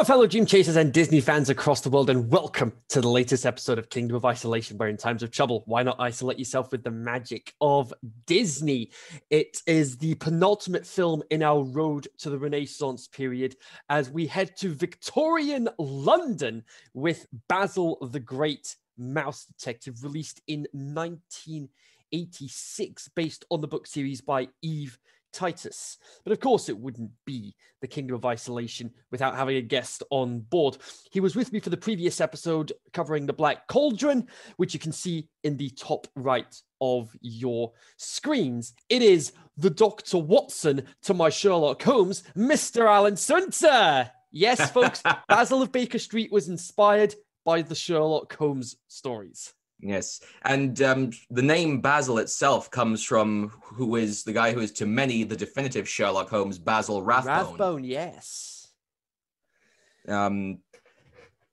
my fellow dream chasers and Disney fans across the world, and welcome to the latest episode of Kingdom of Isolation, where in times of trouble, why not isolate yourself with the magic of Disney? It is the penultimate film in our road to the Renaissance period as we head to Victorian London with Basil the Great Mouse Detective, released in 1986, based on the book series by Eve Titus. But of course, it wouldn't be the Kingdom of Isolation without having a guest on board. He was with me for the previous episode covering the Black Cauldron, which you can see in the top right of your screens. It is the Dr. Watson to my Sherlock Holmes, Mr. Alan Sunter. Yes, folks, Basil of Baker Street was inspired by the Sherlock Holmes stories. Yes, and um, the name Basil itself comes from who is the guy who is to many the definitive Sherlock Holmes, Basil Rathbone. Rathbone, yes. Um,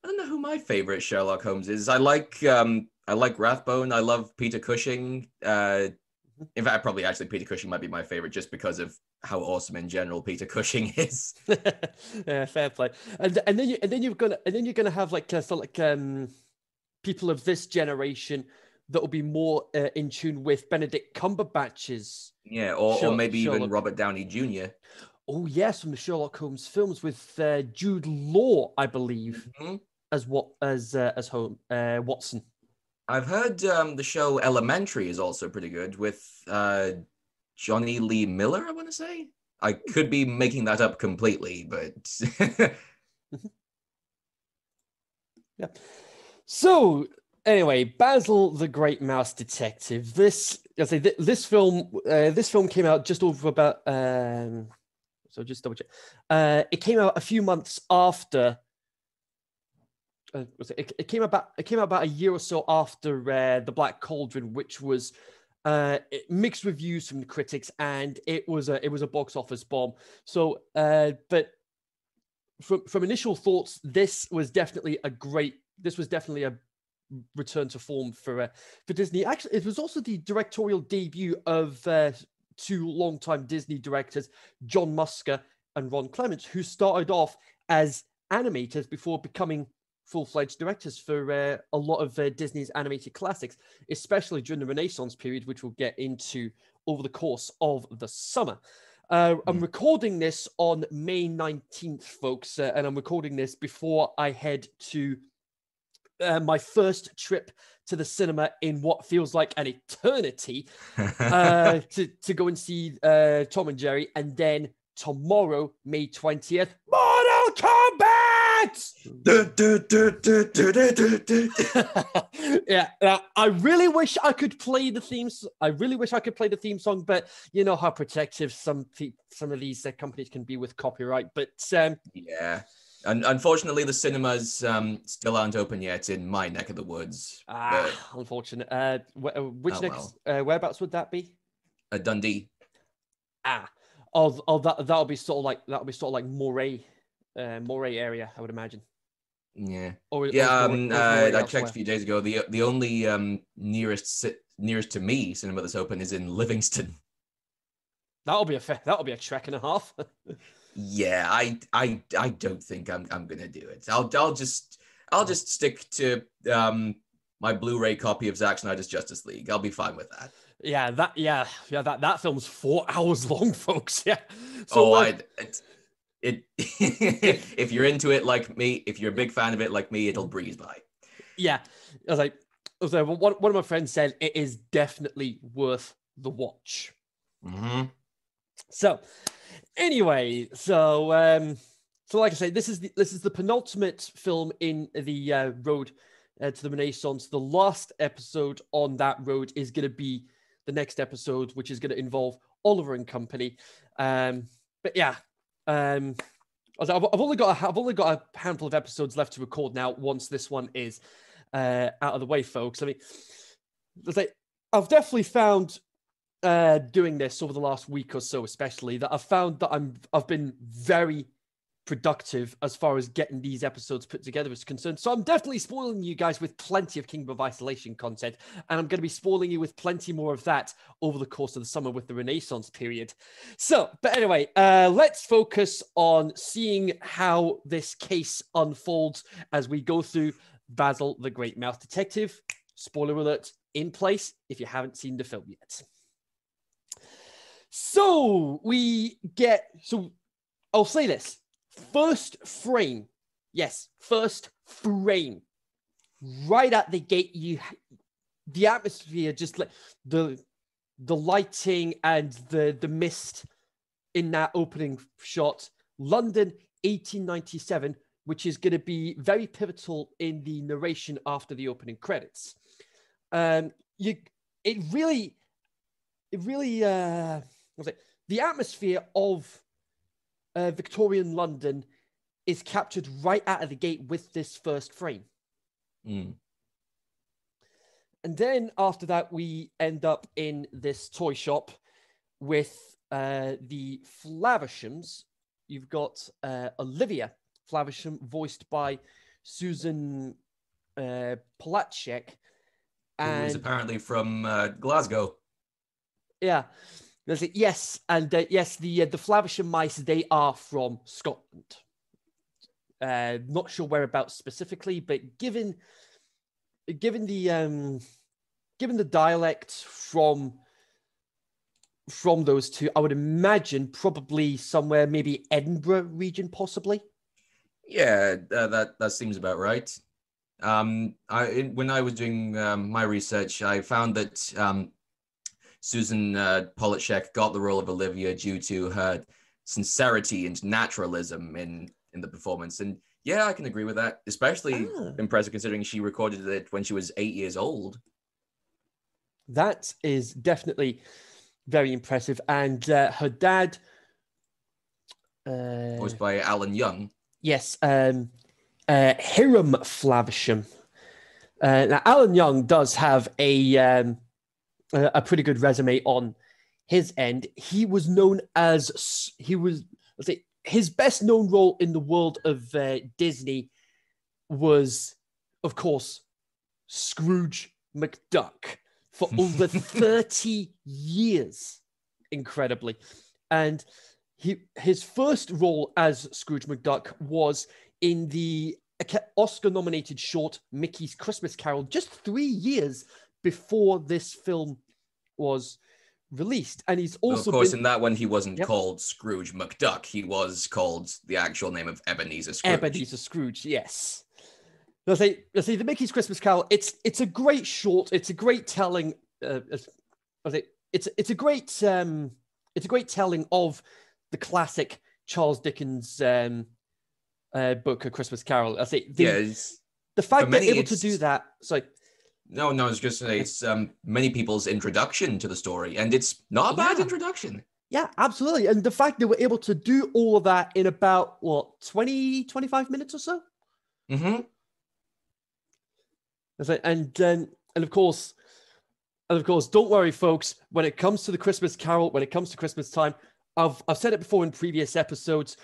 I don't know who my favorite Sherlock Holmes is. I like um, I like Rathbone. I love Peter Cushing. Uh, in fact, probably actually Peter Cushing might be my favorite just because of how awesome in general Peter Cushing is. yeah, fair play. And and then you and then you've got and then you're gonna have like uh, sort of like um people of this generation that will be more uh, in tune with Benedict Cumberbatch's. Yeah, or, or maybe Sherlock. even Robert Downey Jr. Oh yes, from the Sherlock Holmes films with uh, Jude Law, I believe, mm-hmm. as what as uh, as home uh, Watson. I've heard um, the show Elementary is also pretty good with uh, Jonny Lee Miller. I want to say I could be making that up completely, but yeah. So anyway, Basil the Great Mouse Detective. This I say this film uh, this film came out just over about um, so just double check. Uh, it came out a few months after. Uh, it, it, came about it came out about a year or so after uh, the Black Cauldron, which was uh, mixed reviews from the critics, and it was a it was a box office bomb. So, uh, but from from initial thoughts, this was definitely a great this was definitely a return to form for uh, for Disney. Actually, it was also the directorial debut of uh, two longtime Disney directors, John Musker and Ron Clements, who started off as animators before becoming full-fledged directors for uh, a lot of uh, Disney's animated classics, especially during the Renaissance period, which we'll get into over the course of the summer. Uh, I'm hmm. recording this on May 19th, folks, uh, and I'm recording this before I head to uh, my first trip to the cinema in what feels like an eternity uh, to, to go and see uh, Tom and Jerry. And then tomorrow, May 20th, Mortal Kombat! yeah, uh, I really wish I could play the themes. I really wish I could play the theme song, but you know how protective some some of these uh, companies can be with copyright. But um, yeah, and unfortunately, the cinemas um, still aren't open yet in my neck of the woods. Ah, but... unfortunate. Uh, wh- uh, which oh, next? Well. Uh, whereabouts would that be? A Dundee. Ah, oh, oh, that that'll be sort of like that'll be sort of like Moray, uh, Moray area, I would imagine. Yeah. Or, yeah. Or, um, or uh, I checked a few days ago. The the only um nearest nearest to me cinema that's open is in Livingston. That'll be a fair, that'll be a trek and a half. yeah, I I I don't think I'm I'm gonna do it. I'll I'll just I'll just stick to um my Blu-ray copy of Zack Snyder's Justice League. I'll be fine with that. Yeah, that yeah yeah that that film's four hours long, folks. Yeah. So, oh, uh, I. It, it if you're into it like me, if you're a big fan of it like me, it'll breeze by. Yeah, I was like, I was like, one, one of my friends said it is definitely worth the watch. Mm-hmm. So, Anyway, so um, so like I say, this is the, this is the penultimate film in the uh, road uh, to the Renaissance. The last episode on that road is going to be the next episode, which is going to involve Oliver and Company. Um, but yeah, um, I've, I've only got a, I've only got a handful of episodes left to record now. Once this one is uh, out of the way, folks. I mean, I've definitely found uh, doing this over the last week or so, especially that I've found that I'm I've been very productive as far as getting these episodes put together is concerned. So I'm definitely spoiling you guys with plenty of Kingdom of Isolation content, and I'm going to be spoiling you with plenty more of that over the course of the summer with the Renaissance period. So, but anyway, uh, let's focus on seeing how this case unfolds as we go through Basil the Great Mouth Detective. Spoiler alert in place if you haven't seen the film yet. So we get so I'll say this first frame, yes, first frame, right at the gate. You, the atmosphere, just like the the lighting and the the mist in that opening shot. London, 1897, which is going to be very pivotal in the narration after the opening credits. Um, you, it really, it really, uh, was it the atmosphere of uh, Victorian London is captured right out of the gate with this first frame. Mm. And then after that, we end up in this toy shop with uh, the Flavershams. You've got uh, Olivia Flaversham, voiced by Susan uh, Pollatschek. And Who's apparently from uh, Glasgow. Yeah. A, yes, and uh, yes, the uh, the Flaversham mice they are from Scotland. Uh, not sure whereabouts specifically, but given given the um, given the dialect from from those two, I would imagine probably somewhere maybe Edinburgh region, possibly. Yeah, uh, that that seems about right. Um, I when I was doing um, my research, I found that um, Susan uh, got the role of Olivia due to her sincerity and naturalism in in the performance. And yeah, I can agree with that. Especially ah. impressive considering she recorded it when she was eight years old. That is definitely very impressive. And uh, her dad, uh, voiced by Alan Young. Yes, um, uh, Hiram Flaversham. Uh, now, Alan Young does have a um, a, pretty good resume on his end. He was known as he was let's say his best known role in the world of uh, Disney was, of course, Scrooge McDuck for over 30 years, incredibly. And he his first role as Scrooge McDuck was in the Oscar nominated short Mickey's Christmas Carol just three years before this film was released. And he's also, well, of course, been... in that one, he wasn't yep. called Scrooge McDuck. He was called the actual name of Ebenezer Scrooge. Ebenezer Scrooge, yes. Let's say, let's say the Mickey's Christmas Carol. It's it's a great short. It's a great telling. Uh, say, it's it's a great um, it's a great telling of the classic Charles Dickens um, uh, book, A Christmas Carol. I say the, yeah, the fact they're able to do that. Sorry, no, no, I was just say it's um, many people's introduction to the story, and it's not a bad introduction. Yeah, absolutely. And the fact they we're able to do all of that in about what 20, 25 minutes or so. Mm-hmm. And um, and of course, and of course, don't worry, folks. When it comes to the Christmas Carol, when it comes to Christmas time, I've I've said it before in previous episodes.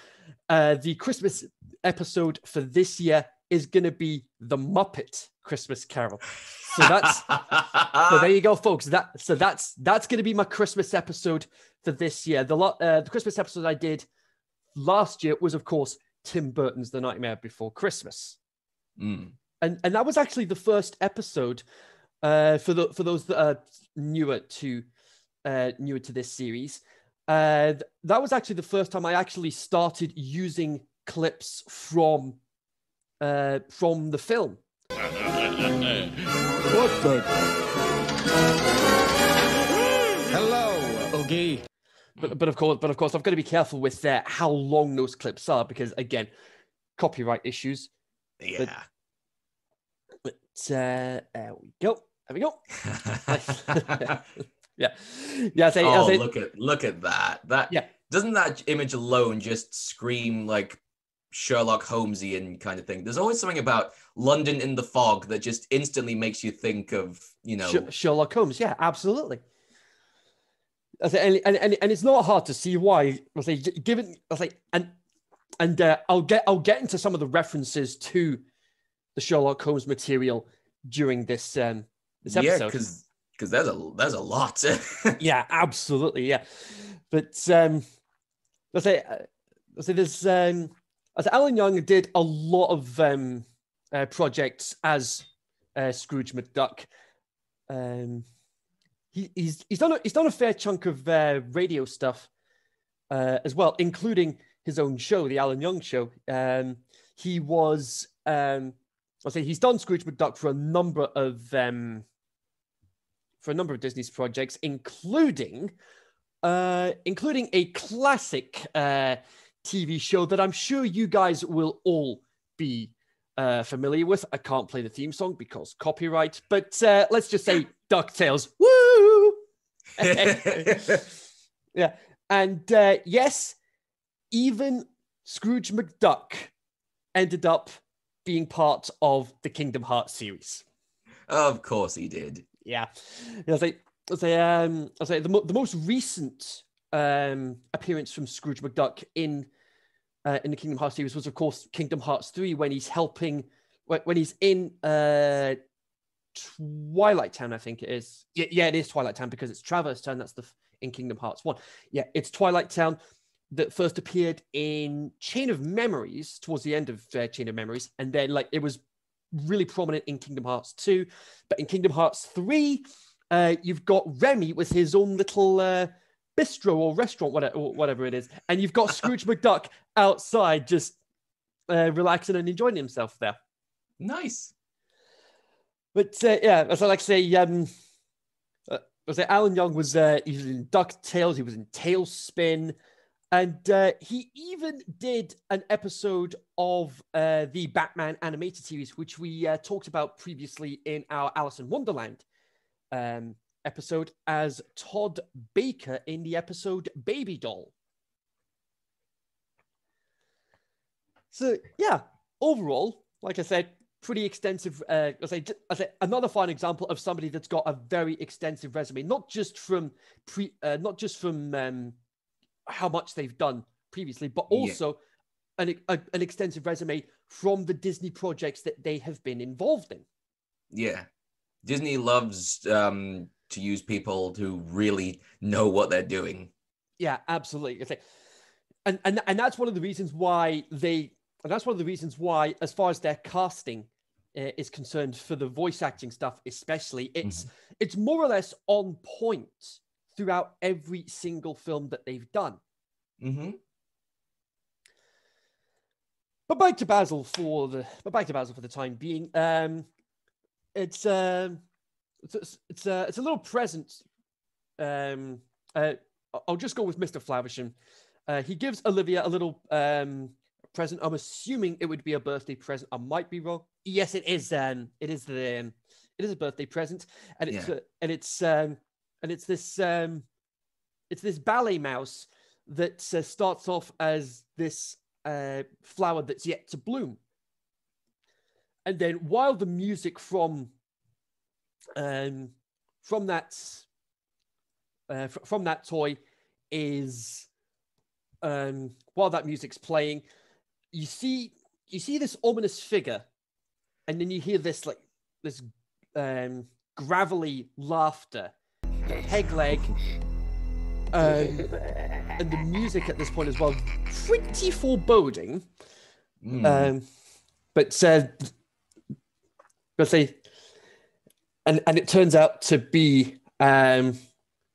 Uh, the Christmas episode for this year is going to be the Muppet Christmas Carol. So that's so there you go, folks. That so that's that's going to be my Christmas episode for this year. The lot uh, the Christmas episode I did last year was, of course, Tim Burton's The Nightmare Before Christmas, mm. and and that was actually the first episode uh, for the for those that are newer to uh, newer to this series. Uh, that was actually the first time I actually started using clips from uh, from the film. What the? Hello, Oogie. But, but of course, but of course, I've got to be careful with that how long those clips are because again, copyright issues. Yeah. But, but uh, there we go. There we go. yeah, yeah. Say, oh, say, look at look at that. That yeah. Doesn't that image alone just scream like Sherlock Holmesian kind of thing. There's always something about London in the fog that just instantly makes you think of, you know, Sherlock Holmes. Yeah, absolutely. I say, and, and, and it's not hard to see why. I say, given, I say, and and uh, I'll get I'll get into some of the references to the Sherlock Holmes material during this um this episode. Yeah, because because there's a there's a lot. yeah, absolutely, yeah. But um, let's say let's say there's um, as Alan Young did a lot of um uh, projects as uh, Scrooge McDuck. Um, he, he's he's done a, he's done a fair chunk of uh, radio stuff uh, as well, including his own show, the Alan Young Show. Um, he was um, I'll say he's done Scrooge McDuck for a number of um, for a number of Disney's projects, including uh, including a classic uh, TV show that I'm sure you guys will all be uh, familiar with. I can't play the theme song because copyright, but uh, let's just say DuckTales. Woo! yeah. And uh, yes, even Scrooge McDuck ended up being part of the Kingdom Hearts series. Of course he did. Yeah. I say, I say, um, I say the, mo- the most recent um, appearance from Scrooge McDuck in uh, in the Kingdom Hearts series was, of course, Kingdom Hearts 3 when he's helping, when, he's in uh, Twilight Town, I think it is. Yeah, yeah, it is Twilight Town because it's Traverse Town. That's the in Kingdom Hearts 1. Yeah, it's Twilight Town that first appeared in Chain of Memories towards the end of uh, Chain of Memories. And then, like, it was really prominent in Kingdom Hearts 2. But in Kingdom Hearts 3, uh, you've got Remy with his own little uh, bistro or restaurant, whatever, or whatever it is, and you've got Scrooge McDuck outside just uh, relaxing and enjoying himself there. Nice. But uh, yeah, as I like to say, um, uh, I say Alan Young was uh, he was in Ducktales, he was in TaleSpin, and uh, he even did an episode of uh, the Batman animated series, which we uh, talked about previously in our Alice in Wonderland um, episode as Todd Baker in the episode Baby Doll. So yeah, overall, like I said, pretty extensive. Uh, I say, I say another fine example of somebody that's got a very extensive resume, not just from pre, uh, not just from um, how much they've done previously, but also yeah. an, a, an extensive resume from the Disney projects that they have been involved in. Yeah, Disney loves um, to use people who really know what they're doing. Yeah, absolutely. And, and and that's one of the reasons why they and that's one of the reasons why, as far as their casting uh, is concerned, for the voice acting stuff, especially, it's mm-hmm. it's more or less on point throughout every single film that they've done. Mm-hmm. But back to Basil for the but back to Basil for the time being. Um, it's um, it's it's a, it's a little present. Um, uh, I'll just go with Mr. Flaversham. Uh, he gives Olivia a little um, present. I'm assuming it would be a birthday present. I might be wrong. Yes, it is. Um, it is the um, it is a birthday present, and it's yeah. uh, and it's um, and it's this um, it's this ballet mouse that uh, starts off as this uh, flower that's yet to bloom, and then while the music from um, from that uh, from that toy is um, while that music's playing, you see you see this ominous figure, and then you hear this like this um, gravelly laughter, peg leg, um, and the music at this point as well, pretty foreboding. Mm. Um, but uh, let's say and and it turns out to be um,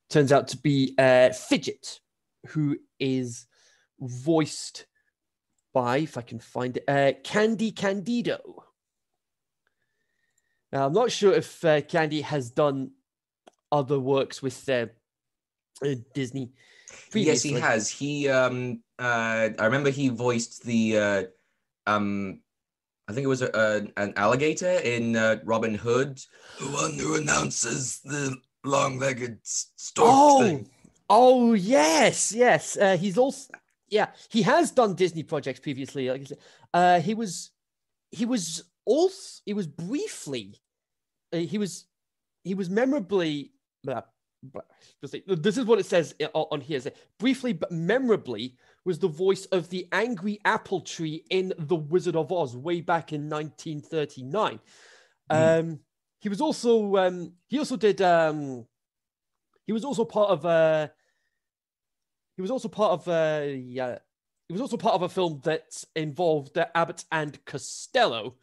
turns out to be uh, Fidget, who is voiced by, if I can find it, uh, Candy Candido. Now, I'm not sure if uh, Candy has done other works with uh, uh Disney. Previously. Yes, he has. He, um, uh, I remember he voiced the uh, um, I think it was a, a, an alligator in uh, Robin Hood, the one who announces the long-legged stork oh, thing. Oh yes, yes. Uh, he's also yeah. He has done Disney projects previously. Like I said, uh, he was he was also he was briefly uh, he was he was memorably. this is what it says on here. Briefly but memorably was the voice of the angry apple tree in The Wizard of Oz way back in 1939. Mm. Um, he was also um, he also did um, he was also part of uh, he was also part of uh, yeah, he was also part of a film that involved uh, Abbott and Costello.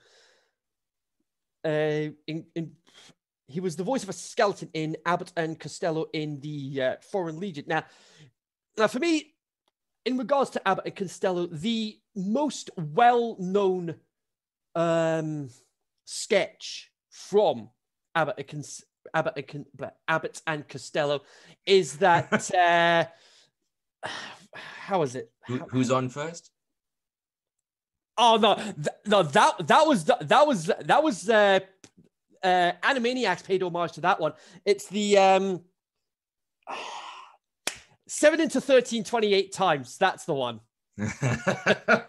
Uh, in, in he was the voice of a skeleton in Abbott and Costello in the uh, Foreign Legion. Now, now for me, in regards to Abbott and Costello, the most well-known um, sketch from Abbott and, Cons- Abbott, and Con- Abbott and Costello is that uh, how is it? Who, who's on first? Oh no, th- no that that was that was that was uh, uh, Animaniacs paid homage to that one. It's the um, seven into 13, 28 times. That's the one. I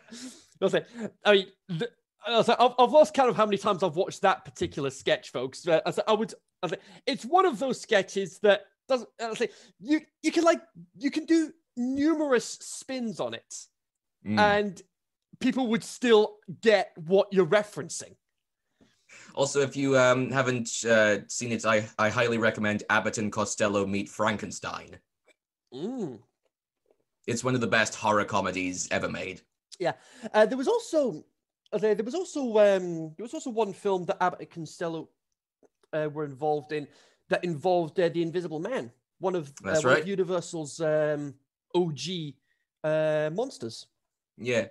mean, the, I've, I've lost count of how many times I've watched that particular sketch, folks. I, say, I would, I say, it's one of those sketches that doesn't. I'll say you you can like you can do numerous spins on it, Mm. and people would still get what you're referencing. Also, if you um, haven't uh, seen it, I, I highly recommend Abbott and Costello Meet Frankenstein. Mm. It's one of the best horror comedies ever made. Uh, there was also uh, there, was also um, there was also one film that Abbott and Costello uh, were involved in that involved uh, the Invisible Man, one of, uh, That's one of Universal's um, OG uh, monsters. Yeah.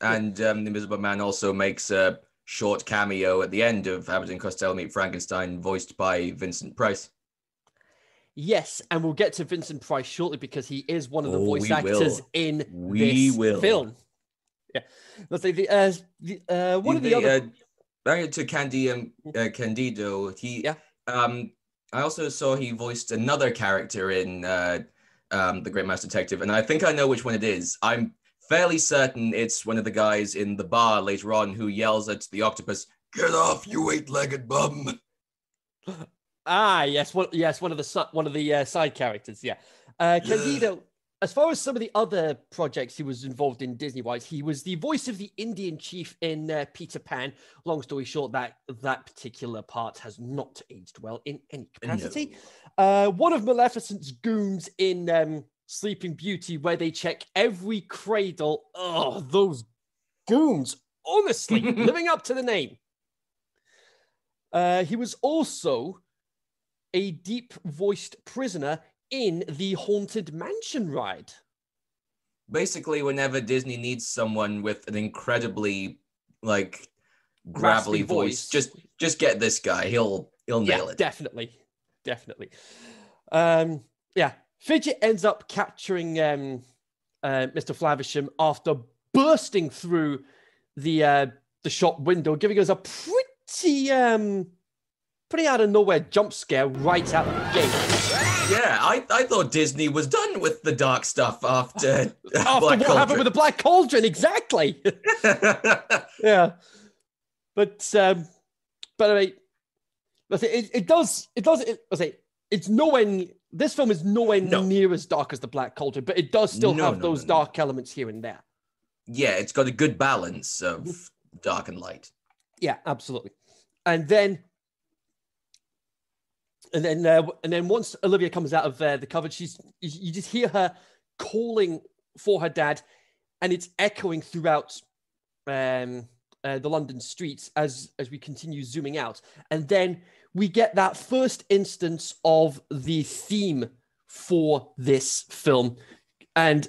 And um, the Invisible Man also makes a short cameo at the end of Abbott and Costello Meet Frankenstein, voiced by Vincent Price. Yes, and we'll get to Vincent Price shortly because he is one of the Oh, voice actors will. in We this will. film. Yeah, let's say the uh, the uh, one of the The, other. uh, back to Candy um, uh, Candido, he Yeah. um I also saw he voiced another character in uh, um, The Great Mouse Detective, and I think I know which one it is. I'm fairly certain it's one of the guys in the bar later on who yells at the octopus, "Get off, you eight-legged bum!" Ah, yes, one yes, one of the one of the uh, side characters. Yeah, uh, Candido. As far as some of the other projects he was involved in Disney-wise, he was the voice of the Indian chief in uh, Peter Pan. Long story short, that that particular part has not aged well in any capacity. Uh, one of Maleficent's goons in um, Sleeping Beauty, where they check every cradle. Oh, those goons! Honestly, living up to the name. Uh, he was also a deep voiced prisoner in the Haunted Mansion ride. Basically, whenever Disney needs someone with an incredibly like gravelly Raspy voice, just just get this guy. He'll he'll nail yeah, it. definitely, definitely. Um, yeah, Fidget ends up capturing um, uh, Mr. Flaversham after bursting through the uh, the shop window, giving us a pretty um, pretty out of nowhere jump scare right out of the gate. Yeah, I, I thought Disney was done with the dark stuff after, After Black what happened with the Black Cauldron, exactly. Yeah, but um, but I mean, it, it does it does it, I say it's nowhere. This film is nowhere No. near as dark as the Black Cauldron, but it does still No, have no, those dark elements here and there. yeah, it's got a good balance of dark and light. Yeah, absolutely. And then, and then, uh, and then once Olivia comes out of uh, the cover, she's you just hear her calling for her dad, and it's echoing throughout um, uh, the London streets as as we continue zooming out, and then we get that first instance of the theme for this film, and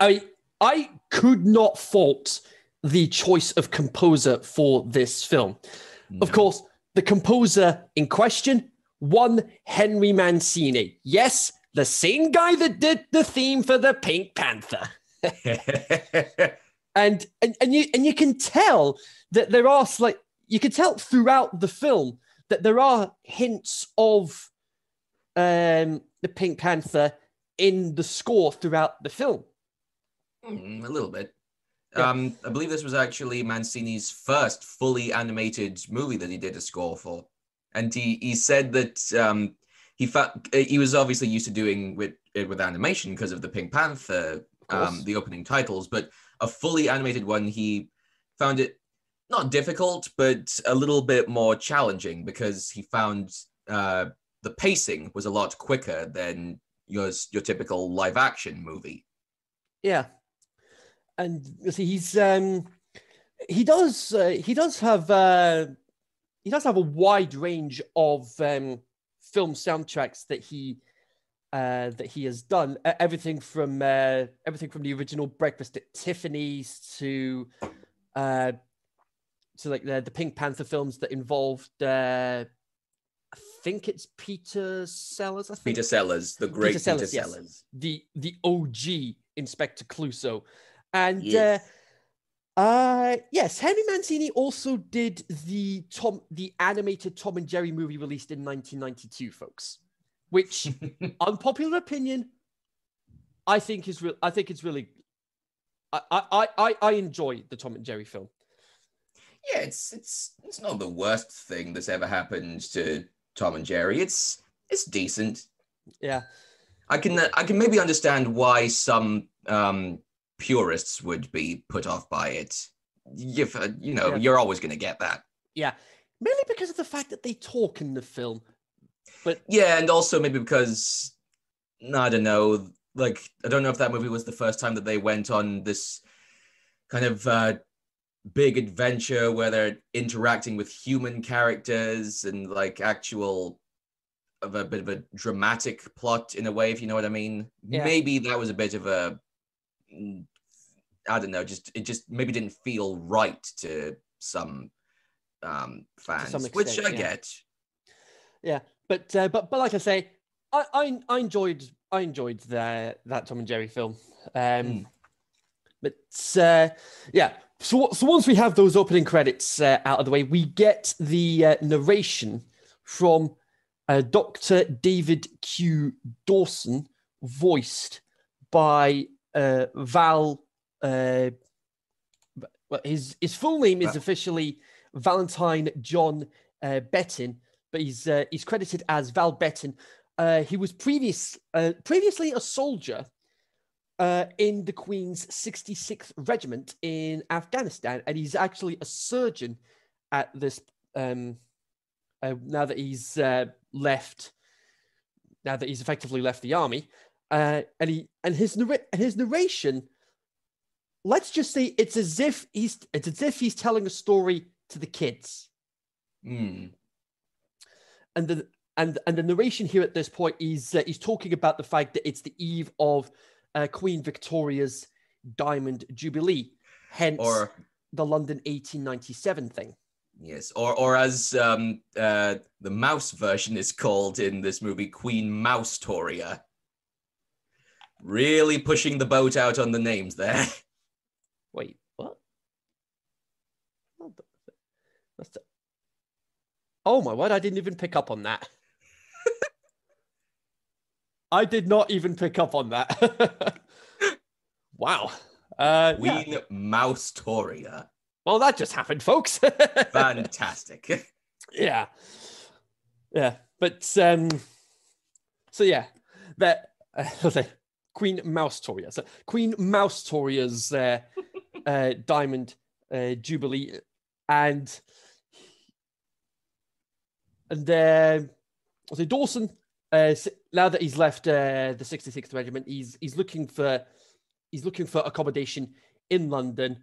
I I could not fault the choice of composer for this film. Of course, the composer in question, one Henry Mancini. Yes, the same guy that did the theme for the Pink Panther. And and, and you and you can tell that there are like you can tell throughout the film that there are hints of um the Pink Panther in the score throughout the film. Mm, a little bit. Yeah. Um, I believe this was actually Mancini's first fully animated movie that he did a score for, and he he said that um, he felt he was obviously used to doing with it with animation because of the Pink Panther, um, the opening titles, but a fully animated one, he found it not difficult, but a little bit more challenging because he found uh, the pacing was a lot quicker than your your typical live action movie. Yeah, and see, he's um, he does uh, he does have uh, he does have a wide range of um, film soundtracks that he uh, that he has done. E- Everything from uh, everything from the original Breakfast at Tiffany's to uh, to like the, the Pink Panther films that involved. Uh, I think it's Peter Sellers. I think Peter Sellers, the great Peter Sellers, Sellers. yes. the the OG Inspector Clouseau, and Yes. uh, uh, yes, Henry Mancini also did the Tom the animated Tom and Jerry movie released in 1992, folks. Which, unpopular opinion, I think is real. I think it's really. I, I I I enjoy the Tom and Jerry film. yeah, it's it's it's not the worst thing that's ever happened to Tom and Jerry. It's it's decent. Yeah, I can I can maybe understand why some um, purists would be put off by it. If uh, you know, Yeah. you're always going to get that. yeah, mainly because of the fact that they talk in the film. But Yeah, and also maybe because I don't know, like I don't know if that movie was the first time that they went on this kind of uh, big adventure where they're interacting with human characters and like actual of a bit of a dramatic plot in a way, if you know what I mean. Yeah. Maybe that was a bit of a I don't know, just it just maybe didn't feel right to some um fans, some which I yeah. get. Yeah, but uh, but but like I say, I, I I enjoyed I enjoyed the, that Tom and Jerry film. Um, Mm. But uh, yeah, so so once we have those opening credits uh, out of the way, we get the uh, narration from uh, Dr. David Q. Dawson, voiced by uh, Val. Uh, well, his his full name is officially Valentine John uh, Bettin, but he's uh, he's credited as Val Bettin. Uh, he was previous uh, previously a soldier uh, in the Queen's 66th Regiment in Afghanistan, and he's actually a surgeon at this. Um, uh, now that he's uh, left, now that he's effectively left the army, uh, and he and his and his narration. Let's just say it's as if he's it's as if he's telling a story to the kids Mm. and the and and the narration here at this point is uh, he's talking about the fact that it's the eve of uh, Queen Victoria's Diamond Jubilee, hence Or the London 1897 thing. Yes, or or as um, uh, the mouse version is called in this movie, Queen Mouse Toria. Really pushing the boat out on the names there. Wait, what? That's the- Oh my word! I didn't even pick up on that. I did not even pick up on that. wow. Uh, yeah. Mouse Toria. Well, that just happened, folks. Fantastic. yeah yeah but um so yeah that uh, queen mouse toria so queen mouse toria's uh, uh diamond uh jubilee and and uh so dawson uh now that he's left uh the 66th regiment he's he's looking for he's looking for accommodation in london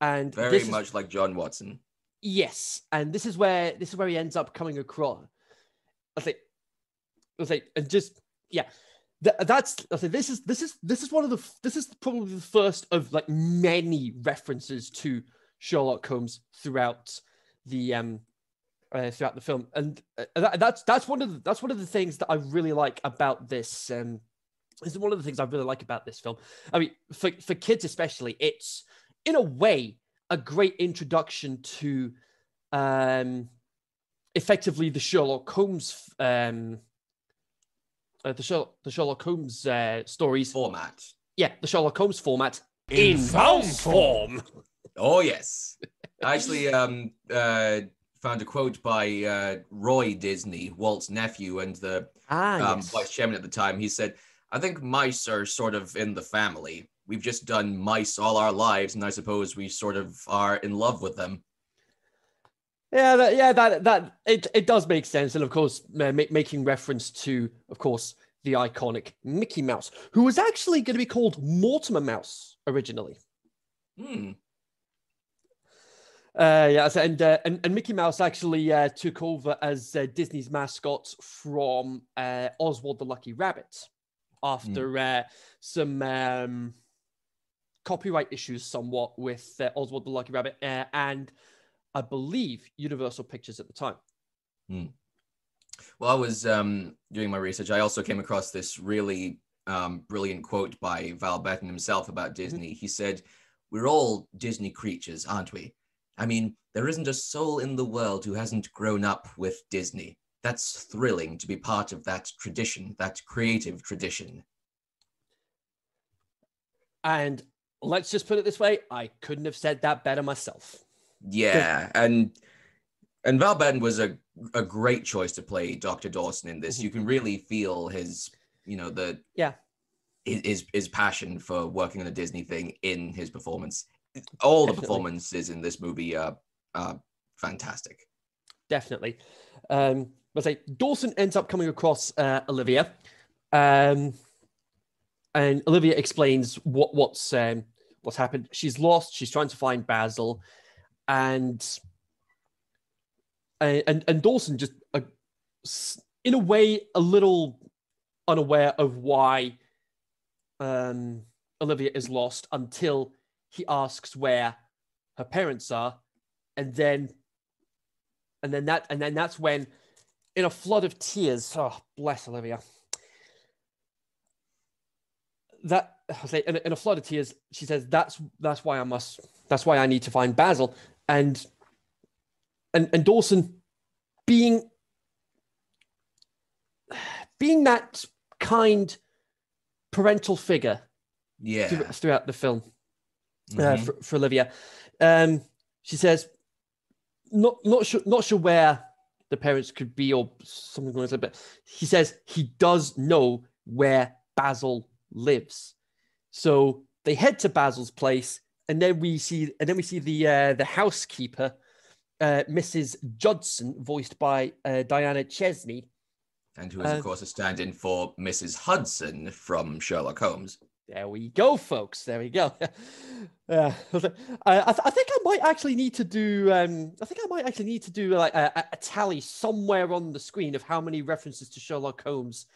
and Very this is- much like John Watson. Yes, and this is where this is where he ends up coming across. I think, I think, and just yeah, Th- that's I think this is this is this is one of the this is probably the first of like many references to Sherlock Holmes throughout the um uh, throughout the film, and uh, that, that's that's one of the, that's one of the things that I really like about this. Um, is one of the things I really like about this film. I mean, for for kids especially, it's in a way a great introduction to um effectively the Sherlock Holmes um uh, the Sherlock the Sherlock Holmes uh, stories. Format. Yeah, the Sherlock Holmes format in film form. Oh yes. I actually um uh found a quote by uh Roy Disney, Walt's nephew and the Ah, um, yes. vice chairman at the time. He said, I think mice are sort of in the family. We've just done mice all our lives, and I suppose we sort of are in love with them. Yeah, that, yeah, that that it it does make sense, and of course, uh, ma- making reference to, of course, the iconic Mickey Mouse, who was actually going to be called Mortimer Mouse originally. Hmm. Uh, yeah, and, uh, and and Mickey Mouse actually uh, took over as uh, Disney's mascot from uh, Oswald the Lucky Rabbit after uh, some um, copyright issues, somewhat with uh, Oswald the Lucky Rabbit, uh, and I believe Universal Pictures at the time. Well, I was um, doing my research. I also came across this really um, brilliant quote by Val Bettin himself about Disney. He said, We're all Disney creatures, aren't we? I mean, there isn't a soul in the world who hasn't grown up with Disney. That's thrilling to be part of that tradition, that creative tradition. And let's just put it this way: I couldn't have said that better myself. Yeah, and and Val Bettin was a a great choice to play Dr. Dawson in this. Mhm. You can really feel his, you know, the Yeah. his his, passion for working on a Disney thing in his performance. All the performances in this movie are are fantastic. definitely. Um, but say Dawson ends up coming across uh, Olivia, um, and Olivia explains what what's um, what's happened. She's lost. She's trying to find Basil, and and and, Dawson just uh, in a way a little unaware of why um, Olivia is lost until he asks where her parents are, and then and then that and then that's when in a flood of tears oh bless olivia. That in a, in a flood of tears she says that's that's why i must that's why i need to find basil and and and dawson being being that kind parental figure Yeah. thr- throughout the film uh, Mhm. for, for Olivia. Um, she says, not not sure not sure where the parents could be or something like that, but he says he does know where Basil lives. So they head to Basil's place, and then we see and then we see the uh, the housekeeper, uh, Mrs. Judson, voiced by uh, Diana Chesney. and who is uh, of course a stand-in for Mrs. Hudson from Sherlock Holmes. There we go, folks. There we go. Yeah, I, th- I think I might actually need to do. Um, I think I might actually need to do like a, a- a tally somewhere on the screen of how many references to Sherlock Holmes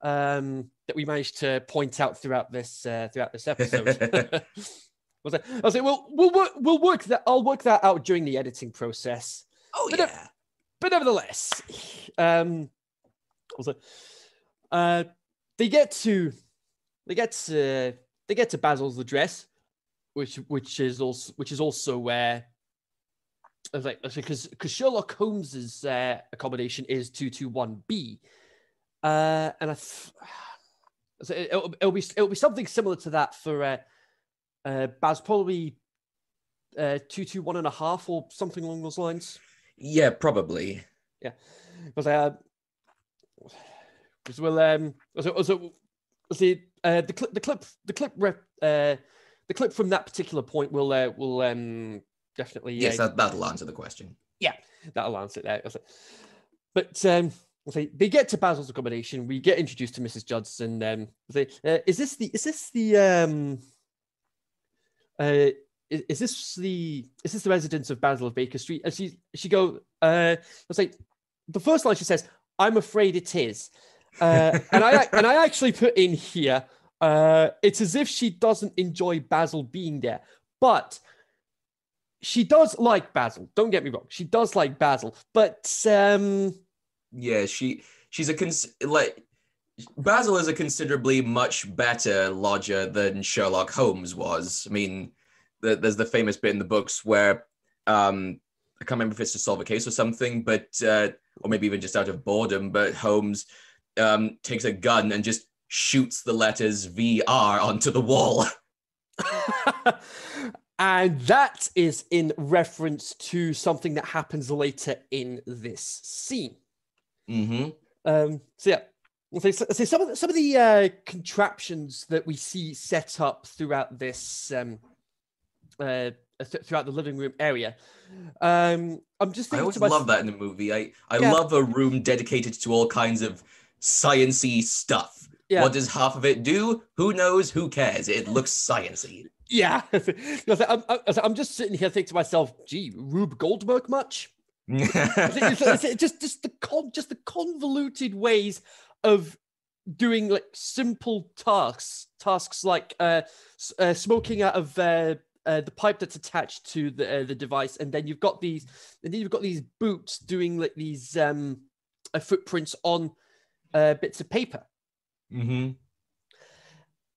um, that we managed to point out throughout this uh, throughout this episode. was it? I was like, well, we'll work. We'll work that. I'll work that out during the editing process Oh But, yeah. but nevertheless, um, also, uh, they get to they get to they get to Basil's address, which which is also which is also where. I was like, because because Sherlock Holmes's uh, accommodation is two two one B, uh, and I, th- so it, it'll, it'll be it'll be something similar to that for uh, uh, Baz probably uh, two two one and a half or something along those lines. Yeah, probably. Yeah, because uh, because we'll um, so so see uh, the clip the clip the clip rep uh, the clip from that particular point will uh, will um definitely Yes, uh, that, that'll answer the question. Yeah, that'll answer it there. I was like- But um, say they get to Basil's accommodation. We get introduced to Mrs. Judson. Um, say, uh, is this the is this the um, uh, is, is this the is this the residence of Basil of Baker Street? And she she go. Uh, I was like, the first line she says, "I'm afraid it is," uh, and I and I actually put in here. Uh, it's as if she doesn't enjoy Basil being there, but she does like Basil. Don't get me wrong. She does like Basil, but um, Yeah, she she's a cons- like Basil is a considerably much better lodger than Sherlock Holmes was. I mean, the, there's the famous bit in the books where um I can't remember if it's to solve a case or something, but uh, or maybe even just out of boredom, but Holmes um takes a gun and just shoots the letters VR onto the wall. and that is in reference to something that happens later in this scene. Mm-hmm. Um, so yeah, So, so some of the, some of the uh, contraptions that we see set up throughout this um, uh, th- throughout the living room area. Um, I'm just I always love that in a movie. I I Yeah. love a room dedicated to all kinds of sciency stuff. Yeah. What does half of it do? Who knows? Who cares? It looks sciency. Yeah, I'm, I'm, I'm just sitting here thinking to myself, "Gee, Rube Goldberg much?" It's, it's- it's just just the con, just the convoluted ways of doing like simple tasks, tasks like uh, uh smoking out of uh, uh, the pipe that's attached to the uh, the device, and then you've got these, and then you've got these boots doing like these um uh, footprints on uh, bits of paper. hmm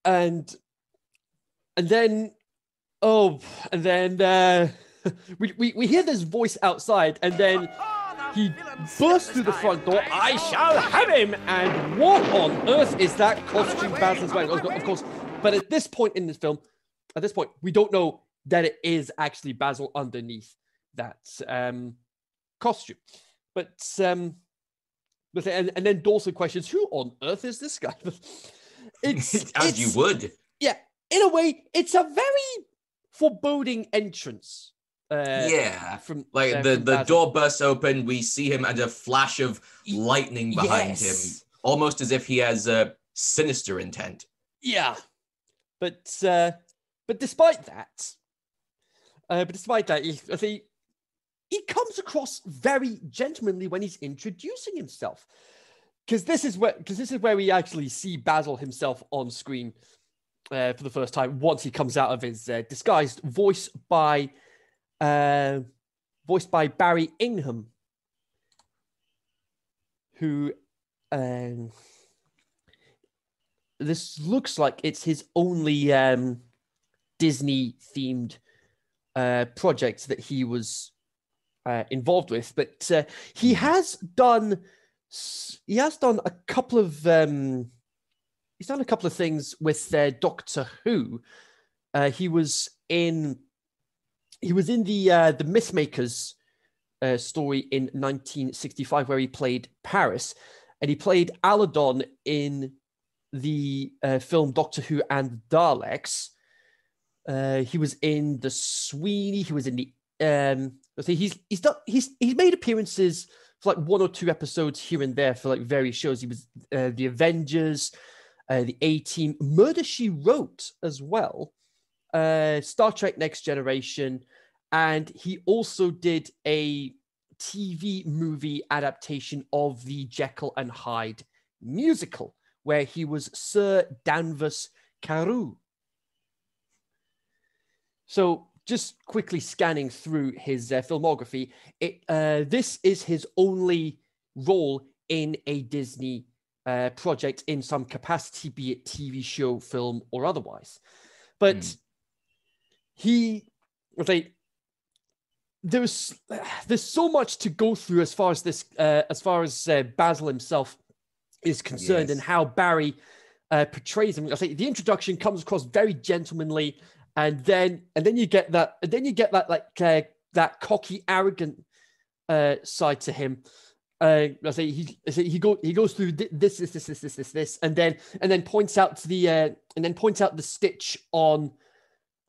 and and then oh and then uh we, we we hear this voice outside and then he bursts through the front door. I shall have him. And what on earth is that costume basil's wearing of course but at this point in this film at this point we don't know that it is actually basil underneath that um costume. But um but and, and then dawson questions who on earth is this guy? It's As you would. yeah, in a way, it's a very foreboding entrance. Uh, yeah. from Like uh, the, from the Basil. door bursts open, we see him and a flash of lightning behind him, almost as if he has a sinister intent. Yeah, but uh, but despite that, uh, but despite that, he, I think he comes across very gentlemanly when he's introducing himself. Because this is where because this is where we actually see Basil himself on screen uh, for the first time once he comes out of his uh, disguise, voiced by uh, voiced by Barry Ingham, who um, this looks like it's his only um, Disney themed uh, project that he was uh, involved with, but uh, he has done he has done a couple of um, he's done a couple of things with uh, Doctor Who. Uh, he was in he was in the uh, the Mythmakers uh, story in 1965 where he played Paris, and he played Alydon in the uh, film Doctor Who and Daleks. Uh, he was in the Sweeney. He was in the. Um, he's he's done he's he's made appearances for like one or two episodes here and there for like various shows. He was uh, the Avengers, uh, the A Team, Murder She Wrote as well, uh, Star Trek Next Generation, and he also did a TV movie adaptation of the Jekyll and Hyde musical, where he was Sir Danvers Carew. So, just quickly scanning through his uh, filmography, it uh, this is his only role in a Disney uh, project in some capacity, be it TV show, film, or otherwise. But Hmm. He, was like, there's there's so much to go through as far as this, uh, as far as uh, Basil himself is concerned, and how Barry uh, portrays him. I think the introduction comes across very gentlemanly, and then and then you get that, and then you get that like uh, that cocky, arrogant uh, side to him. Uh, I say he I say he go he goes through this this this this this this this and then and then points out the uh, and then points out the stitch on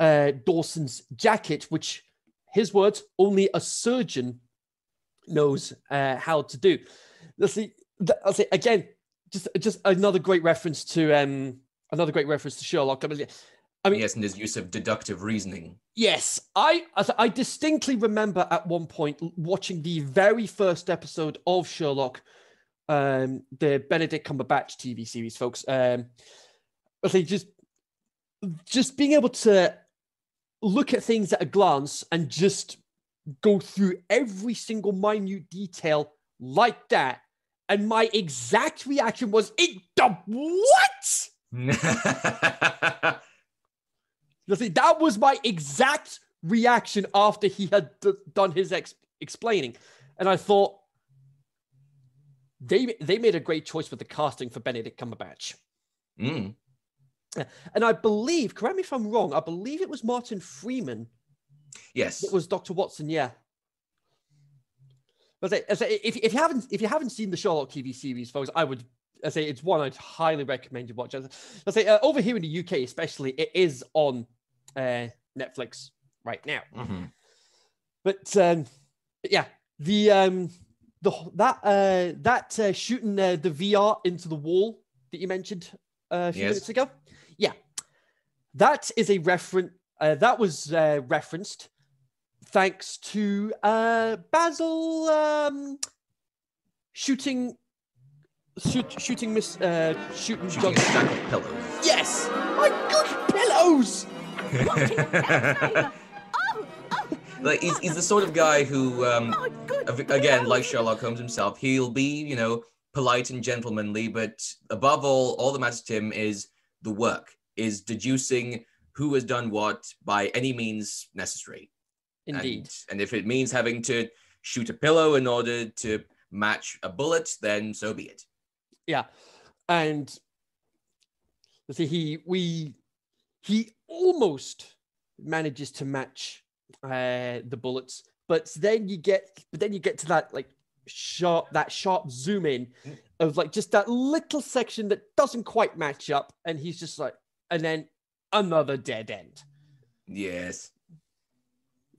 uh, Dawson's jacket, which his words only a surgeon knows uh, how to do. Let's see. I'll say again, just just another great reference to um another great reference to Sherlock. I mean, I mean, yes, and his use of deductive reasoning. Yes, I I- I distinctly remember at one point watching the very first episode of Sherlock, um, the Benedict Cumberbatch TV series, folks. Um, I think just just being able to look at things at a glance and just go through every single minute detail like that, and my exact reaction was, "It the what?" You see, that was my exact reaction after he had d- done his ex- explaining, and I thought they they made a great choice with the casting for Benedict Cumberbatch. Mm. And I believe, correct me if I'm wrong, I believe it was Martin Freeman Yes. It was Doctor Watson. Yeah. But I- say, if, if you haven't if you haven't seen the Sherlock TV series, folks, I would I say it's one I'd highly recommend you watch. I say uh, over here in the UK, especially, it is on uh, Netflix right now. Mhm. But um, yeah, the um, the that uh, that uh, shooting uh, the VR into the wall that you mentioned uh, a few Yes. minutes ago, that is a reference. Uh, that was uh, referenced thanks to uh, Basil um, shooting. Shoot, shooting miss uh shooting, Shooting a stack of pillows. yes my good pillows Oh, oh, like he's, he's the sort of guy who um my again, like Sherlock Holmes himself, he'll be, you know, polite and gentlemanly, but above all, all that matters to him is the work, is deducing who has done what by any means necessary. indeed And, and if it means having to shoot a pillow in order to match a bullet, then so be it. Yeah, and let's see, he we he almost manages to match uh, the bullets, but then you get but then you get to that like sharp that sharp zoom in of like just that little section that doesn't quite match up, and he's just like, and then another dead end. Yes.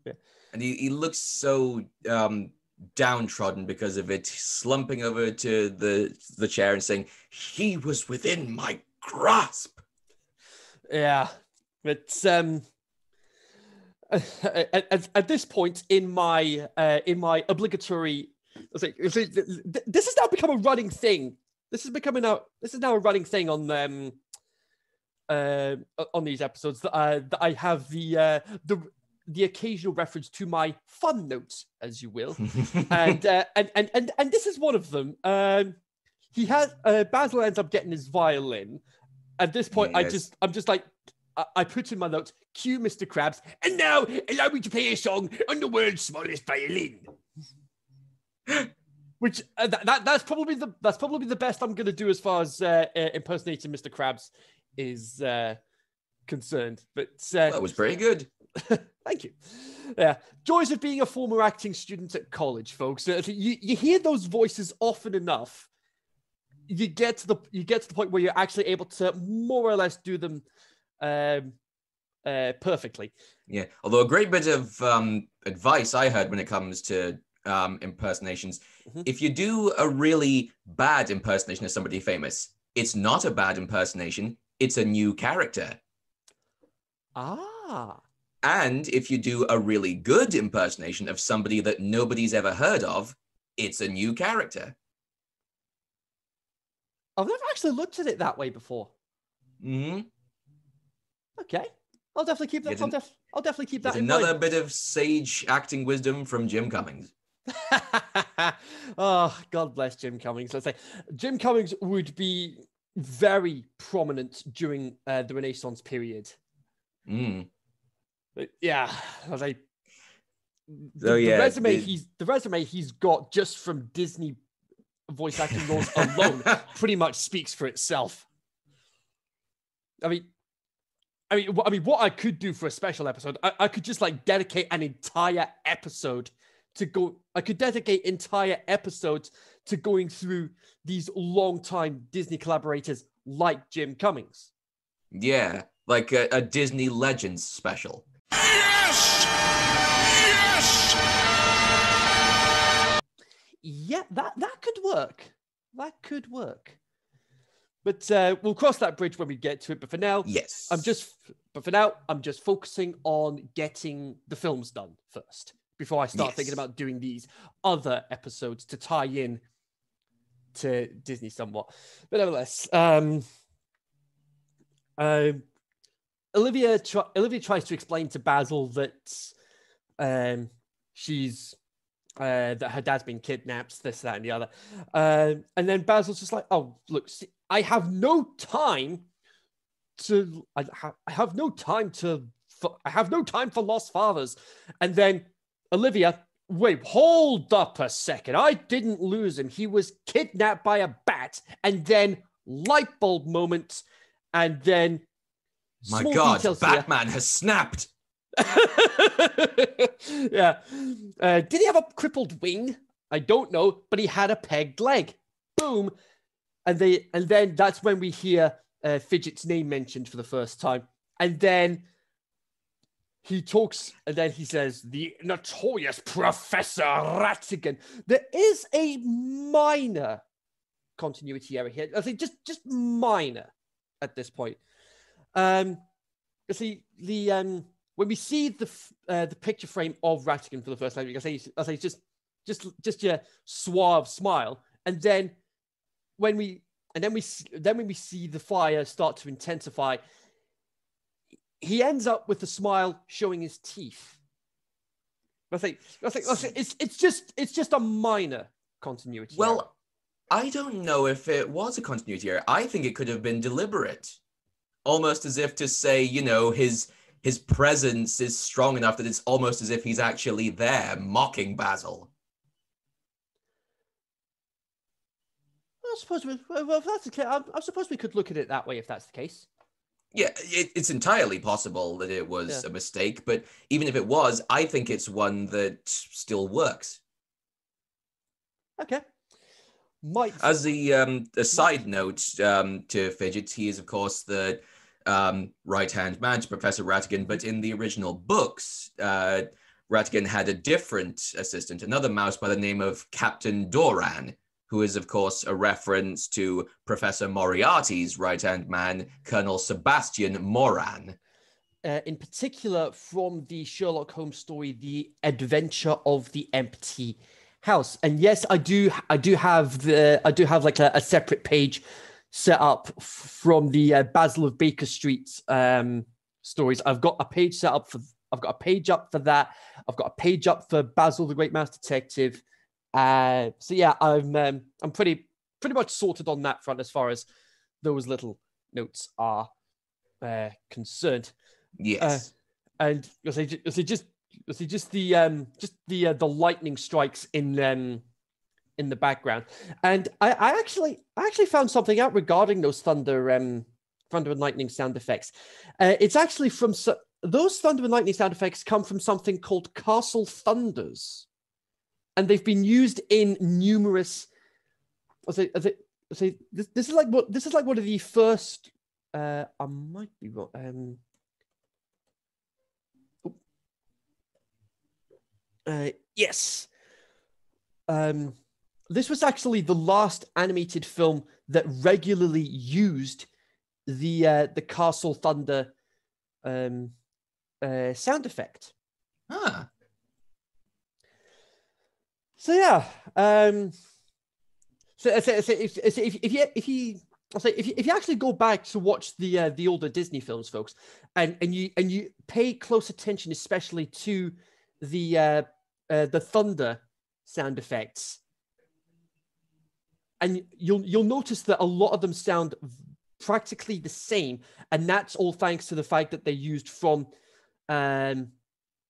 Yeah. And he, he looks so um, downtrodden because of it, slumping over to the the chair and saying, "He was within my grasp." Yeah, but um, at, at, at this point in my uh, in my obligatory, let's say, let's say th- th- this has now become a running thing. This is becoming a this is now a running thing on um uh, on these episodes that, uh, that I have the uh, the the occasional reference to my fun notes, as you will and, uh, and and and and this is one of them. Um, he has uh, Basil ends up getting his violin. At this point, I just I'm just like I, I put in my notes. Cue Mr. Krabs, and now allow me to play a song on the world's smallest violin. Which uh, that, that that's probably the that's probably the best I'm gonna do as far as uh, uh, impersonating Mr. Krabs is uh, concerned. But uh, that was pretty good. Thank you. Yeah, joys of being a former acting student at college, folks. Uh, You you hear those voices often enough, you get to the you get to the point where you're actually able to more or less do them um, uh, perfectly. Yeah. Although a great bit of um, advice I heard when it comes to um, impersonations, Mhm. if you do a really bad impersonation of somebody famous, it's not a bad impersonation. It's a new character. Ah, And if you do a really good impersonation of somebody that nobody's ever heard of, it's a new character. I've never actually looked at it that way before. hmm Okay, I'll definitely keep that. I'll, def- I'll definitely keep that in another mind. bit of sage acting wisdom from Jim Cummings. oh, God bless Jim Cummings. Let's say Jim Cummings would be very prominent during uh, the Renaissance period. Mm. Yeah, So, the, the resume the- he's the resume he's got just from Disney voice acting roles alone pretty much speaks for itself. I mean, I mean, I mean, what I could do for a special episode, I, I could just like dedicate an entire episode to go. I could dedicate entire episodes to going through these long-time Disney collaborators like Jim Cummings. yeah, like a, a Disney Legends special. Yes! Yes! Yeah, that that could work. That could work. But uh, we'll cross that bridge when we get to it. But for now, Yes. I'm just. But for now, I'm just focusing on getting the films done first before I start thinking about doing these other episodes to tie in to Disney somewhat. But nevertheless, um, um, Olivia tr- Olivia tries to explain to Basil that um, she's uh, that her dad's been kidnapped, this, that, and the other. Um, and then Basil's just like, "Oh, look, see, I have no time to. I, ha- I have no time to. For, I have no time for lost fathers." And then Olivia, wait, hold up a second. I didn't lose him. He was kidnapped by a bat, and then light bulb moment, and then. My God, details here. Batman has snapped. yeah. Uh, did he have a crippled wing? I don't know, but he had a pegged leg. Boom. and they and then that's when we hear uh, Fidget's name mentioned for the first time, and then he talks and then he says the notorious Professor Ratigan. There is a minor continuity error here. I think just just minor at this point. Um, you see the um when we see the uh, the picture frame of Ratigan for the first time, you can say I say just just just your suave smile, and then when we and then we then when we see the fire start to intensify, he ends up with a smile showing his teeth. I think I think, I think it's it's just it's just a minor continuity. error. Well, I don't know if it was a continuity error. I think it could have been deliberate, almost as if to say, you know, his his presence is strong enough that it's almost as if he's actually there, mocking Basil. I suppose we, well, if that's the case, I, I suppose we could look at it that way if that's the case. Yeah, it, it's entirely possible that it was Yeah. a mistake, but even if it was, I think it's one that still works. Okay. Might As a, um, a side note um, to Fidget, he is, of course, the um, right hand man to Professor Ratigan, but in the original books, uh, Ratigan had a different assistant, another mouse by the name of Captain Doran, who is, of course, a reference to Professor Moriarty's right hand man, Colonel Sebastian Moran. uh, in particular from the Sherlock Holmes story, The Adventure of the Empty House. And yes, I do I do have the I do have like a, a separate page set up f- from the uh, Basil of Baker Street um, stories. I've got a page set up for I've got a page up for that. I've got a page up for Basil the Great Mouse Detective. Uh, so yeah, I'm um, I'm pretty pretty much sorted on that front as far as those little notes are uh, concerned. Yes. and you'll say, you'll say just you'll see just the um just the uh, the lightning strikes in um in the background. And I, I actually i actually found something out regarding those thunder um thunder and lightning sound effects. Uh, it's actually from so, those thunder and lightning sound effects come from something called castle thunders and they've been used in numerous i say, I say, I say this, this is like what this is like one of the first uh i might be wrong um Uh, yes. Um, this was actually the last animated film that regularly used the uh, the Castle Thunder um, uh, sound effect. Huh. So yeah. Um, so, so, so if, so if, if you if you say if you, if you actually go back to watch the uh, the older Disney films, folks, and and you and you pay close attention, especially to the uh, uh, the thunder sound effects, and you'll you'll notice that a lot of them sound practically the same, and that's all thanks to the fact that they used from um,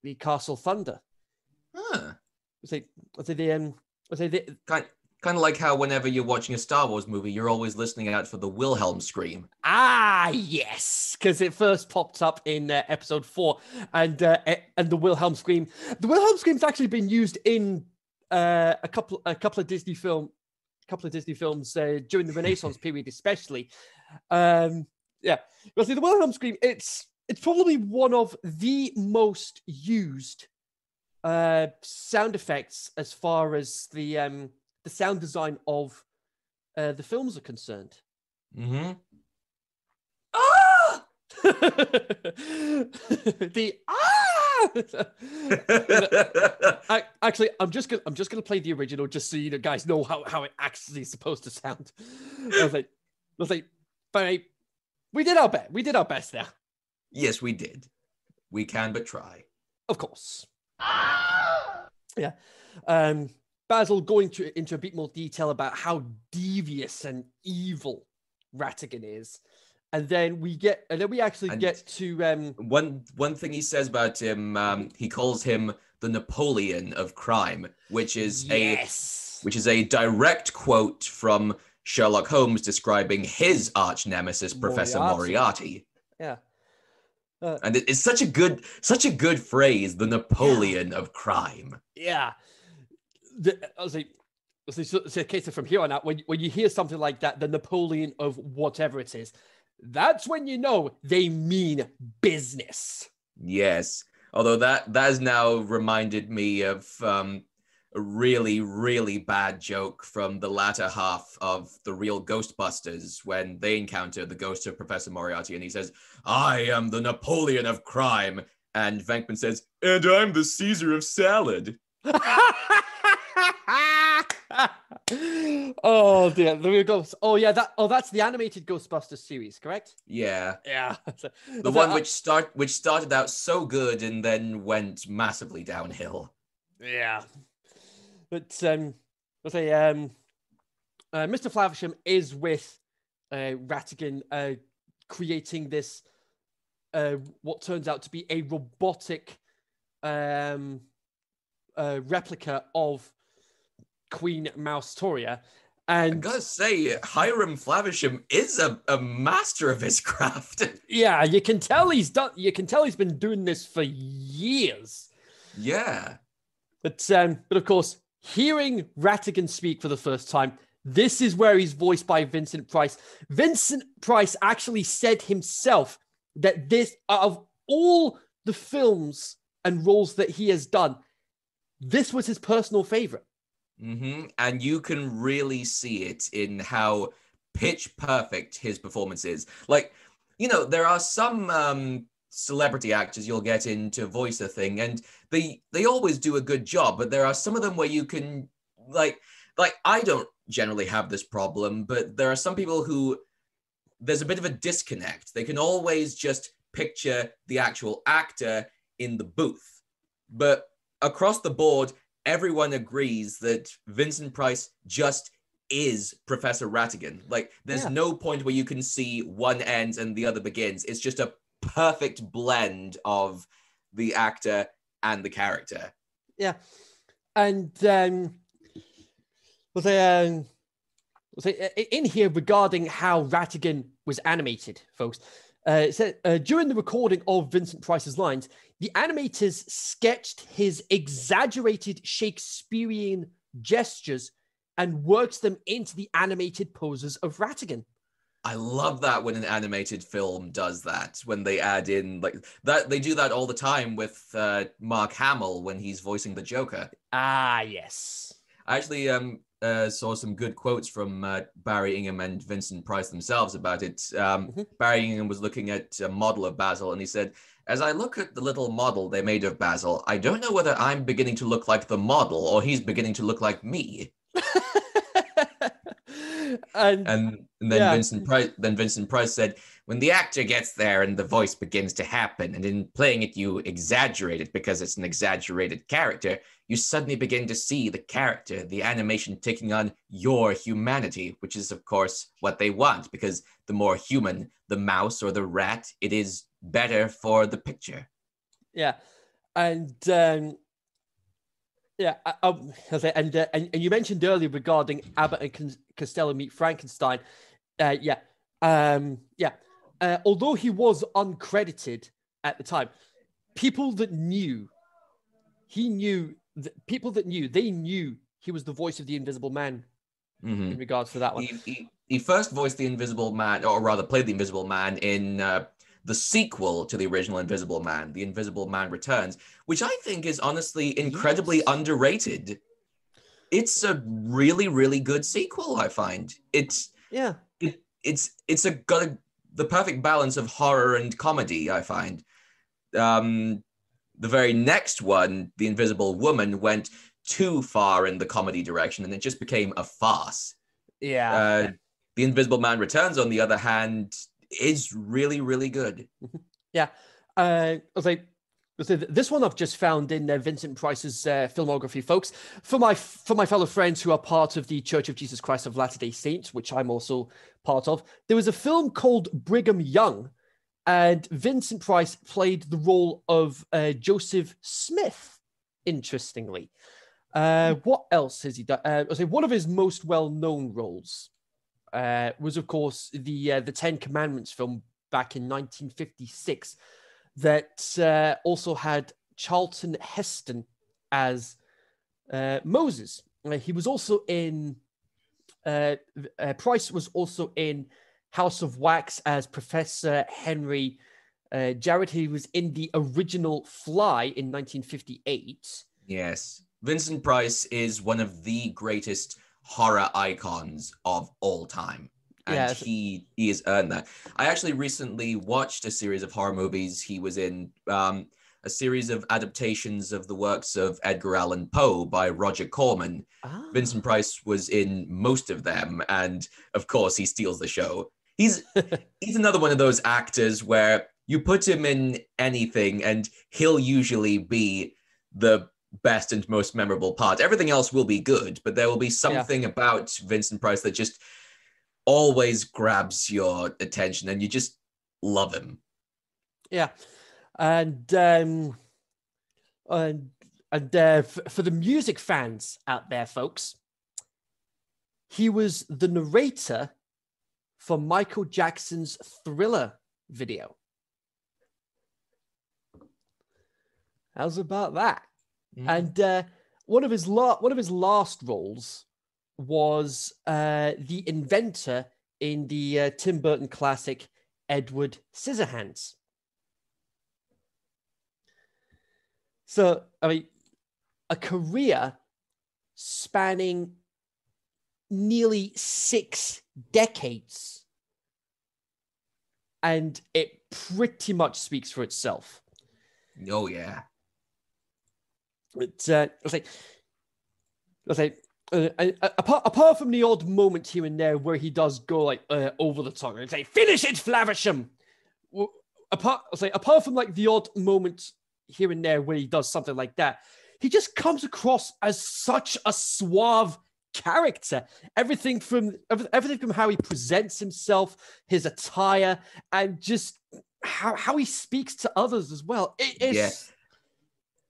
the Castle Thunder. Huh. I say, I say the um, I say the, Kind, kind of like how whenever you're watching a Star Wars movie, you're always listening out for the Wilhelm scream. Ah, yes, because it first popped up in uh, episode four, and uh, e- and the Wilhelm scream. The Wilhelm scream's actually been used in uh, a couple a couple of Disney film, a couple of Disney films uh, during the Renaissance period, especially. Um, yeah, well, see, the Wilhelm scream. It's it's probably one of the most used uh, sound effects as far as the um, the sound design of uh, the films are concerned. Mm-hmm. Ah! the ah! I, actually, I'm just gonna I'm just gonna play the original just so you know, guys know how, how it actually is supposed to sound. I was like, I was like, I- we did our best. We did our best there, yes, we did. We can but try. of course. Yeah. Um, Basil going to into a bit more detail about how devious and evil Ratigan is, and then we get and then we actually And- get to um One one thing he says about him, um, he calls him the Napoleon of crime, which is a which is a direct quote from Sherlock Holmes describing his arch nemesis, Professor Moriarty. Moriarty. Yeah. Uh, And it's such a good such a good phrase, the Napoleon of crime. yeah. The, I was like, so, so, so from here on out, when, when you hear something like that, the Napoleon of whatever it is, that's when you know they mean business. Yes. Although that that has now reminded me of um, a really really bad joke from the latter half of the real Ghostbusters when they encounter the ghost of Professor Moriarty and he says, "I am the Napoleon of crime," and Venkman says, "And I'm the Caesar of salad." oh dear, we go. Oh yeah, that oh that's the animated Ghostbusters series, correct? Yeah, Yeah. the one which start which started out so good and then went massively downhill. Yeah. But um I'll say um uh, Mr. Flaversham is with uh Ratigan uh creating this uh what turns out to be a robotic um uh replica of Queen Mousetoria. And I gotta say, Hiram Flaversham is a, a master of his craft. yeah, you can tell he's done you can tell he's been doing this for years. yeah. But um, but of course, hearing Ratigan speak for the first time, this is where he's voiced by Vincent Price. Vincent Price actually said himself that this of all the films and roles that he has done, this was his personal favorite. hmm And you can really see it in how pitch perfect his performance is. Like, you know, there are some um, celebrity actors you'll get in to voice a thing, and they they always do a good job. But there are some of them where you can like like I don't generally have this problem, but there are some people who there's a bit of a disconnect. They can always just picture the actual actor in the booth, but across the board, everyone agrees that Vincent Price just is Professor Ratigan. Like, there's Yeah. no point where you can see one ends and the other begins. It's just a perfect blend of the actor and the character. Yeah, and um, was I um, was I, i- in here regarding how Ratigan was animated, folks. Uh, it said uh, during the recording of Vincent Price's lines, the animators sketched his exaggerated Shakespearean gestures and worked them into the animated poses of Ratigan. I love that when an animated film does that, when they add in like that. They do that all the time with uh, Mark Hamill when he's voicing the Joker. Ah, yes. I actually um uh, saw some good quotes from uh, Barry Ingham and Vincent Price themselves about it. Um, Mhm. Barry Ingham was looking at a model of Basil, and he said, "As I look at the little model they made of Basil, I don't know whether I'm beginning to look like the model or he's beginning to look like me." And And, and then Yeah. Vincent Price then Vincent Price said, "When the actor gets there and the voice begins to happen, and in playing it you exaggerate it because it's an exaggerated character, you suddenly begin to see the character, the animation taking on your humanity, which is of course what they want because the more human the mouse or the rat, it is better for the picture." Yeah, and um, yeah, I, I, and, uh, and and you mentioned earlier regarding Abbott and Costello meet Frankenstein. Uh, yeah, um, yeah. Uh, although he was uncredited at the time, people that knew, he knew that people that knew they knew he was the voice of the Invisible Man Mhm. in regards to that one. he, he, he first voiced the Invisible Man, or rather played the Invisible Man in uh, the sequel to the original Invisible Man, The Invisible Man Returns, which I think is honestly incredibly Yes. underrated. It's a really, really good sequel. I find it's Yeah, it, it's it's a got a, the perfect balance of horror and comedy. I find. Um, the very next one, The Invisible Woman, went too far in the comedy direction, and it just became a farce. yeah. Uh, the Invisible Man Returns, on the other hand, is really, really good. Yeah. Uh, I was like, so this one I've just found in uh, Vincent Price's uh, filmography, folks. For my for my fellow friends who are part of the Church of Jesus Christ of Latter Day Saints, which I'm also part of, there was a film called Brigham Young, and Vincent Price played the role of uh, Joseph Smith. Interestingly, uh, what else has he done? Uh, I was like, one of his most well known roles uh, was, of course, the uh, the Ten Commandments film back in 1956 that uh, also had Charlton Heston as uh, Moses uh, he was also in. Uh, Price was also in House of Wax as Professor Henry uh, Jarrett. He was in the original Fly in 1958. Yes. Vincent Price is one of the greatest horror icons of all time. And he he has earned that. I actually recently watched a series of horror movies he was in. Um, a series of adaptations of the works of Edgar Allan Poe by Roger Corman. Ah. Vincent Price was in most of them, and of course, he steals the show. He's he's another one of those actors where you put him in anything, and he'll usually be the best and most memorable part. Everything else will be good, but there will be something about Vincent Price that just always grabs your attention, and you just love him. Yeah, and um, and and uh, for the music fans out there, folks, he was the narrator for Michael Jackson's Thriller video. How's about that? And uh, one of his la- one of his last roles was uh, the inventor in the uh, Tim Burton classic Edward Scissorhands. So, I mean, a career spanning nearly six decades. And it pretty much speaks for itself. oh yeah, It's uh, it's like, it's like, uh, apart, apart from the odd moment here and there where he does go like uh, over the top and say, "Finish it, Flaversham." Apart, it's like, apart from like the odd moment here and there where he does something like that, he just comes across as such a suave character. Everything from everything from how he presents himself, his attire, and just how how he speaks to others as well. It is.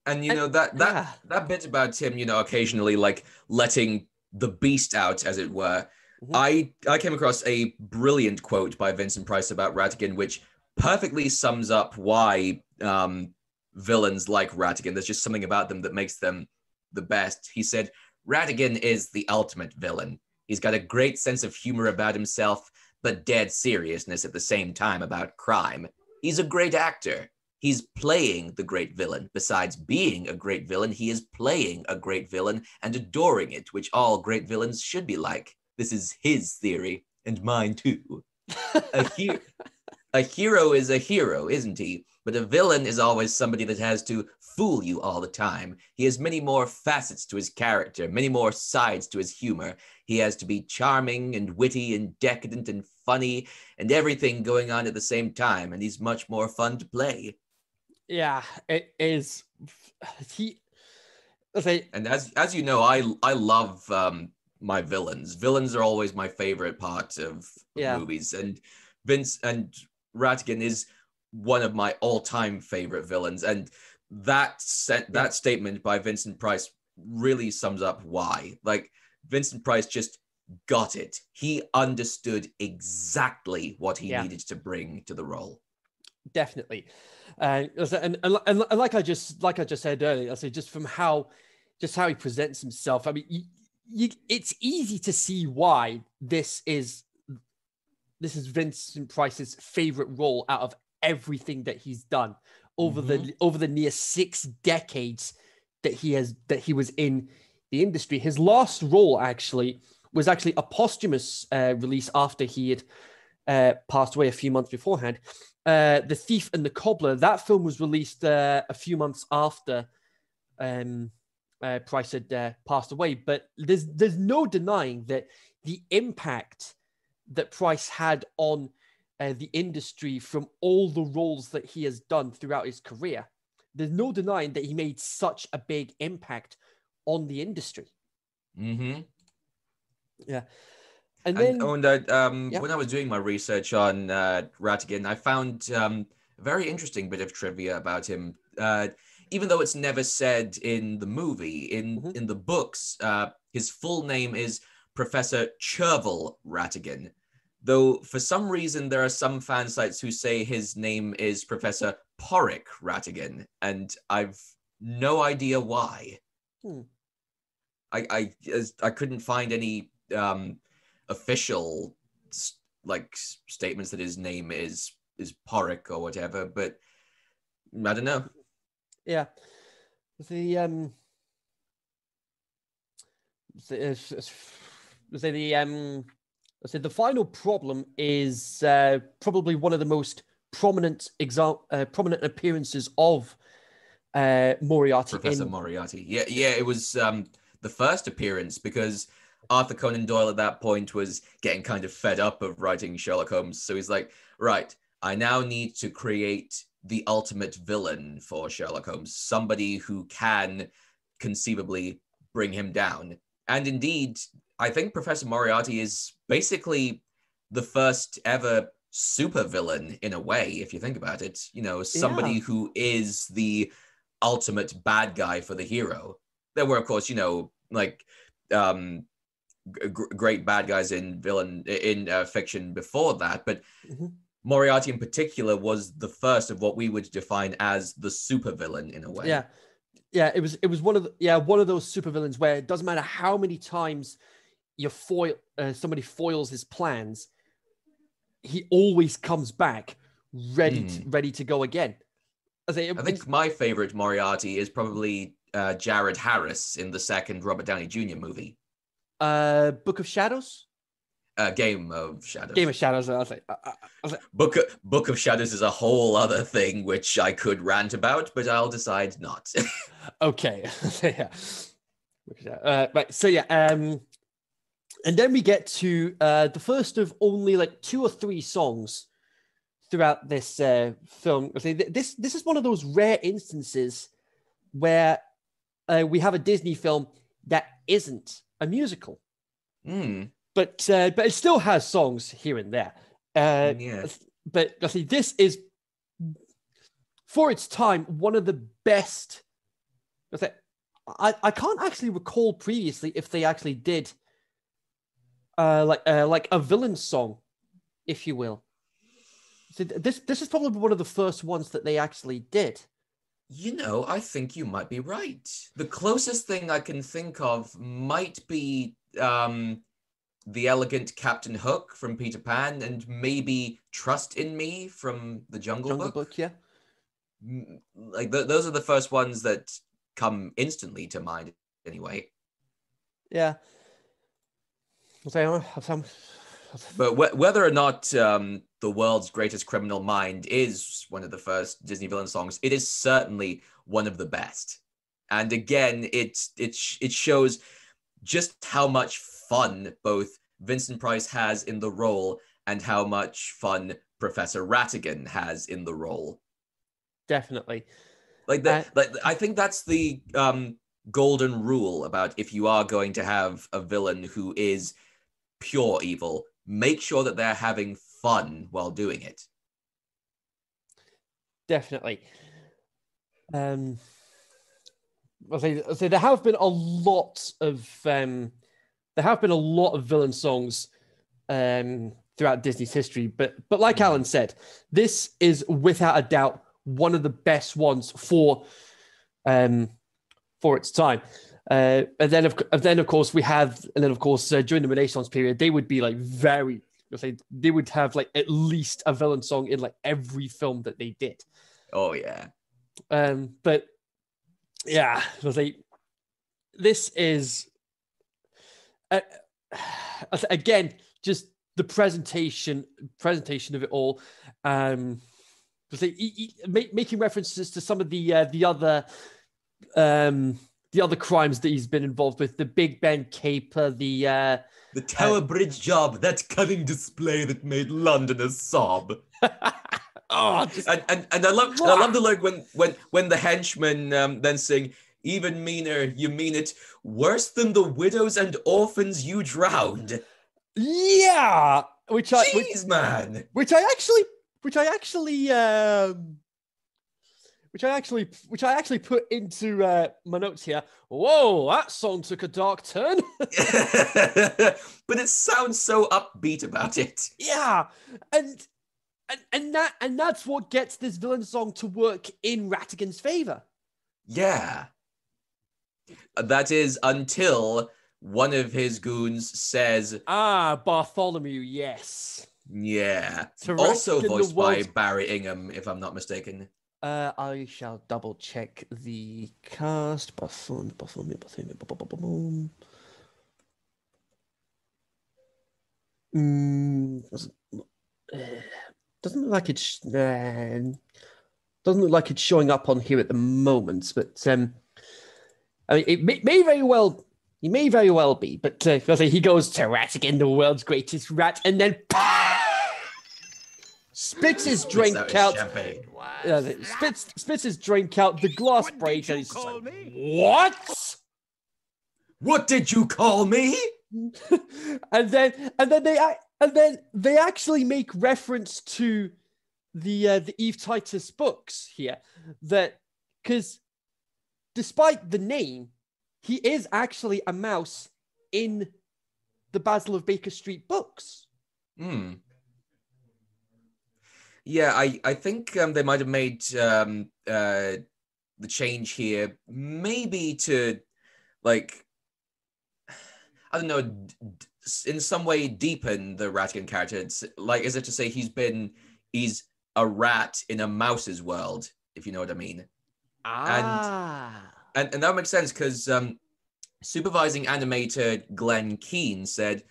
And you And- know that that yeah. that bit about him, you know, occasionally like letting the beast out, as it were. Mhm. I I came across a brilliant quote by Vincent Price about Ratigan, which perfectly sums up why um, villains like Ratigan. There's just something about them that makes them the best. He said, "Ratigan is the ultimate villain. He's got a great sense of humor about himself, but dead seriousness at the same time about crime. He's a great actor." He's playing the great villain. Besides being a great villain, he is playing a great villain and adoring it, which all great villains should be like. This is his theory, and mine too. A, he- a hero is a hero, isn't he? But a villain is always somebody that has to fool you all the time. He has many more facets to his character, many more sides to his humor. He has to be charming and witty and decadent and funny and everything going on at the same time, and he's much more fun to play. Yeah, it is. He, say, And as as you know, I I love um, my villains. Villains are always my favorite part of Yeah. movies, and Vince and Ratigan is one of my all-time favorite villains. And that set, that statement by Vincent Price really sums up why. Like Vincent Price just got it. He understood exactly what he Yeah. needed to bring to the role. Definitely, uh, and, and and like I just like I just said earlier, I say just from how just how he presents himself. I mean, you, you, it's easy to see why this is this is Vincent Price's favorite role out of everything that he's done over the over the near six decades that he has that he was in the industry. His last role actually was actually a posthumous uh, release after he had uh, passed away a few months beforehand. Uh, the Thief and the Cobbler. That film was released uh, a few months after um, uh, Price had uh, passed away. But there's there's no denying that the impact that Price had on uh, the industry from all the roles that he has done throughout his career. There's no denying that he made such a big impact on the industry. Mm-hmm. And And, then, and um, Yeah. when I was doing my research on uh, Ratigan, I found um, a very interesting bit of trivia about him. Uh, even though it's never said in the movie, in Mhm. in the books, uh, his full name is Professor Chervil Ratigan. Though for some reason there are some fan sites who say his name is Professor Porrick Ratigan, and I've no idea why. I I I couldn't find any um official like statements that his name is is Porrick or whatever, but I don't know. Yeah. The um the, uh, say the um say the final problem is uh, probably one of the most prominent exam- uh, prominent appearances of uh, Moriarty Professor in Moriarty. Yeah, yeah, it was um the first appearance because Arthur Conan Doyle at that point was getting kind of fed up of writing Sherlock Holmes. So he's like, right, I now need to create the ultimate villain for Sherlock Holmes, somebody who can conceivably bring him down. And indeed, I think Professor Moriarty is basically the first ever super villain in a way, if you think about it. You know, somebody Yeah. who is the ultimate bad guy for the hero. There were, of course, you know, like um, g- great bad guys in villain in uh, fiction before that, but Mhm. Moriarty in particular was the first of what we would define as the supervillain in a way. yeah yeah it was it was one of the, yeah one of those supervillains where it doesn't matter how many times you foil uh, somebody foils his plans he always comes back ready to, ready to go again I, say, I think my favorite Moriarty is probably uh, Jared Harris in the second Robert Downey Jr. movie, uh book of shadows? Uh, Game of Shadows. game of shadows i was like uh, I was like Book of, Book of Shadows is a whole other thing which I could rant about, but I'll decide not. okay. Yeah. Uh, right so yeah um and then we get to uh the first of only like two or three songs throughout this uh film. I this this is one of those rare instances where uh, we have a disney film that isn't a musical Hmm. but uh, but it still has songs here and there uh yeah. but I see this is for its time one of the best. I I I can't actually recall previously if they actually did uh like uh, like a villain song, if you will. So this this is probably one of the first ones that they actually did. You know, I think you might be right. The closest thing I can think of might be um, the elegant Captain Hook from Peter Pan, and maybe Trust in Me from the Jungle, Jungle Book. Book, yeah. Mm, Like th- those are the first ones that come instantly to mind. Anyway, Yeah. I'll say, I'll say- but wh- whether or not um, the world's greatest criminal mind is one of the first Disney villain songs, it is certainly one of the best. And again, it it it shows just how much fun both Vincent Price has in the role and how much fun Professor Ratigan has in the role. definitely. Like that, Uh, like I think that's the um, golden rule about if you are going to have a villain who is pure evil, make sure that they're having fun while doing it. definitely. Um, I'll say, I'll say there have been a lot of um, there have been a lot of villain songs um, throughout Disney's history, but but like Alan said, this is without a doubt one of the best ones for um, for its time. Uh, and then of and then of course we have and then of course uh, during the Renaissance period they would be like very say they would have like at least a villain song in like every film that they did. Oh yeah. Um, but yeah, like, this is uh, again just the presentation presentation of it all. Um, like, ma- making references to some of the uh, the other um the other crimes that he's been involved with, the Big Ben caper, the uh, The Tower Bridge job, that cunning display that made Londoners sob. oh, just, And and, and I love and I love the look when when when the henchmen um, then sing even meaner, you mean it worse than the widows and orphans you drowned. yeah, which I which, Jeez, man. which I actually, which I actually, um, which I actually, which I actually put into uh, my notes here. Whoa, that song took a dark turn. but it sounds so upbeat about it. yeah, and and and that and that's what gets this villain song to work in Ratigan's favor. Yeah. That is until one of his goons says, Ah, Bartholomew, yes. "Yeah." Also voiced by Barry Ingham, if I'm not mistaken. Uh, I shall double check the cast. Mm, doesn't, uh, doesn't look like it's uh, doesn't look like it's showing up on here at the moment. But um, I mean, it may, may very well, he may very well be. But uh, he goes to again. the world's greatest rat, and then spits his drink his out. champagne. Yeah, spits spits his drink out. The glass What did breaks, you and he's just like, me? "What?" What did you call me? and then and then they and then they actually make reference to the uh, the Eve Titus books here that because despite the name, he is actually a mouse in the Basil of Baker Street books. Hmm. Yeah, I I think um, they might have made um, uh, the change here, maybe to like I don't know, d- d- in some way deepen the Ratigan character. It's like, is it to say he's been he's a rat in a mouse's world, if you know what I mean? Ah, and and that makes sense because um, supervising animator Glenn Keane said,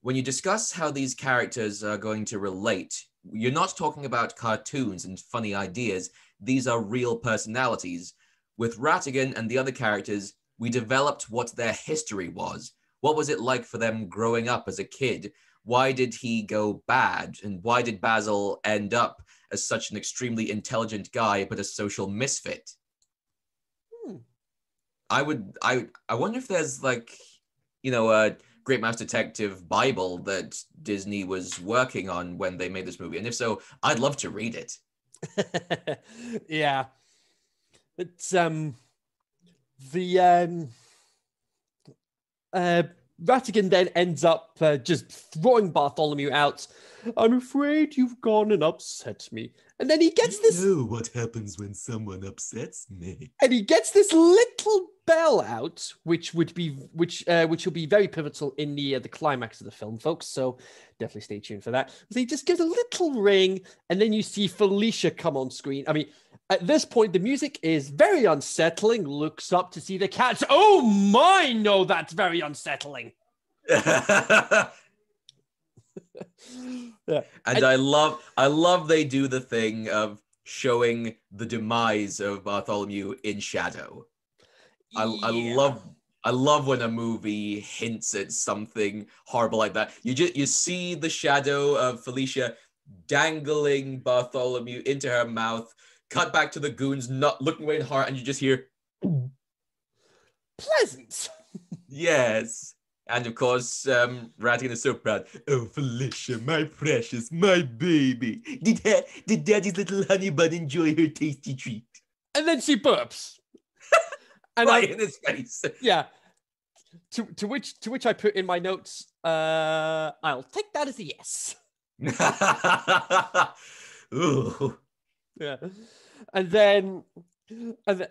when you discuss how these characters are going to relate, you're not talking about cartoons and funny ideas. These are real personalities. With Ratigan and the other characters, we developed what their history was. What was it like for them growing up as a kid? Why did he go bad? And why did Basil end up as such an extremely intelligent guy, but a social misfit? Hmm. I would I I wonder if there's like you know a Great Mouse Detective Bible that Disney was working on when they made this movie, and if so, I'd love to read it. yeah. It's um the um uh Ratigan then ends up uh, just throwing Bartholomew out. I'm afraid you've gone and upset me. And then he gets this know what happens when someone upsets me. and he gets this little bell out, which would be which uh, which will be very pivotal in the uh, the climax of the film, folks. So definitely stay tuned for that. So he just gives a little ring, and then you see Felicia come on screen. I mean, at this point, the music is very unsettling. Looks up to see the cats. Oh my, no, that's very unsettling. yeah, and I love I love they do the thing of showing the demise of Bartholomew in shadow. I, I love I love when a movie hints at something horrible like that. You just you see the shadow of Felicia dangling Bartholomew into her mouth. Cut back to the goons not looking away in horror, and you just hear pleasant. yes. And of course, um, Ratigan is so proud. Oh, Felicia, my precious, my baby. Did, ha- did Daddy's little honey bun enjoy her tasty treat? And then she burps. And Right I, in his face. yeah to to which to which i put in my notes uh i'll take that as a yes Ooh. yeah and then and then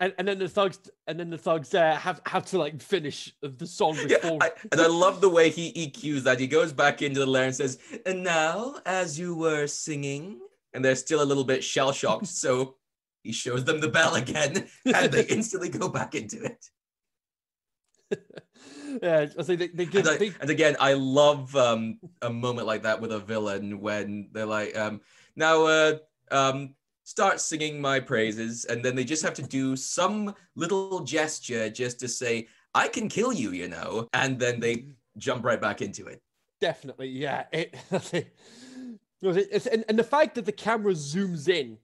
and, and then the thugs and then the thugs uh, have have to like finish the song Yeah, before I, and I love the way he EQs that. He goes back into the lair and says, "And now, as you were singing," and they're still a little bit shell shocked, so he shows them the bell again, and they instantly go back into it. yeah I say they, they give And, I- they, and again, I love um, a moment like that with a villain when they're like, um, "Now, uh, um, start singing my praises," and then they just have to do some little gesture just to say, "I can kill you," you know, and then they jump right back into it. definitely yeah it, it's, and, and the fact that the camera zooms in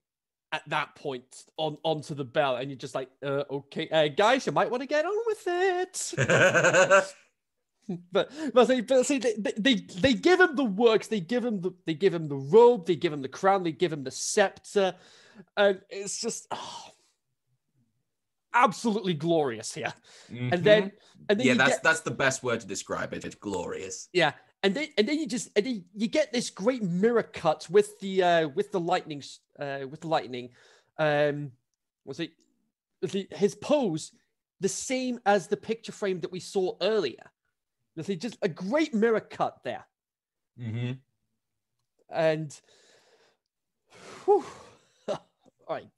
at that point on onto the bell and you're just like uh, okay uh, guys you might want to get on with it but but see, but see they, they- they give him the works they give him the they give him the robe they give him the crown they give him the scepter and it's just oh, absolutely glorious here and then and then yeah, that's get, that's the best word to describe it. It's glorious. yeah and then and then you just and then you get this great mirror cut with the uh with the lightning uh with the lightning um was it his pose the same as the picture frame that we saw earlier. See, just a great mirror cut there. Mm-hmm. And whew, all right.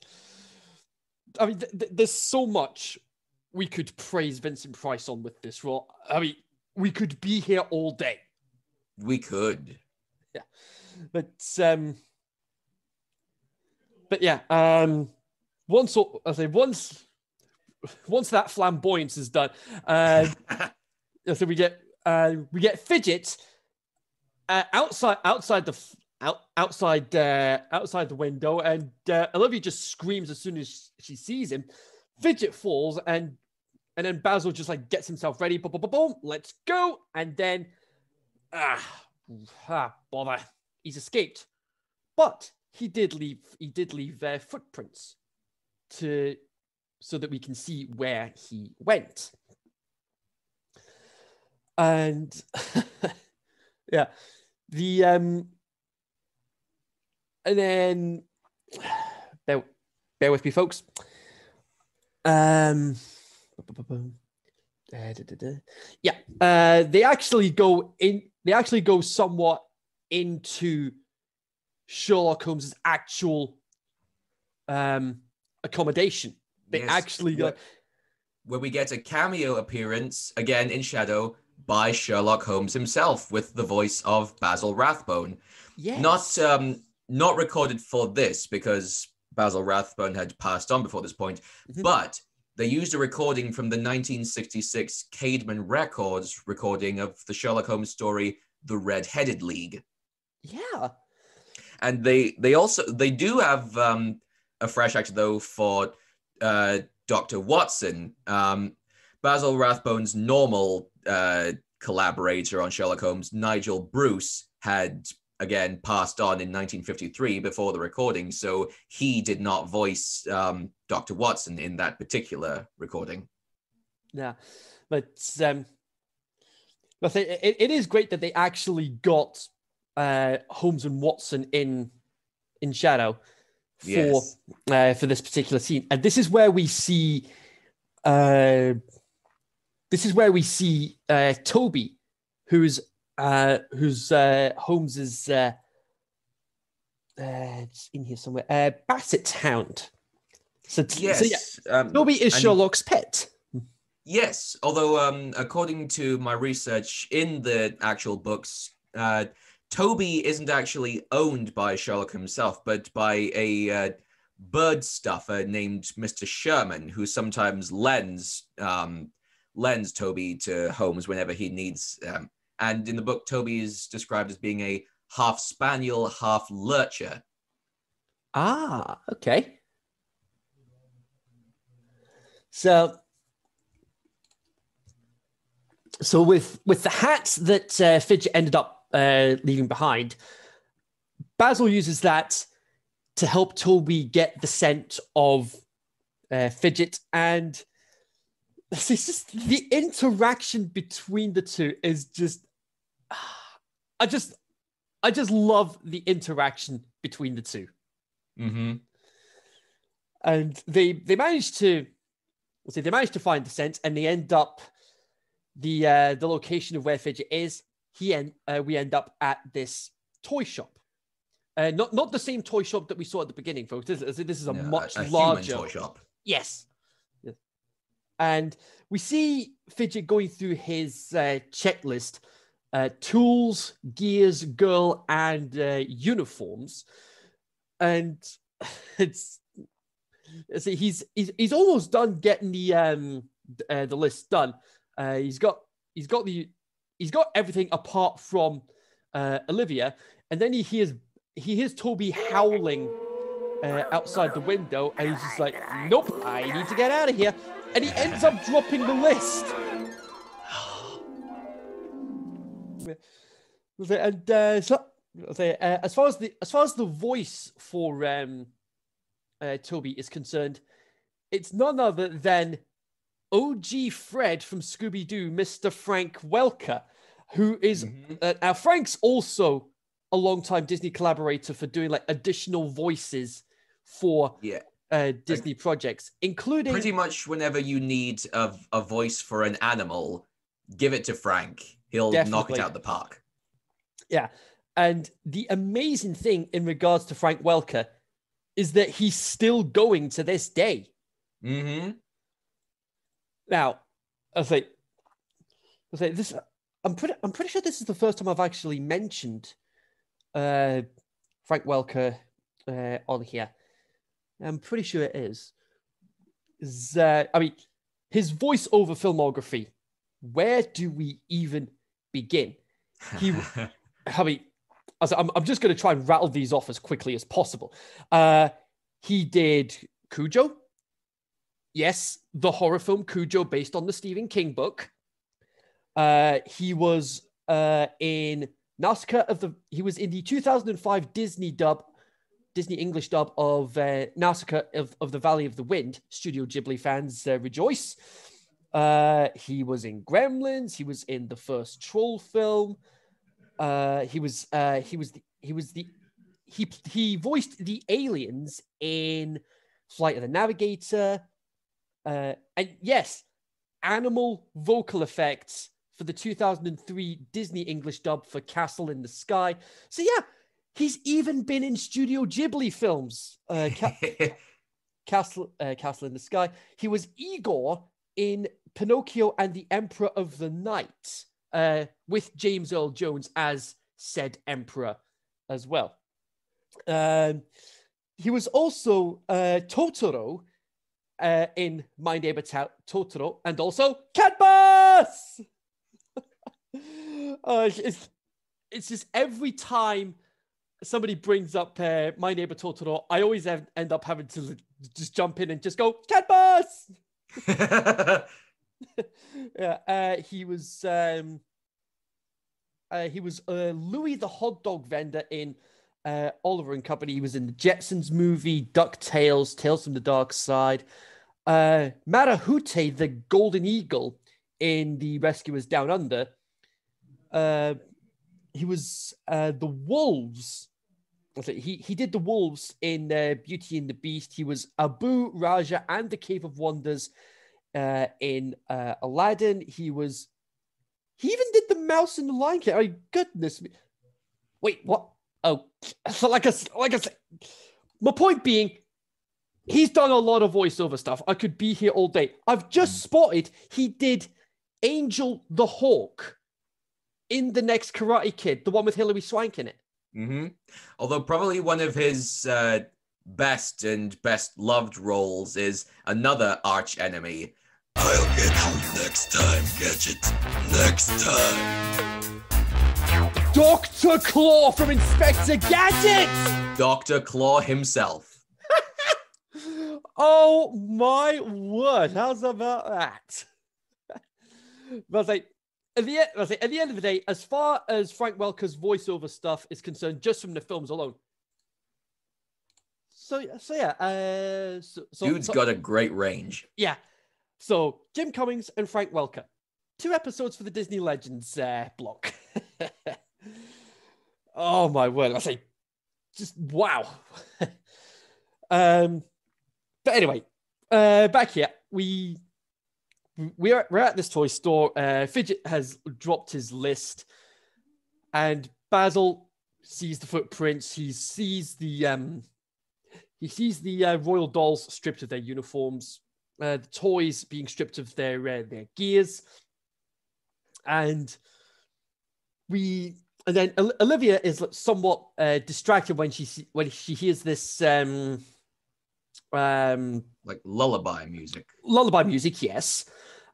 I mean, th- th- there's so much we could praise Vincent Price on with this role. I mean, we could be here all day. We could. Yeah. But um but yeah, um once I say once once that flamboyance is done, uh so we get uh we get fidget uh, outside outside the out, outside uh outside the window and uh, Olivia just screams as soon as she sees him. Fidget falls and and then Basil just like gets himself ready. Boom, boom, boom, boom. Let's go. And then ah, ah bother. He's escaped. But he did leave he did leave uh, footprints to so that we can see where he went. And yeah, the um and then bear, bear with me folks. Um yeah, uh they actually go in they actually go somewhat into Sherlock Holmes's actual um accommodation. They Yes, actually go where- we get a cameo appearance, again in shadow, by Sherlock Holmes himself with the voice of Basil Rathbone. yes. Not um not recorded for this because Basil Rathbone had passed on before this point, Mhm. but they used a recording from the 1966 Caedmon Records recording of the Sherlock Holmes story The Red-Headed League. yeah. and they they also they do have um, a fresh actor though for uh, Doctor Watson. Um, Basil Rathbone's normal uh, collaborator on Sherlock Holmes, Nigel Bruce, had again passed on in 1953 before the recording, so he did not voice um, Doctor Watson in that particular recording. Yeah, but um, but it, it, it is great that they actually got uh, Holmes and Watson in in shadow for Yes. uh, for this particular scene, and this is where we see uh, this is where we see uh, Toby, who's uh, who's uh, Holmes's uh, uh, it's in here somewhere uh, Basset Hound. So, t- Yes. so yeah, um, Toby is Sherlock's pet. Yes, although um, according to my research in the actual books, uh, Toby isn't actually owned by Sherlock himself, but by a uh, bird stuffer named Mr. Sherman, who sometimes lends um, lends Toby to Holmes whenever he needs. Um, and in the book, Toby is described as being a half spaniel, half lurcher. Ah, okay. So, so with with the hat that uh, Fidget ended up uh, leaving behind, Basil uses that to help Toby get the scent of uh, Fidget, and it's just the interaction between the two is just, I just, I just love the interaction between the two Mm-hmm. and they they managed to let's say they managed to find the scent and they end up the uh the location of where fidget is he end uh, we end up at this toy shop uh not not the same toy shop that we saw at the beginning folks this, is- this is a Yeah, much a larger toy shop. Yes. And we see fidget going through his uh, checklist uh, tools gears girl and uh, uniforms. And it's see he's he's he's almost done getting the um uh, the list done. Uh he's got he's got the he's got everything apart from uh olivia. And then he hears he hears toby howling uh, outside the window and he's just like nope i need to get out of here and he ends up dropping the list and uh, so uh, as far as the as far as the voice for um, uh, Toby is concerned, it's none other than OG Fred from Scooby Doo, Mr. Frank Welker, who is Mhm. uh, now Frank's also a longtime Disney collaborator for doing like additional voices for Yeah. Uh, Disney projects, including Pretty much whenever you need a, a voice for an animal, give it to Frank. He'll knock it out the park. Yeah. And the amazing thing in regards to Frank Welker is that he's still going to this day. Mm-hmm. Now, I say, I say this. I'm pretty. I'm pretty sure this is the first time I've actually mentioned uh, Frank Welker uh, on here. I'm pretty sure it is. Is, uh, I mean, his voiceover filmography. Where do we even begin? He- I mean, I'm, I'm just going to try and rattle these off as quickly as possible. Uh, he did Cujo. Yes, the horror film Cujo, based on the Stephen King book. Uh, he was uh, in Nausicaa of the. He was in the 2005 Disney dub, Disney English dub of uh, Nausicaa of, of the Valley of the Wind. Studio Ghibli fans uh, rejoice. Uh, he was in Gremlins. He was in the first Troll film. Uh, he was uh, he was the, he was the he he voiced the aliens in Flight of the Navigator. Uh, and yes, animal vocal effects for the 2003 Disney English dub for Castle in the Sky. So yeah, he's even been in Studio Ghibli films. Uh, Ca- Castle uh, Castle in the Sky. He was Igor in Pinocchio and the Emperor of the Night uh, with James Earl Jones as said emperor as well. Um, he was also uh, Totoro uh, in My Neighbor Ta- Totoro and also Catbus. uh, it's, it's just every time somebody brings up uh, My Neighbor Totoro, I always have, end up having to just jump in and just go Catbus. yeah, uh, he was um, uh, he was uh, Louis the hot dog vendor in uh, Oliver and Company. He was in the Jetsons movie, Ducktales, Tales from the Dark Side. Uh, Marahute, the golden eagle in The Rescuers Down Under. Uh, he was uh, the wolves. He he did the wolves in uh, Beauty and the Beast. He was Abu Rajah and the Cave of Wonders uh, in uh, Aladdin. He was. He even did the Mouse and the Lion King. Oh goodness me! Wait, what? Oh, so like I like I said, my point being, he's done a lot of voiceover stuff. I could be here all day. I've just spotted he did Angel the Hawk in the next Karate Kid, the one with Hilary Swank in it. Hmm Although probably one of his uh, best and best loved roles is another arch enemy. I'll get you next time, Gadget. Next time. Dr. Claw from Inspector Gadget! Dr. Claw himself. Oh my word! How's about that? but I was like, at the, end, I was at the end of the day, as far as Frank Welker's voiceover stuff is concerned, just from the films alone. So, so yeah, uh, so, so, Dude's so- got a great range. yeah. So Jim Cummings and Frank Welker, two episodes for the Disney Legends uh, block. oh my word! I say, just wow. um, but anyway, uh, back here we we're we're at this toy store. Uh, Fidget has dropped his list, and Basil sees the footprints. He sees the um, he sees the uh, royal dolls stripped of their uniforms uh, the toys being stripped of their uh, their gears, and we and then Olivia is somewhat uh, distracted when she see, when she hears this um, um, Like lullaby music. lullaby music, yes,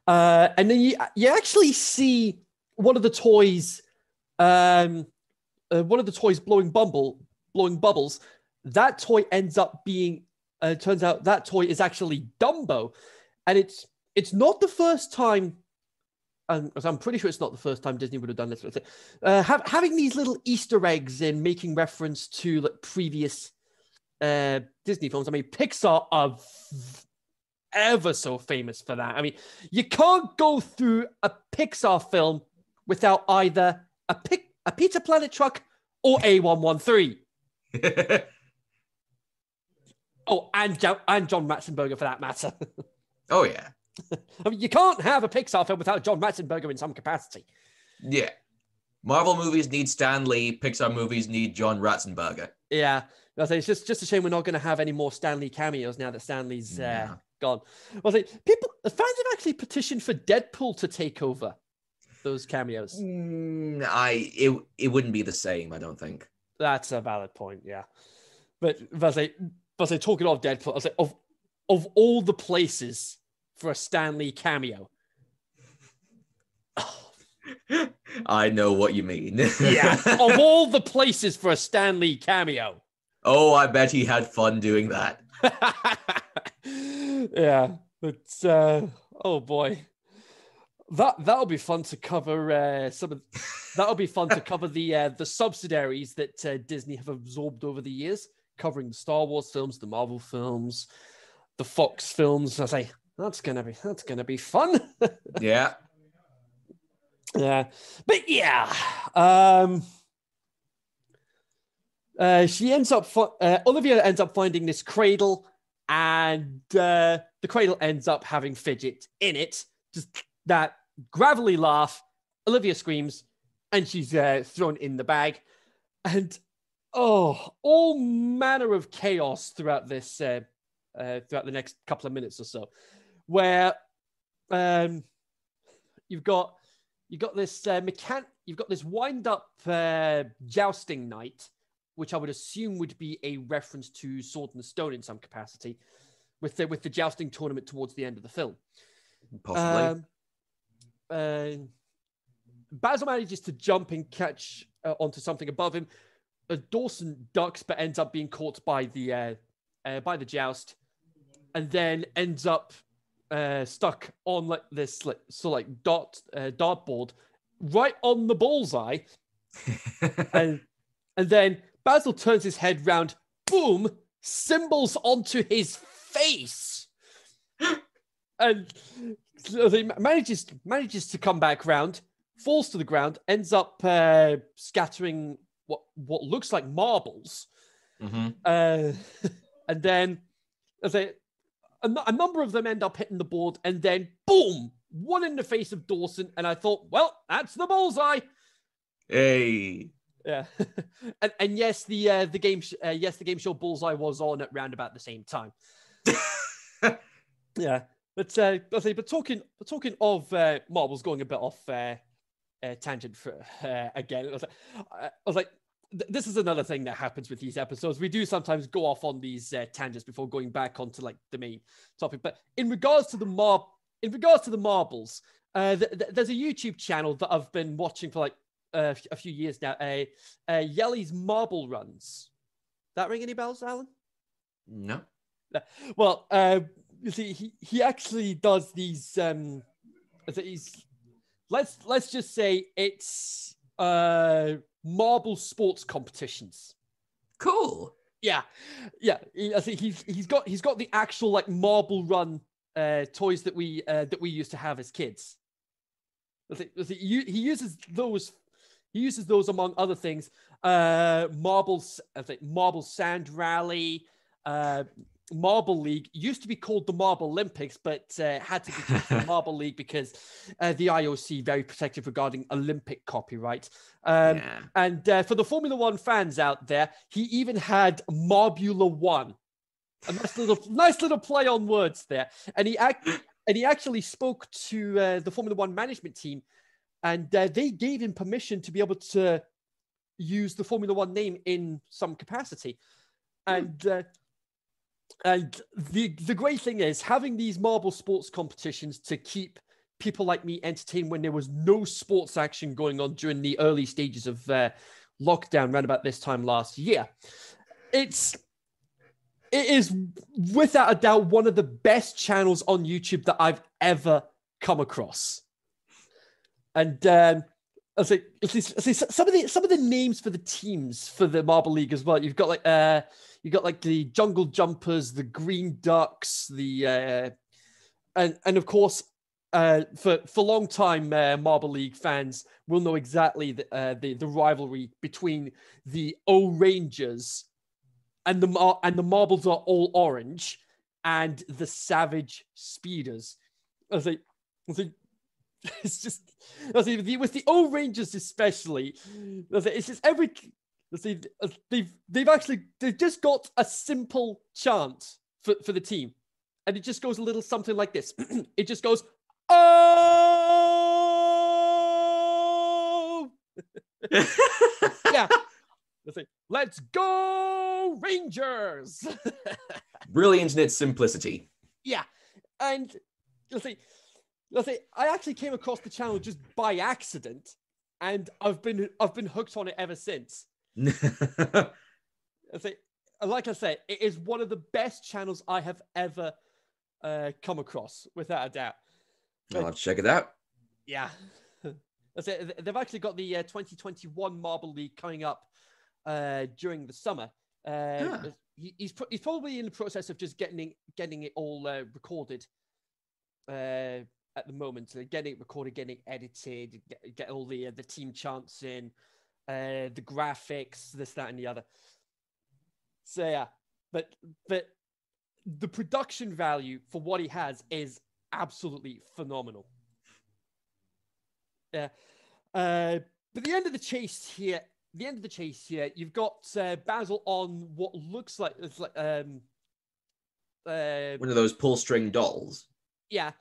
uh, and then you you actually see one of the toys, um, uh, one of the toys blowing bumble blowing bubbles. That toy ends up being. Uh, it turns out that toy is actually Dumbo, and it's it's not the first time. And I'm pretty sure it's not the first time Disney would have done this. sort of. Uh, ha- having these little Easter eggs and making reference to like previous uh, Disney films. I mean, Pixar are ever so famous for that. I mean, you can't go through a Pixar film without either a pic- a Pizza Planet truck or A113. Oh, and Jo- and John Ratzenberger for that matter. Oh yeah, I mean, you can't have a Pixar film without John Ratzenberger in some capacity. yeah. Marvel movies need Stan Lee. Pixar movies need John Ratzenberger. Yeah, I say it's just just a shame we're not going to have any more Stan Lee cameos now that Stan Lee's uh, Yeah. gone. I say people, the fans have actually petitioned for Deadpool to take over those cameos. Mm, I it it wouldn't be the same. I don't think. That's a valid point, yeah. But but I say, but I say, talking of Deadpool, I say of of all the places for a Stan Lee cameo, I know what you mean. yeah, of all the places for a Stan Lee cameo, oh, I bet he had fun doing that. yeah, but uh, oh boy, that that'll be fun to cover. Uh, some of that'll be fun to cover the uh, the subsidiaries that uh, Disney have absorbed over the years, covering the Star Wars films, the Marvel films, the Fox films. I say that's gonna be that's gonna be fun. Yeah. yeah, but yeah, um. Uh, she ends up, fi- uh, Olivia ends up finding this cradle, and uh, the cradle ends up having Fidget in it. Just that gravelly laugh. Olivia screams, and she's uh, thrown in the bag. And oh, all manner of chaos throughout this, uh, uh, throughout the next couple of minutes or so, where um, you've got you've got this uh, mechan- you've got this wind up uh, jousting knight which I would assume would be a reference to Sword and the Stone in some capacity, with the with the jousting tournament towards the end of the film. Possibly. Um, uh, Basil manages to jump and catch uh, onto something above him. Uh, Dawson ducks, but ends up being caught by the uh, uh, by the joust, and then ends up uh, stuck on like this like so like dot uh, dartboard right on the bullseye, and and then Basil turns his head round, boom, cymbals onto his face, and so he manages manages to come back round, falls to the ground, ends up uh, scattering what what looks like marbles, Mhm. uh, and then as a, a a number of them end up hitting the board, and then boom, one in the face of Dawson, and I thought, well, that's the bullseye. Hey. Yeah, and and yes, the uh, the game sh- uh, yes the game show Bullseye was on at round about the same time. yeah, but uh, but, but talking but talking of uh, marbles going a bit off uh, uh, tangent for uh, again. I was like, I was like th- this is another thing that happens with these episodes. We do sometimes go off on these uh, tangents before going back onto like the main topic. But in regards to the mar, in regards to the marbles, uh, th- th- there's a YouTube channel that I've been watching for like uh, a few years now. Uh, uh, Jelle's Marble Runs. That ring any bells, Alan? No. Well, uh, you see, he, he actually does these. Um, he's let's let's just say it's uh, marble sports competitions. Cool. Yeah, yeah. He, I think he's he's got he's got the actual like marble run uh, toys that we uh, that we used to have as kids. I think, I think he, he uses those. He uses those among other things. Uh, marbles, I think marble sand rally, uh, marble league used to be called the Marble Olympics, but uh, had to be called the Marble League because uh, the IOC very protective regarding Olympic copyright. Um, yeah. and uh, for the Formula One fans out there, he even had Marbula One. A nice little, nice little play on words there. And he act, and he actually spoke to uh, the Formula One management team, and uh, they gave him permission to be able to use the Formula One name in some capacity. And uh, and the the great thing is having these marble sports competitions to keep people like me entertained when there was no sports action going on during the early stages of uh, lockdown around about this time last year. It's it is without a doubt one of the best channels on YouTube that I've ever come across. And um, I say, say, some of the some of the names for the teams for the Marble League as well. You've got like uh, you got like the Jungle Jumpers, the Green Ducks, the uh, and and of course uh, for for long time uh, Marble League fans will know exactly the, uh, the the rivalry between the O'rangers and the mar- and the marbles are all orange, and the savage speeders. I was like, I was like it's just I was like, the- with the old Rangers especially. I was like, it's just every. Let's see, uh, they've they've actually they've just got a simple chant for, for the team, and it just goes a little something like this. it just goes, oh, yeah. Let's see, let's go Rangers. Brilliant in its simplicity. yeah, and let's see, let's see, I actually came across the channel just by accident, and I've been I've been hooked on it ever since. I say, like I say, it is one of the best channels I have ever uh, come across, without a doubt. I'll have to check it out. Yeah. I say, they've actually got the uh, 2021 Marble League coming up uh, during the summer. Uh, Ah. he- he's, pro- he's probably in the process of just getting it, getting it all uh, recorded uh, at the moment. Uh, getting it recorded, getting it edited, get, get all the uh, the team chants in, uh, the graphics, this, that, and the other. So yeah, but but the production value for what he has is absolutely phenomenal. Yeah, uh, but the end of the chase here, the end of the chase here, you've got uh, Basil on what looks like it's like um, uh, One of those pull string dolls. yeah.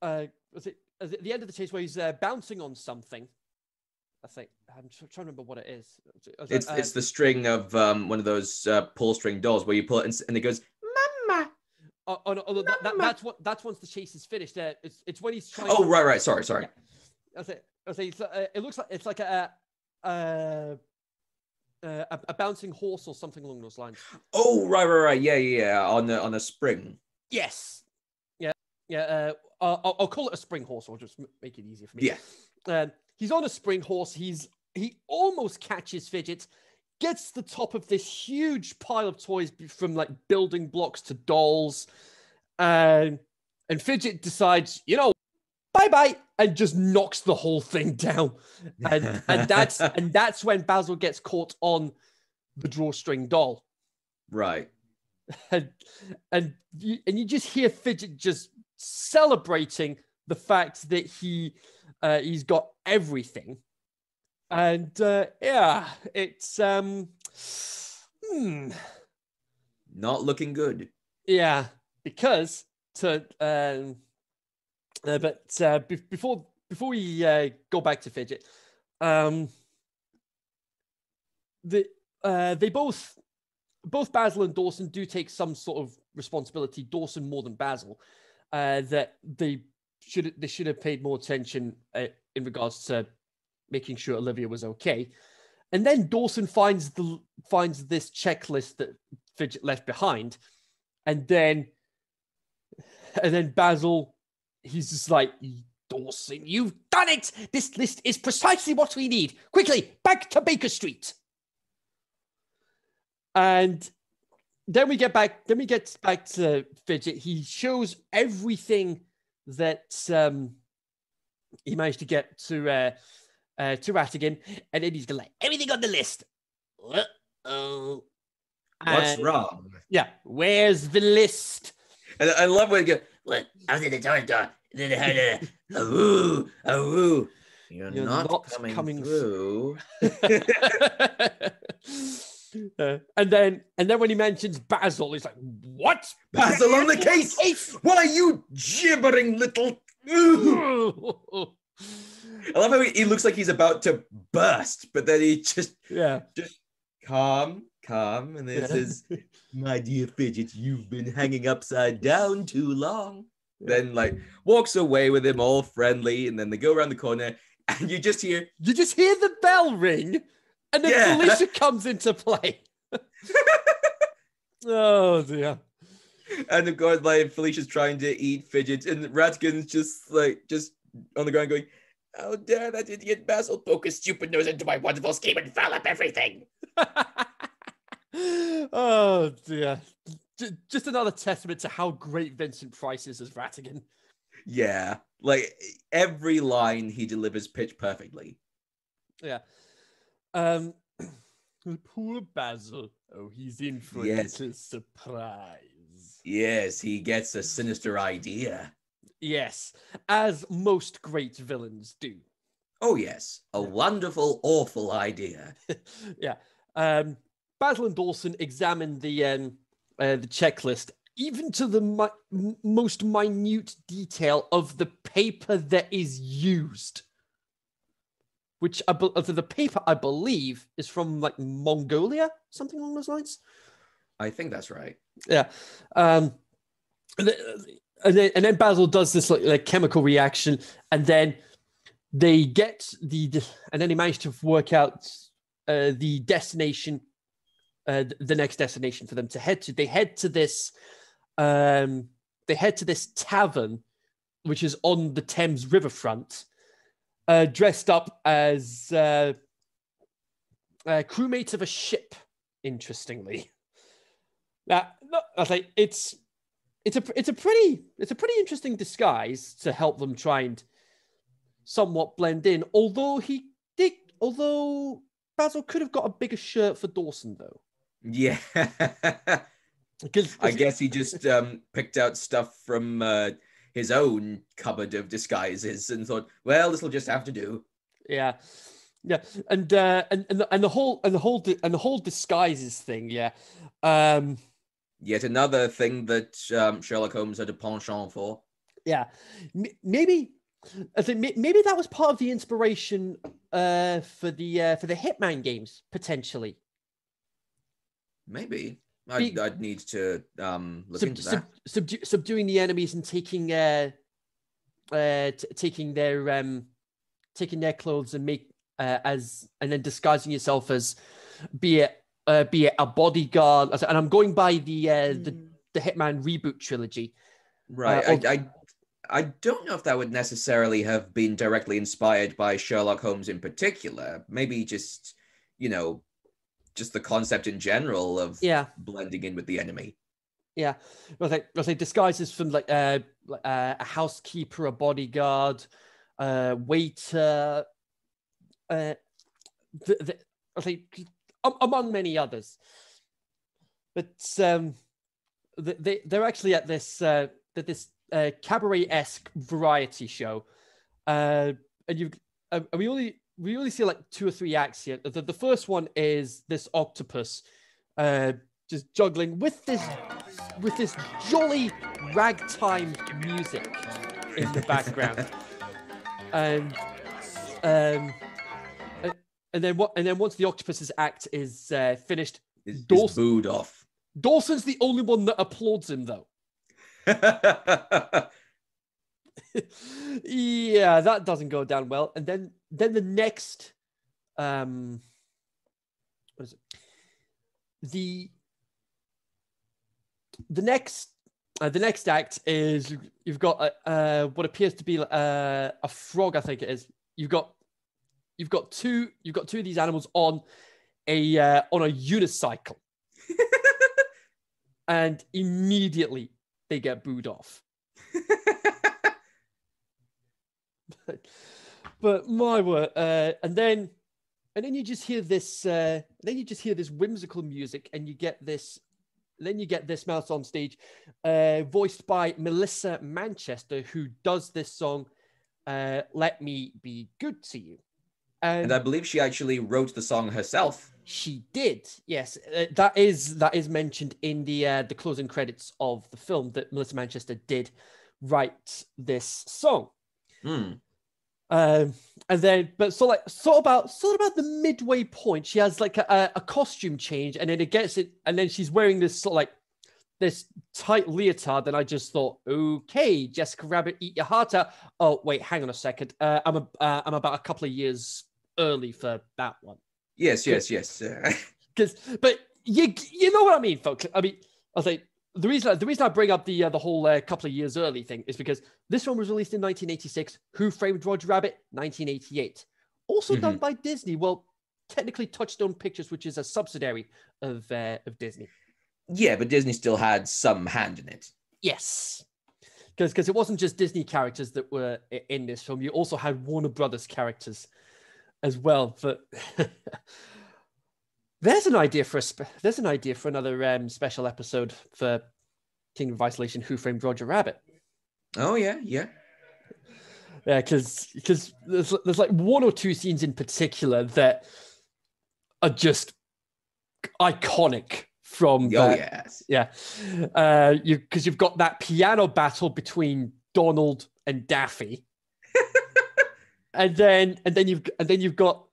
Uh, was it, it the end of the chase where he's uh, bouncing on something? I think I'm trying to remember what it is. It- It's uh, it's the string of um, one of those uh, pull string dolls where you pull it and, and it goes, Mama. Oh, oh, no, oh, no, that, that, that's what. That's once the chase is finished. Uh, it's it's when he's trying. Oh to, right right sorry sorry. I say, I say, it's, uh, it looks like it's like a, uh, uh, a a bouncing horse or something along those lines. Oh right right right yeah yeah yeah on the on a spring. Yes. Yeah. Uh, I'll, I'll- call it a spring horse. I'll just make it easier for me. Yeah. Um, he's on a spring horse. He's he almost catches Fidget, gets the top of this huge pile of toys from like building blocks to dolls, um, and Fidget decides, you know, bye bye, and just knocks the whole thing down. And and that's and that's when Basil gets caught on the drawstring doll right. and and you, and you just hear Fidget just celebrating the fact that he uh, he's got everything, and uh, yeah, it's um, hmm, Not looking good. yeah, because to um, uh, but uh, be- before before we uh, go back to Fidget, um, the uh, they both both Basil and Dawson do take some sort of responsibility. Dawson more than Basil, uh, that they should they should have paid more attention uh, in regards to making sure Olivia was okay. And then Dawson finds the finds this checklist that Fidget left behind, and then and then Basil, he's just like Dawson, you've done it. This list is precisely what we need. Quickly, back to Baker Street. And then we get back. Then we get back to Fidget. He shows everything that um, he managed to get to uh, uh, to Ratigan, and then he's gonna like everything on the list. Uh-oh. What's And- wrong? Yeah, where's the list? And I love when you go, What? I was in the toilet door. Then I heard a, a woo, a woo. You're, You're not, not coming, coming through. Uh, and then and then when he mentions Basil, he's like, "What? Basil on the case! Case?" What are you gibbering little? I love how he, he looks like he's about to burst, but then he just yeah. just calm, calm, and then Yeah. says, "My dear fidget, you've been hanging upside down too long." Then like walks away with him all friendly, and then they go around the corner, and you just hear, You just hear the bell ring, and then Yeah. Felicia comes into play. oh dear. and of course, like Felicia's trying to eat fidget, and Ratigan's just like just on the ground going, "How dare that idiot Basil poke his stupid nose into my wonderful scheme and foul up everything." oh dear. J- Just another testament to how great Vincent Price is as Ratigan. Yeah, like every line he delivers pitch perfectly. Yeah. Um Poor Basil. Oh, he's in for Yes. a little surprise. Yes, he gets a sinister idea. Yes, as most great villains do. Oh, yes, a wonderful, awful idea. yeah. Um, Basil and Dawson examine the um, uh, the checklist, even to the mi- m- most minute detail of the paper that is used. Which I be- the paper I believe is from like Mongolia, something along those lines. I think that's right. Yeah. Um, and then, and then, Basil does this like, like chemical reaction, and then they get the, the- and then they manage to work out uh, the destination, uh, the next destination for them to head to. They head to this, um, they head to this tavern, which is on the Thames riverfront, uh, dressed up as uh, uh, crewmates of a ship. Interestingly. Now, no, I was like, it's it's a it's a pretty it's a pretty interesting disguise to help them try and somewhat blend in. Although he did, although Basil could have got a bigger shirt for Dawson though, Yeah. because I guess he just um, picked out stuff from uh, his own cupboard of disguises and thought, well, this will just have to do. yeah, yeah, and uh, and and the, and the whole and the whole di- and the whole disguises thing, yeah. Um, Yet another thing that um, Sherlock Holmes had a penchant for. yeah M- maybe i think may- maybe that was part of the inspiration uh for the uh for the hitman games potentially Maybe. I'd, Be- I'd need to um, look Sub- into sub- that. subdu- subduing the enemies and taking uh uh t- taking their um taking their clothes and make uh, as and then disguising yourself as be it uh, be it a bodyguard and i'm going by the uh the, the hitman reboot trilogy Right. uh, I, I, I don't know if that would necessarily have been directly inspired by Sherlock Holmes in particular. Maybe just, you know, just the concept in general of yeah blending in with the enemy. Yeah, like, I was like disguises from like uh, uh, a housekeeper, a bodyguard, uh, waiter, uh, the, the, I like, am- among many others. But um, they they're actually at this uh, at this uh, cabaret esque variety show, uh, and you uh, we only we only see like two or three acts here. The, the first one is this octopus, uh, just juggling with this with this jolly ragtime music in the background. and um and, and then what and then once the octopus's act is uh, finished, Is, is Dawson- booed off. Dawson's the only one that applauds him though. yeah, that doesn't go down well. And then then the next um what is it? The the next uh, the next act is you've got uh, uh, what appears to be uh, a frog, I think it is. You've got you've got two you've got two of these animals on a uh, on a unicycle, and immediately they get booed off. but my word, uh, and then and then you just hear this, uh, then you just hear this whimsical music, and you get this, then you get this mouse on stage, uh, voiced by Melissa Manchester, who does this song, uh, "Let Me Be Good to You," and, and I believe she actually wrote the song herself. she did. Yes, uh, that is that is mentioned in the uh, the closing credits of the film that Melissa Manchester did write this song. Hmm. Um, and then, but so like, sort of about, sort of about the midway point, she has like a, a costume change, and then it gets it, and then she's wearing this sort of like this tight leotard. And I just thought, okay, Jessica Rabbit, eat your heart out. Oh wait, hang on a second. Uh, I'm a, uh, I'm about a couple of years early for that one. Yes, yes, yes. Because, but you, you know what I mean, folks. I mean, I was like, the reason the reason I bring up the uh, the whole uh, couple of years early thing is because this one was released in 1986. Who Framed Roger Rabbit? 1988. Also done by Disney. Well, technically Touchstone Pictures, which is a subsidiary of uh, of Disney. yeah, but Disney still had some hand in it. Yes. Because because it wasn't just Disney characters that were in this film. You also had Warner Brothers characters as well. But There's an idea for a spe- there's an idea for another um, special episode for Kingdom of Isolation. Who framed Roger Rabbit? Oh yeah, yeah. Yeah, because because there's there's like one or two scenes in particular that are just iconic from Oh that- yes. yeah uh you because you've got that piano battle between donald and daffy and then and then you've and then you've got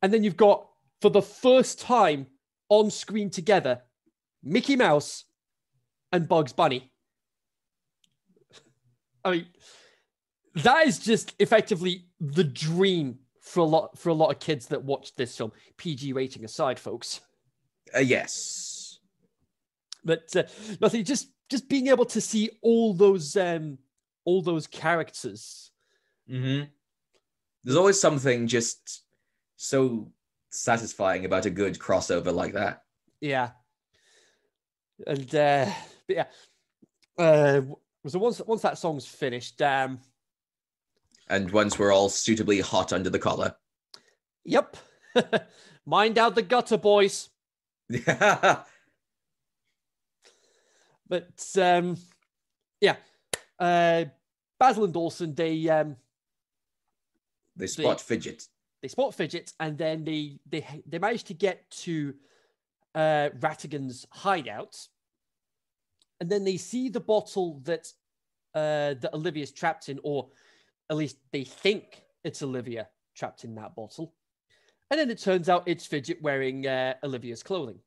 and then you've got for the first time on screen together mickey mouse and bugs bunny i mean that is just effectively the dream for a lot for a lot of kids that watch this film pg rating aside folks Uh, yes. but uh, nothing just just being able to see all those um all those characters Mm-hmm. There's always something just so satisfying about a good crossover like that. yeah and uh but yeah uh so once once that song's finished um And once we're all suitably hot under the collar. yep mind out the gutter boys Yeah. but um yeah uh basil and dawson they um they spot fidget. They spot fidget and then they they they manage to get to uh Ratigan's hideout. And then they see the bottle that uh that Olivia's trapped in or at least they think it's Olivia trapped in that bottle. And then it turns out it's fidget wearing uh, Olivia's clothing.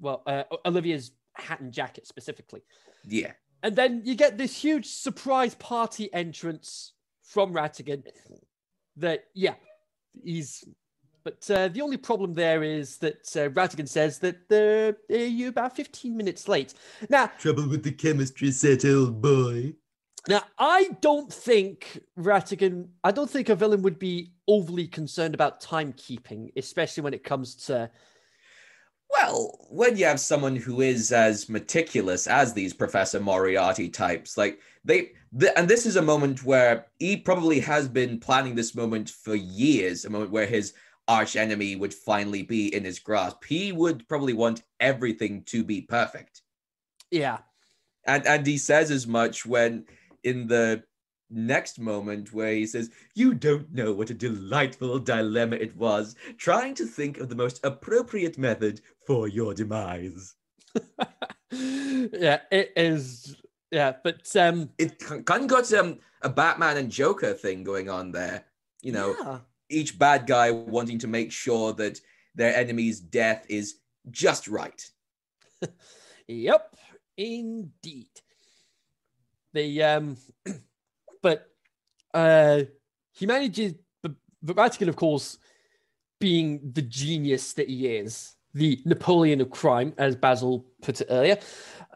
Well uh, Olivia's hat and jacket specifically. Yeah. and then you get this huge surprise party entrance from Ratigan that, yeah, he's. But uh, the only problem there is that uh, Ratigan says that uh, uh, you're about 15 minutes late. Now, Trouble with the chemistry set, old boy. now I don't think Ratigan, I don't think a villain would be overly concerned about timekeeping, especially when it comes to. Well, when you have someone who is as meticulous as these Professor Moriarty types, like they, th- and this is a moment where he probably has been planning this moment for years, a moment where his arch enemy would finally be in his grasp. He would probably want everything to be perfect. Yeah. And and he says as much when in the next moment where he says, You don't know what a delightful dilemma it was, trying to think of the most appropriate method for your demise. yeah, it is. Yeah, but um, It kind of got um, a Batman and Joker thing going on there. You know, yeah. each bad guy wanting to make sure that their enemy's death is just right. Yep, indeed. The um, but uh, he manages. Ratigan, of course, being the genius that he is, the Napoleon of crime, as Basil put it earlier.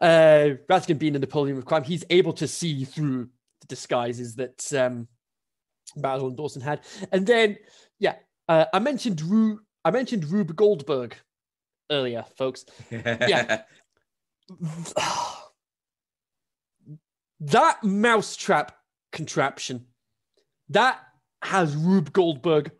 Uh, Ratigan being the Napoleon of crime, he's able to see through the disguises that um, Basil and Dawson had. And then, yeah, uh, I mentioned Rue. I mentioned Rube Goldberg earlier, folks. Yeah. that mousetrap contraption that has Rube Goldberg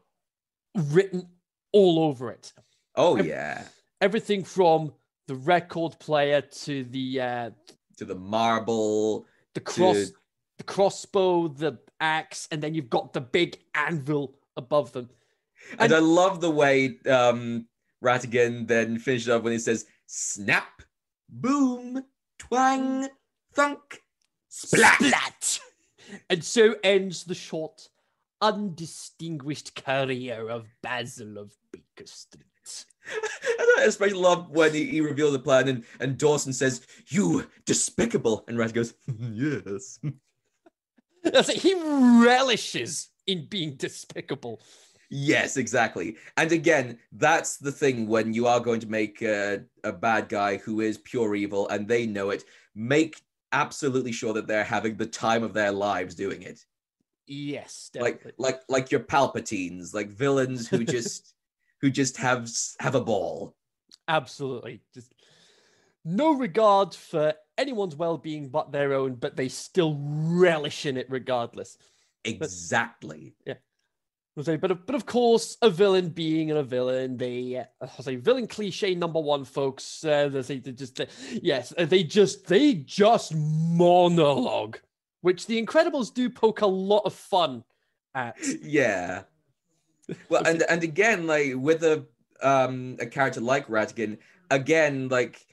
written all over it. Oh Ev- yeah. Everything from the record player to the uh, To the marble. the cross, To- the crossbow, the axe, and then you've got the big anvil above them. And, And- I love the way um Ratigan then finishes up when he says snap, boom, twang, thunk, splat. Splat! And so ends the short, undistinguished career of Basil of Baker Street. And I especially love when he, he reveals the plan and, and Dawson says, You despicable. And Ratigan goes, Yes. That's it. He relishes in being despicable. Yes, exactly. And again, that's the thing when you are going to make a, a bad guy who is pure evil and they know it, make absolutely sure that they're having the time of their lives doing it. Yes, Like definitely. like like your Palpatines, like villains who just who just have have a ball. Absolutely. Just no regard for anyone's well-being but their own, but they still relish in it regardless. Exactly. I'll say, but of- but of course, a villain being a villain, they uh, I'll say villain cliche number one, folks. Uh, they, say they just they- yes, uh, they just they just monologue, which the Incredibles do poke a lot of fun at. yeah. Well, and and again, like with a um a character like Ratigan, again, like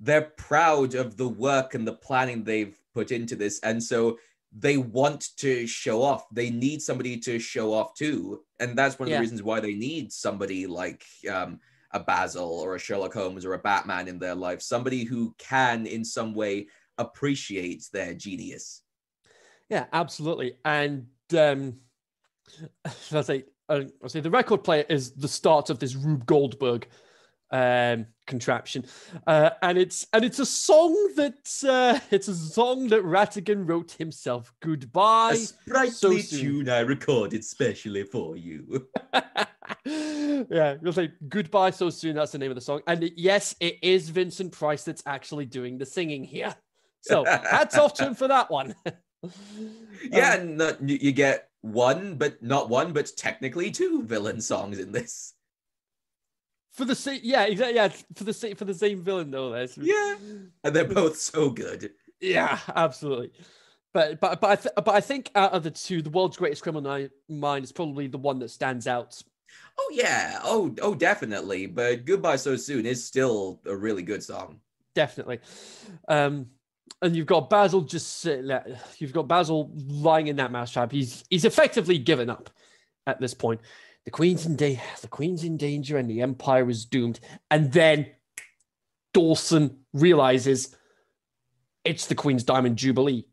they're proud of the work and the planning they've put into this, and so they want to show off. They need somebody to show off too, and that's one of Yeah. the reasons why they need somebody like um a Basil or a Sherlock Holmes or a Batman in their life, somebody who can in some way appreciate their genius. Yeah, absolutely. And um, I say, uh, I say the record player is the start of this Rube Goldberg um, contraption, uh, and it's and it's a song that uh, it's a song that Ratigan wrote himself. Goodbye. A sprightly so tune I recorded specially for you. yeah, you'll say goodbye so soon. That's the name of the song. And it- yes, it is Vincent Price that's actually doing the singing here. So hats off to him for that one. yeah, Um, and you get one, but not one, but technically two villain songs in this. For the same, yeah, exactly. Yeah, for the same for the same villain though. There's Yeah, and they're both so good. Yeah, absolutely. But but but I th- but I think out of the two, the world's greatest criminal Ni- mind is probably the one that stands out. Oh yeah, oh oh definitely. But Goodbye So Soon is still a really good song. Definitely. Um, and you've got Basil just sitting there. You've got Basil lying in that mousetrap. He's he's effectively given up at this point. The queen's in da- the queen's in danger, and the empire is doomed. And then Dawson realizes it's the queen's diamond jubilee.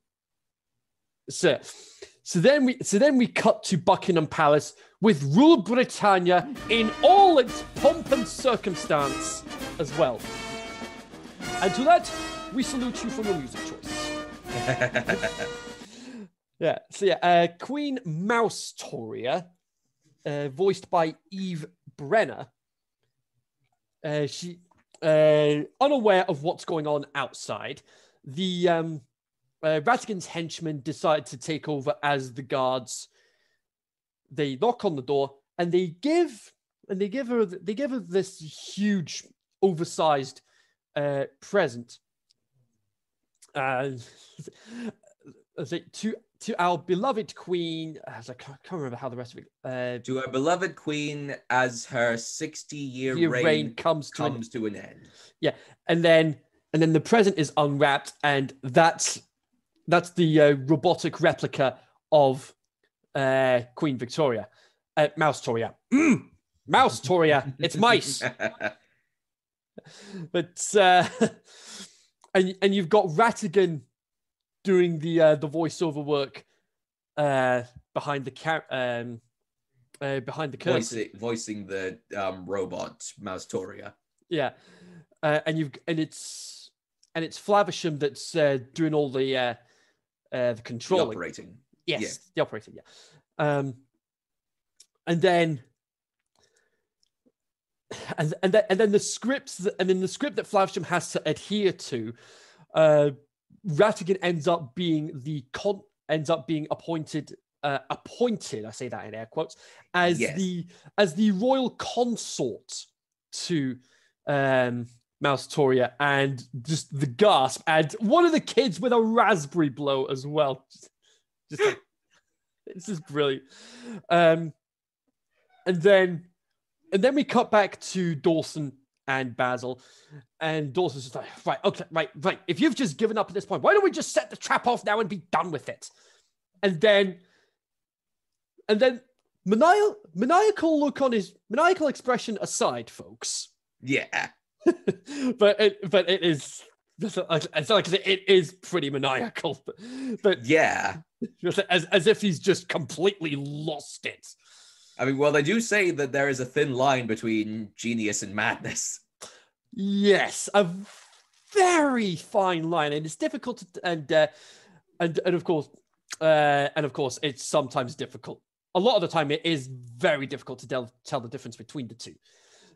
So, so then we so then we cut to Buckingham Palace with Rule Britannia in all its pomp and circumstance as well. And to that, we salute you for your music choice. Yeah. So yeah, uh, Queen Mousetoria, uh, voiced by Eve Brenner. Uh, she, uh, unaware of what's going on outside, the um, uh, Ratigan's henchmen decide to take over as the guards. They knock on the door and they give and they give her they give her this huge, oversized uh, present. Uh, I think to to our beloved queen. As I can't, can't remember how the rest of it. Uh, to our beloved queen as her 60 year reign, reign comes to an comes to an end. Yeah, and then and then the present is unwrapped and that's that's the uh, robotic replica of uh, queen victoria uh, Mousetoria mm, Mousetoria it's mice but uh, and and you've got Ratigan doing the uh, the voiceover work uh, behind the car- um, uh, behind the curtain voicing, voicing the um, robot Mousetoria. Yeah, uh, and you've and it's and it's Flaversham that's uh, doing all the uh, uh, the The controlling. operating. yes, yeah. the operating. Yeah, um, and then and and then and then the scripts that, and then the script that Flaversham has to adhere to, Ratigan ends up being the con ends up being appointed. Uh, appointed, I say that in air quotes, as Yes. the as the royal consort to um, Mousetoria and just the gasp and one of the kids with a raspberry blow as well. Just, just like, it's just brilliant. Um, and then and then we cut back to Dawson and Basil, and Dawson's just like, right, okay, right, right. If you've just given up at this point, why don't we just set the trap off now and be done with it? And then, and then maniacal, maniacal look on his maniacal expression aside, folks. Yeah. but it, but it is. It's like it is pretty maniacal, but, but Yeah. as as if he's just completely lost it. I mean, well, they do say that there is a thin line between genius and madness. Yes, a very fine line, and it's difficult to and uh, and and of course, uh, and of course, it's sometimes difficult. A lot of the time, it is very difficult to tell tell the difference between the two.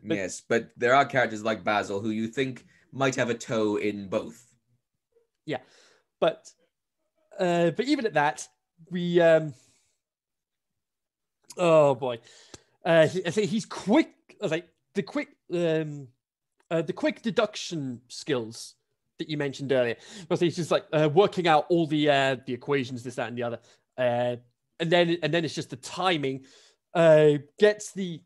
But- yes, but there are characters like Basil who you think might have a toe in both. Yeah, but uh, but even at that, we um, Oh boy, uh, he- I think he's quick. I think the quick, um, uh, the quick deduction skills that you mentioned earlier. I think he's just like uh, working out all the uh, the equations, this, that, and the other, uh, and then and then it's just the timing. Uh, gets the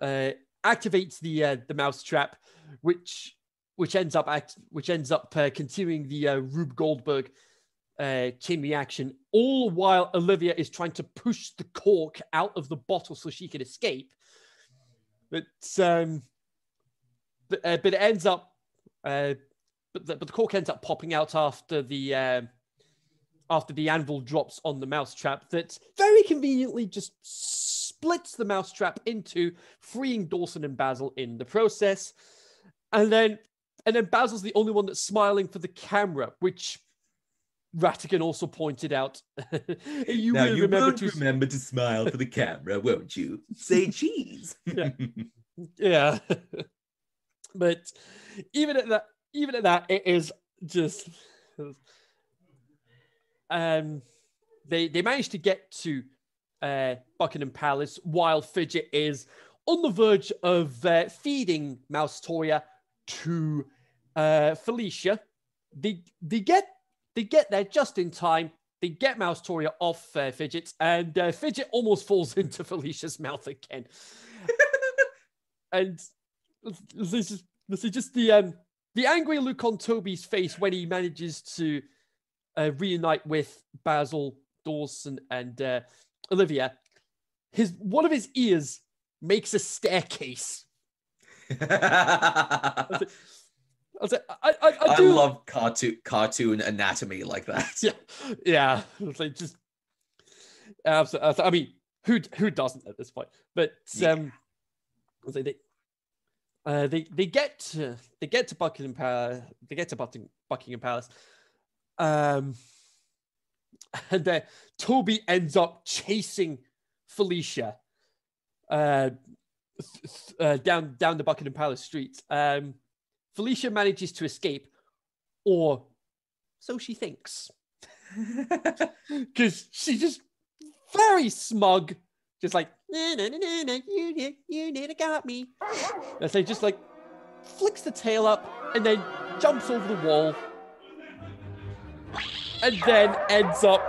uh, activates the uh, the mouse trap, which which ends up act, which ends up uh, continuing the uh, Rube Goldberg uh, chain reaction, all while Olivia is trying to push the cork out of the bottle so she can escape. But um, but, uh, but it ends up, uh, but the, but the cork ends up popping out after the uh, after the anvil drops on the mousetrap. That very conveniently just splits the mousetrap into, freeing Dawson and Basil in the process. And then and then Basil's the only one that's smiling for the camera, which Ratigan also pointed out. you now will you remember won't to remember to smile for the camera, won't you? Say cheese. Yeah. yeah. But even at that, even at that, it is just. Um, they they managed to get to uh, Buckingham Palace while Fidget is on the verge of uh, feeding Mousetoria to uh, Felicia. They they get they get there just in time. They get Mousetoria off uh, Fidget, and uh, Fidget almost falls into Felicia's mouth again. and this is this is just the um the angry look on Toby's face when he manages to uh, reunite with Basil Dawson and uh, Olivia. His one of his ears makes a staircase. I like, I, I, I, I do love cartoon cartoon anatomy like that. yeah, yeah. It's like just absolutely. I mean, who who doesn't at this point? But Yeah. um, I was like, they uh, they they get to they get to Buckingham Palace. They get to Buckingham, Buckingham Palace. Um, and then Toby ends up chasing Felicia uh, th- uh, down down the Buckingham Palace streets. Um, Felicia manages to escape, or so she thinks, because she's just very smug, just like "Nah, nah, nah, nah, nah, you did, you nearly got me. And so just like flicks the tail up and then jumps over the wall, and then ends up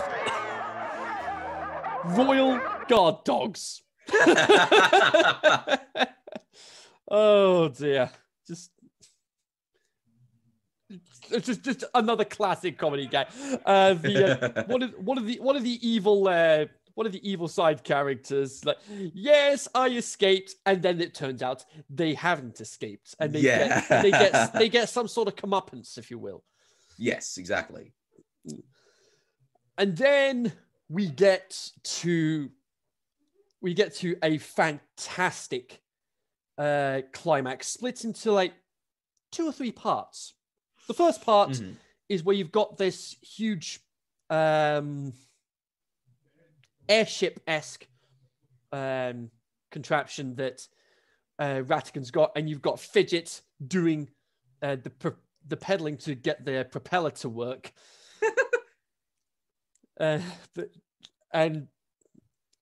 royal guard dogs. oh dear, just. It's just, just another classic comedy guy. Uh, the uh, one of one of the one of the evil uh, one of the evil side characters. Like, yes, I escaped, and then it turns out they haven't escaped, and they Yeah. get they get they get some sort of comeuppance, if you will. yes, exactly. and then we get to we get to a fantastic uh climax split into like two or three parts the first part Mhm. is where you've got this huge um airship-esque um contraption that uh Ratigan's got and you've got fidget doing uh, the pro- the pedaling to get the propeller to work. Uh, but, and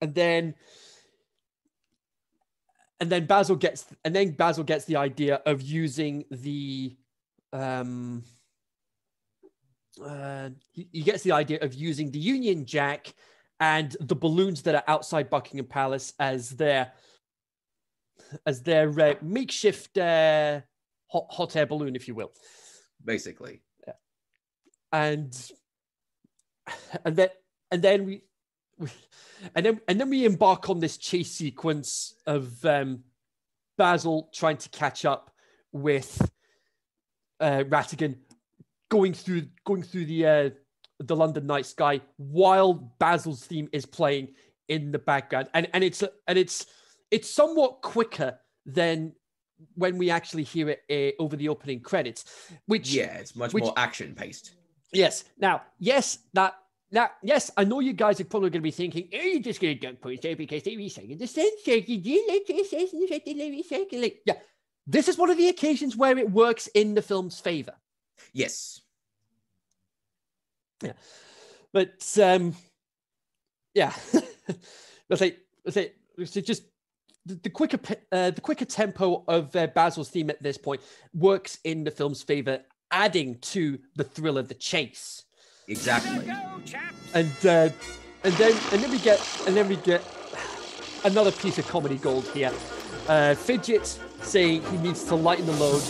and then and then Basil gets and then Basil gets the idea of using the um uh, he, he gets the idea of using the Union Jack and the balloons that are outside Buckingham Palace as their as their uh, makeshift uh, hot, hot air balloon, if you will Basically. and and then and then we, we and then and then we embark on this chase sequence of um Basil trying to catch up with uh Ratigan going through going through the uh the London night sky while Basil's theme is playing in the background and and it's and it's it's somewhat quicker than when we actually hear it uh, over the opening credits which Yeah, it's much which- more action paced. Yes. Now, yes, that now, yes, I know you guys are probably going to be thinking, "Are you just going to duck points there because they recycled the sensor? Did you let it says in the fact that they? Yeah, this is one of the occasions where it works in the film's favor. Yes. But um, yeah, but like is it, is it just the, the quicker uh, the quicker tempo of uh, Basil's theme at this point works in the film's favor, adding to the thrill of the chase. Exactly. And uh, and then and then we get and then we get another piece of comedy gold here. Uh, Fidget saying he needs to lighten the load.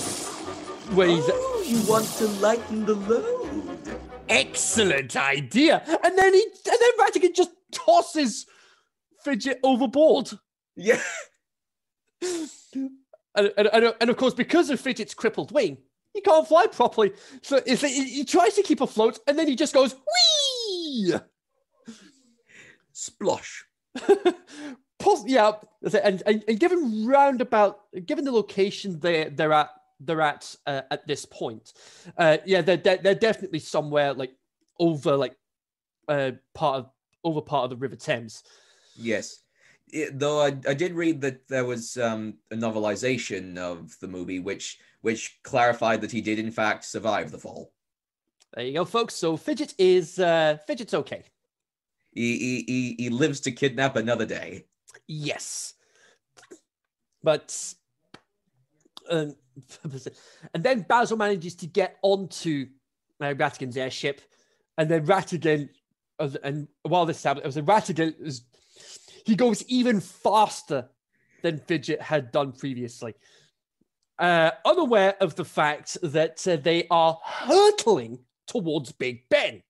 Where he's Oh, you want to lighten the load? Excellent idea, and then he and then Ratigan just tosses Fidget overboard. Yeah. and, and, and, of course, because of Fidget's crippled wing, he can't fly properly. So he, he tries to keep afloat, and then he just goes whee. Splosh. Yeah, and, and and given roundabout, given the location they they're at, they're at uh, at this point, uh, yeah, they're, they're they're definitely somewhere like over like uh part of over part of the River Thames. Yes. It- though I, I did read that there was um, a novelization of the movie which which clarified that he did in fact survive the fall. There you go, folks. So Fidget is uh Fidget's okay. He he he, he lives to kidnap another day. Yes. But um, and then Basil manages to get onto uh, Ratigan's airship, and then Ratigan, uh, and while this was Ratigan he goes even faster than Fidget had done previously, uh, unaware of the fact that uh, they are hurtling towards Big Ben.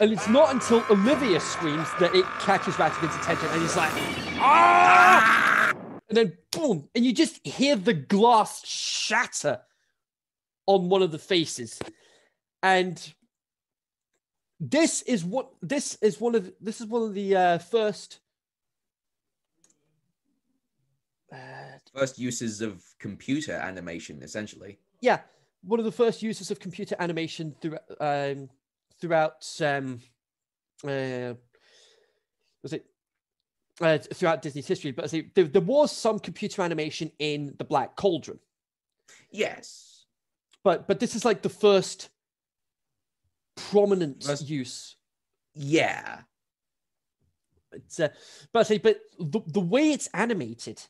And it's not until Olivia screams that it catches Ratigan's attention, and he's like, ah! And then boom, and you just hear the glass shatter on one of the faces. And this is what this is one of this is one of the uh, first uh, First uses of computer animation, essentially. yeah, one of the first uses of computer animation through, um, throughout um, uh, was it uh, throughout Disney's history. But I say there, there was some computer animation in the Black Cauldron, Yes. but but this is like the first prominent First- use. Yeah. It's, uh, but I say, but the, the way it's animated,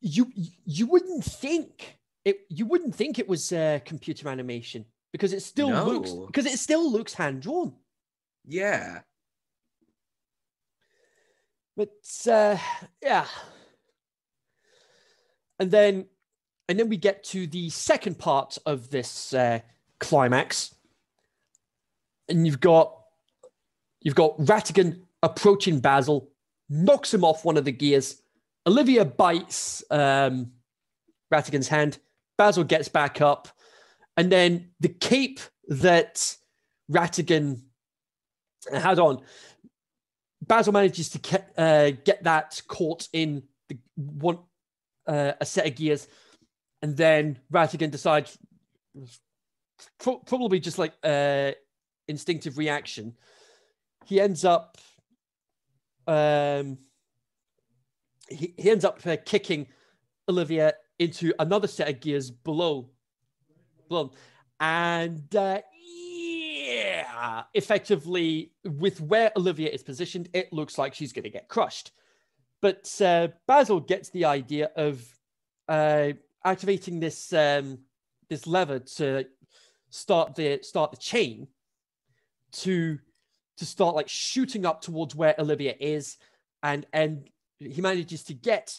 you you wouldn't think it you wouldn't think it was uh, computer animation because it still looks because it still looks hand drawn. Yeah. But uh, yeah, and then and then we get to the second part of this uh, climax, and you've got you've got Ratigan approaching Basil, knocks him off one of the gears. Olivia bites um, Ratigan's hand. Basil gets back up, and then the cape that Ratigan had on Basil manages to ke- uh, get that caught in the one uh, a set of gears, and then Ratigan decides, pro- probably just like uh, instinctive reaction, he ends up, um, he, he ends up uh, kicking Olivia into another set of gears below, below, and uh, yeah, effectively, with where Olivia is positioned, it looks like she's going to get crushed. But uh, Basil gets the idea of uh, activating this um, this lever to start the start the chain to to start like shooting up towards where Olivia is, and and he manages to get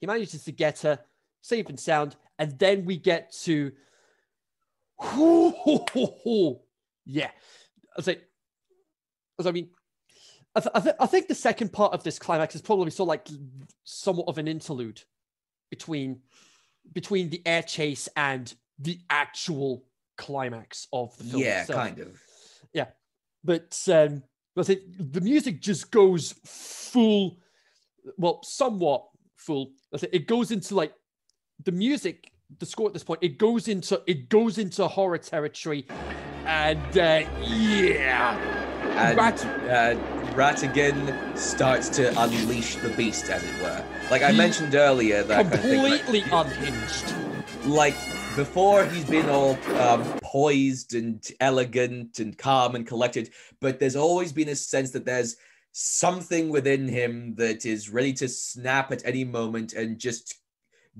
he manages to get her safe and sound, and then we get to. Yeah, I say, I mean, I, th- I, th- I think the second part of this climax is probably sort of like somewhat of an interlude between between the air chase and the actual climax of the film. Yeah, itself. kind of. Yeah, but um, I think the music just goes full, well, somewhat full. I think it goes into like the music, the score at this point. It goes into it goes into horror territory, and uh, yeah, And Rat- uh, Ratigan starts to unleash the beast, as it were. Like I mentioned earlier, that kind of thing, like- completely unhinged. like before he's been all um, poised and elegant and calm and collected, but there's always been a sense that there's something within him that is ready to snap at any moment and just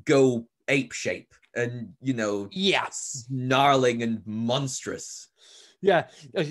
go ape shape and you know yes snarling and monstrous. Yeah. Uh,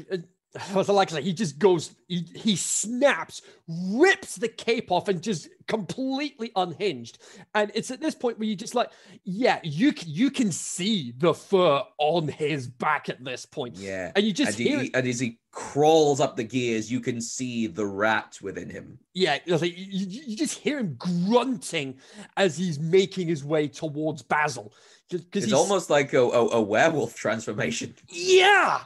I like, he just goes, he, he snaps, rips the cape off, and just completely unhinged. And it's at this point where you just like, yeah, you you can see the fur on his back at this point, Yeah. and you just And, hear, he, and as he crawls up the gears, you can see the rat within him. yeah, like, you, you just hear him grunting as he's making his way towards Basil, because It's he's almost like a, a, a werewolf transformation. Yeah.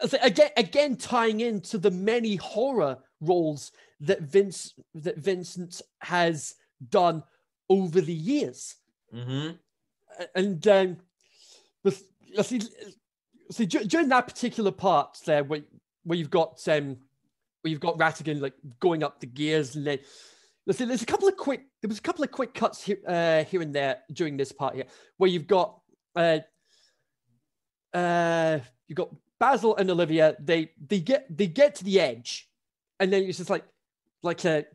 I was like, Again, again, tying into the many horror roles that Vince that Vincent has done over the years, Mm-hmm. And um, see, see during that particular part there, where where you've got um, where you've got Ratigan like going up the gears, and then let's see, there's a couple of quick there was a couple of quick cuts here uh, here and there during this part here, where you've got uh, uh, you've got Basil and Olivia. They they get they get to the edge, and then it's just like like a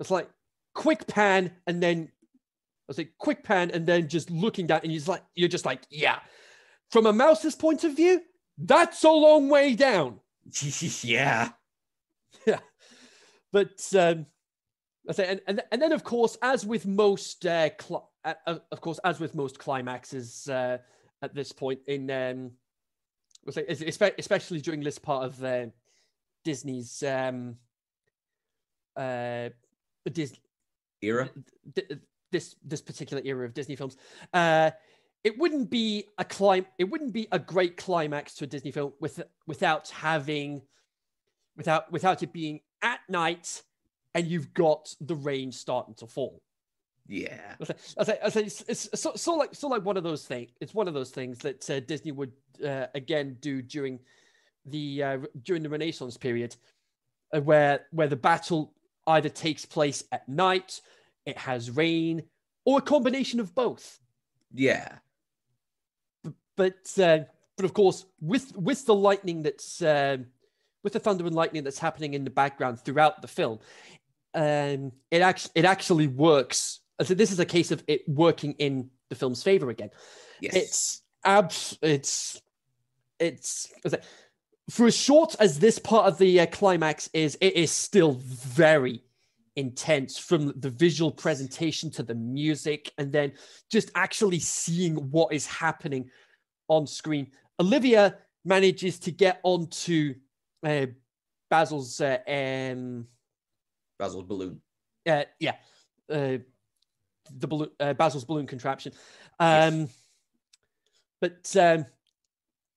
it's like quick pan, and then I was like quick pan, and then just looking down, and you're just like you're just like yeah. From a mouse's point of view, that's a long way down. yeah. yeah, But um, I say, and, and and then of course, as with most, uh, cl- uh, of course, as with most climaxes uh, at this point in, um, Es- espe- especially during this part of uh, Disney's um, uh, Era. th- this this particular era of Disney films. Uh, it wouldn't be a clim- It wouldn't be a great climax to a Disney film with without having, without without it being at night, and you've got the rain starting to fall. Yeah. I say, I say, it's, it's so, so like so like one of those things. It's one of those things that uh, Disney would uh, again do during the uh, during the Renaissance period, uh, where where the battle either takes place at night, it has rain, or a combination of both. Yeah. But uh, but of course, with with the lightning that's um, with the thunder and lightning that's happening in the background throughout the film, um, it actually it actually works. So this is a case of it working in the film's favor again. Yes. It's abs. It's it's it- for as short as this part of the uh, climax is. It is still very intense from the visual presentation to the music, and then just actually seeing what is happening on screen. Olivia manages to get onto uh, Basil's uh, um, Basil's balloon. uh, yeah, uh, the balloon, uh, Basil's balloon contraption. Yes. Um, But um,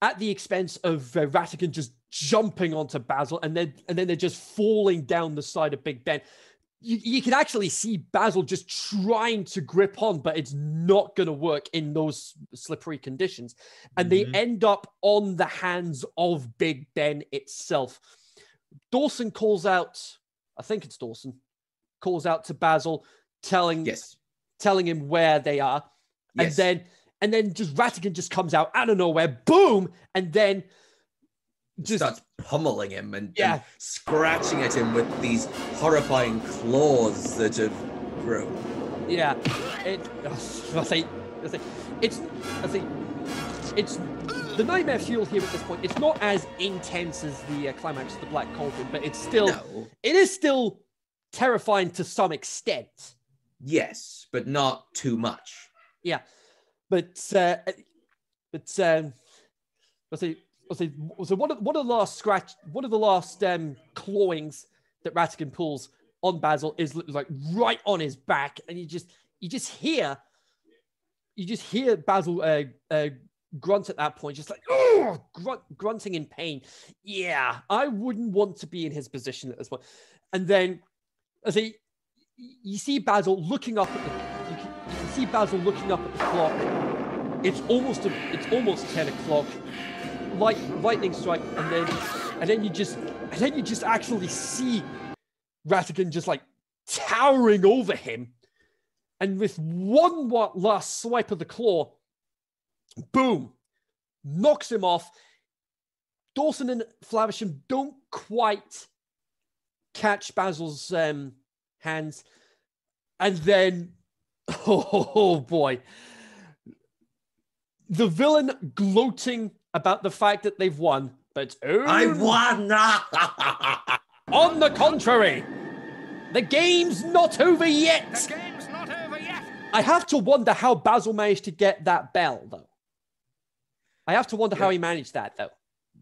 at the expense of uh, Ratigan just jumping onto Basil and then and then they're just falling down the side of Big Ben. You, you can actually see Basil just trying to grip on, but it's not going to work in those slippery conditions. And Mhm. they end up on the hands of Big Ben itself. Dawson calls out, I think it's Dawson, calls out to Basil, telling Yes. Telling him where they are, and then and then just Ratigan just comes out out of nowhere, boom, and then just starts pummeling him and, and Yeah. scratching at him with these horrifying claws that have grown. yeah, it. I say, I say, it's I say, it's the nightmare fuel here at this point. It's not as intense as the uh, climax of the Black Cauldron, but it's still No. it is still terrifying to some extent. Yes, but not too much. Yeah, but uh, but um, I say, I say, so one of one of the last scratch, one of the last um, clawings that Ratigan pulls on Basil is like right on his back, and you just you just hear, you just hear Basil uh, uh, grunt at that point, just like oh, grunt, grunting in pain. Yeah, I wouldn't want to be in his position at this point. And then, I say, you see Basil looking up at the, you can, you can see Basil looking up at the clock. It's almost a, it's almost ten o'clock. Light lightning strike, and then and then you just and then you just actually see Ratigan just like towering over him, and with one last swipe of the claw, boom, knocks him off. Dawson and Flaversham don't quite catch Basil's um, hands. And then, oh, boy, the villain gloating about the fact that they've won, but oh, I won. on the contrary, the game's not over yet. The game's not over yet. I have to wonder how Basil managed to get that bell, though. I have to wonder how he managed that, though.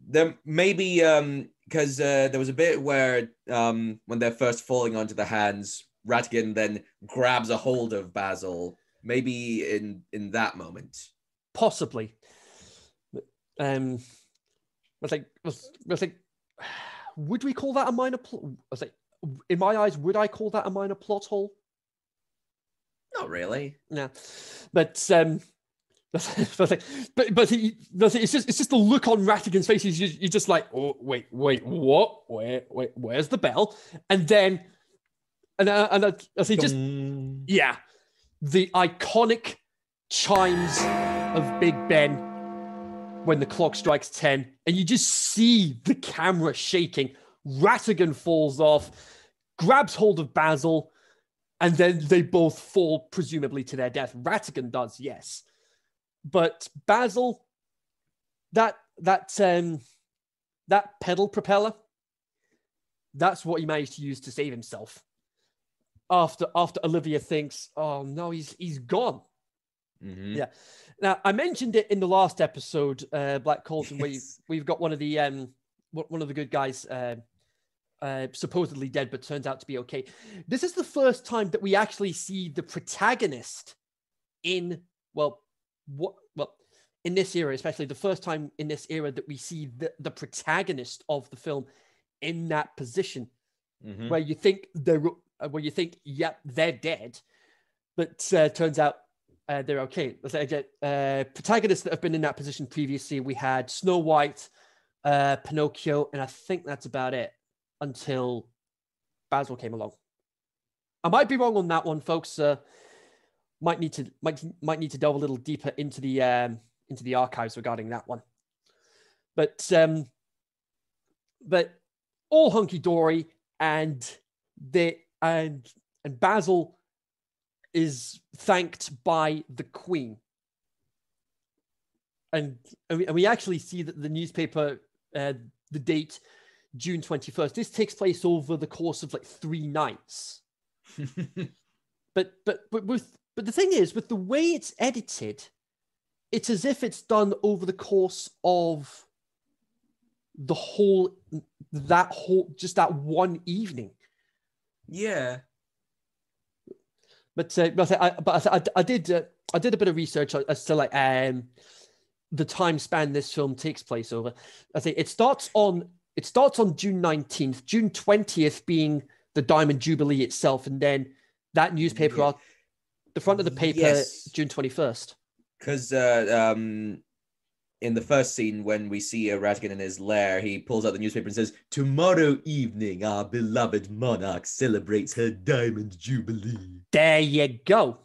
there maybe um because uh, there was a bit where um when they're first falling onto the hands, Ratigan then grabs a hold of Basil. Maybe in in that moment. Possibly. Um, I was like, was, was like, would we call that a minor plot? I was like, in my eyes, would I call that a minor plot hole? Not really. Yeah, but um, but but he, it's just it's just the look on Ratigan's face. He's just, you're just like, oh wait, wait, what? Where, wait, where's the bell? And then, and uh, and uh, I say just yeah, the iconic chimes of Big Ben when the clock strikes 10, and you just see the camera shaking. Ratigan falls off, grabs hold of Basil, and then they both fall, presumably to their death. Ratigan does, yes. But Basil, that that um that pedal propeller, that's what he managed to use to save himself. After after Olivia thinks, oh no, he's he's gone. Mhm. Yeah. Now I mentioned it in the last episode, uh, Black Cauldron, where you, Yes. we've got one of the um one one of the good guys uh, uh, supposedly dead, but turns out to be okay. This is the first time that we actually see the protagonist in well, what well in this era, especially the first time in this era that we see the, the protagonist of the film in that position Mhm. where you think they're uh, where you think yep they're dead but uh, turns out uh, they're okay. Let's again, uh, protagonists that have been in that position previously we had snow white uh, pinocchio and i think that's about it until basil came along. I might be wrong on that one folks uh, might need to might, might need to delve a little deeper into the um, into the archives regarding that one but um but all hunky dory and they and and Basil is thanked by the Queen. And, and, we, and we actually see that the newspaper, uh, the date, June 21st, this takes place over the course of like three nights. But but but with but the thing is, with the way it's edited, it's as if it's done over the course of the whole that whole just that one evening. yeah. But uh, but I but I, I, did uh, I did a bit of research as to like um the time span this film takes place over. I think it starts on it starts on June nineteenth, June twentieth being the Diamond Jubilee itself, and then that newspaper Yeah. art, the front of the paper, Yes. June twenty first. Because uh, um, in the first scene, when we see Ratigan in his lair, he pulls out the newspaper and says, Tomorrow evening, our beloved monarch celebrates her diamond jubilee. There you go.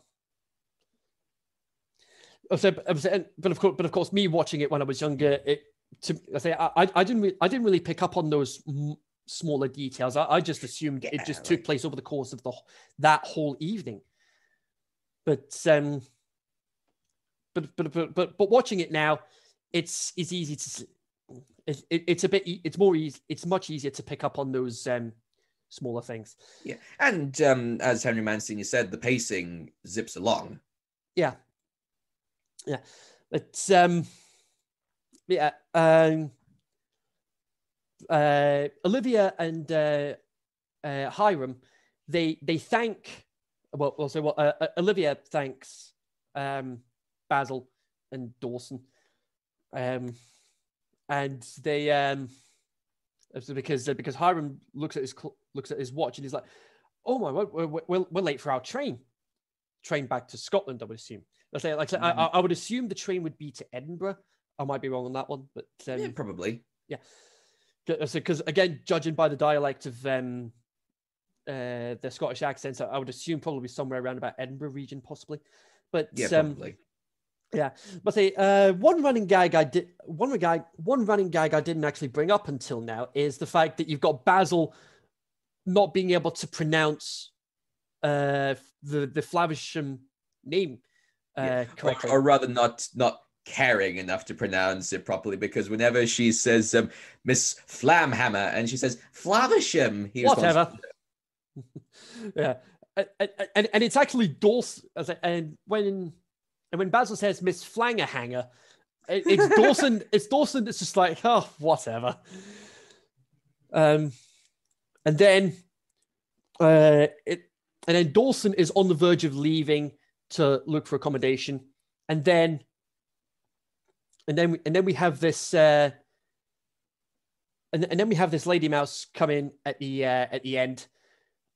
I was, I was, but of course, but of course, me watching it when I was younger, it to I say I, I- didn't re- I didn't really pick up on those m- smaller details. I, I just assumed it Yeah, just took place over the course of the that whole evening. But um, but but but but, but watching it now, it's it's easy to s- it, it, it's a bit it's more easy it's much easier to pick up on those um smaller things. "Yeah." And um, as Henry Mancini said, the pacing zips along. yeah yeah it's um yeah um uh olivia and uh uh hiram they they thank well also well uh, uh, olivia thanks um basil and dawson um and they um because uh, because hiram looks at his cl- looks at his watch and he's like oh my word we're, we're, we're late for our train train back to Scotland, I would assume. Let's say, like, I, I I would assume the train would be to Edinburgh. I might be wrong on that one, but um, yeah, probably. Yeah. Because again, judging by the dialect of um, uh, the Scottish accents, I I would assume probably somewhere around about Edinburgh region, possibly. But Yeah, um, probably. Yeah, but say uh, one running gag I did one gag one running gag I didn't actually bring up until now is the fact that you've got Basil not being able to pronounce uh, the the Flaversham name uh, Yeah. Or, correctly. or rather, not not caring enough to pronounce it properly because whenever she says um, Miss Flamhammer and she says Flaversham, he responds, Whatever. yeah, and, and, and it's actually Dawson. And when and when Basil says Miss Flangerhanger, it, it's Dawson. it's Dawson. that's just like oh whatever. Um, and then uh, it and then Dawson is on the verge of leaving to look for accommodation, and then and then and then we have this. Uh, and, and then we have this lady mouse come in at the uh, at the end,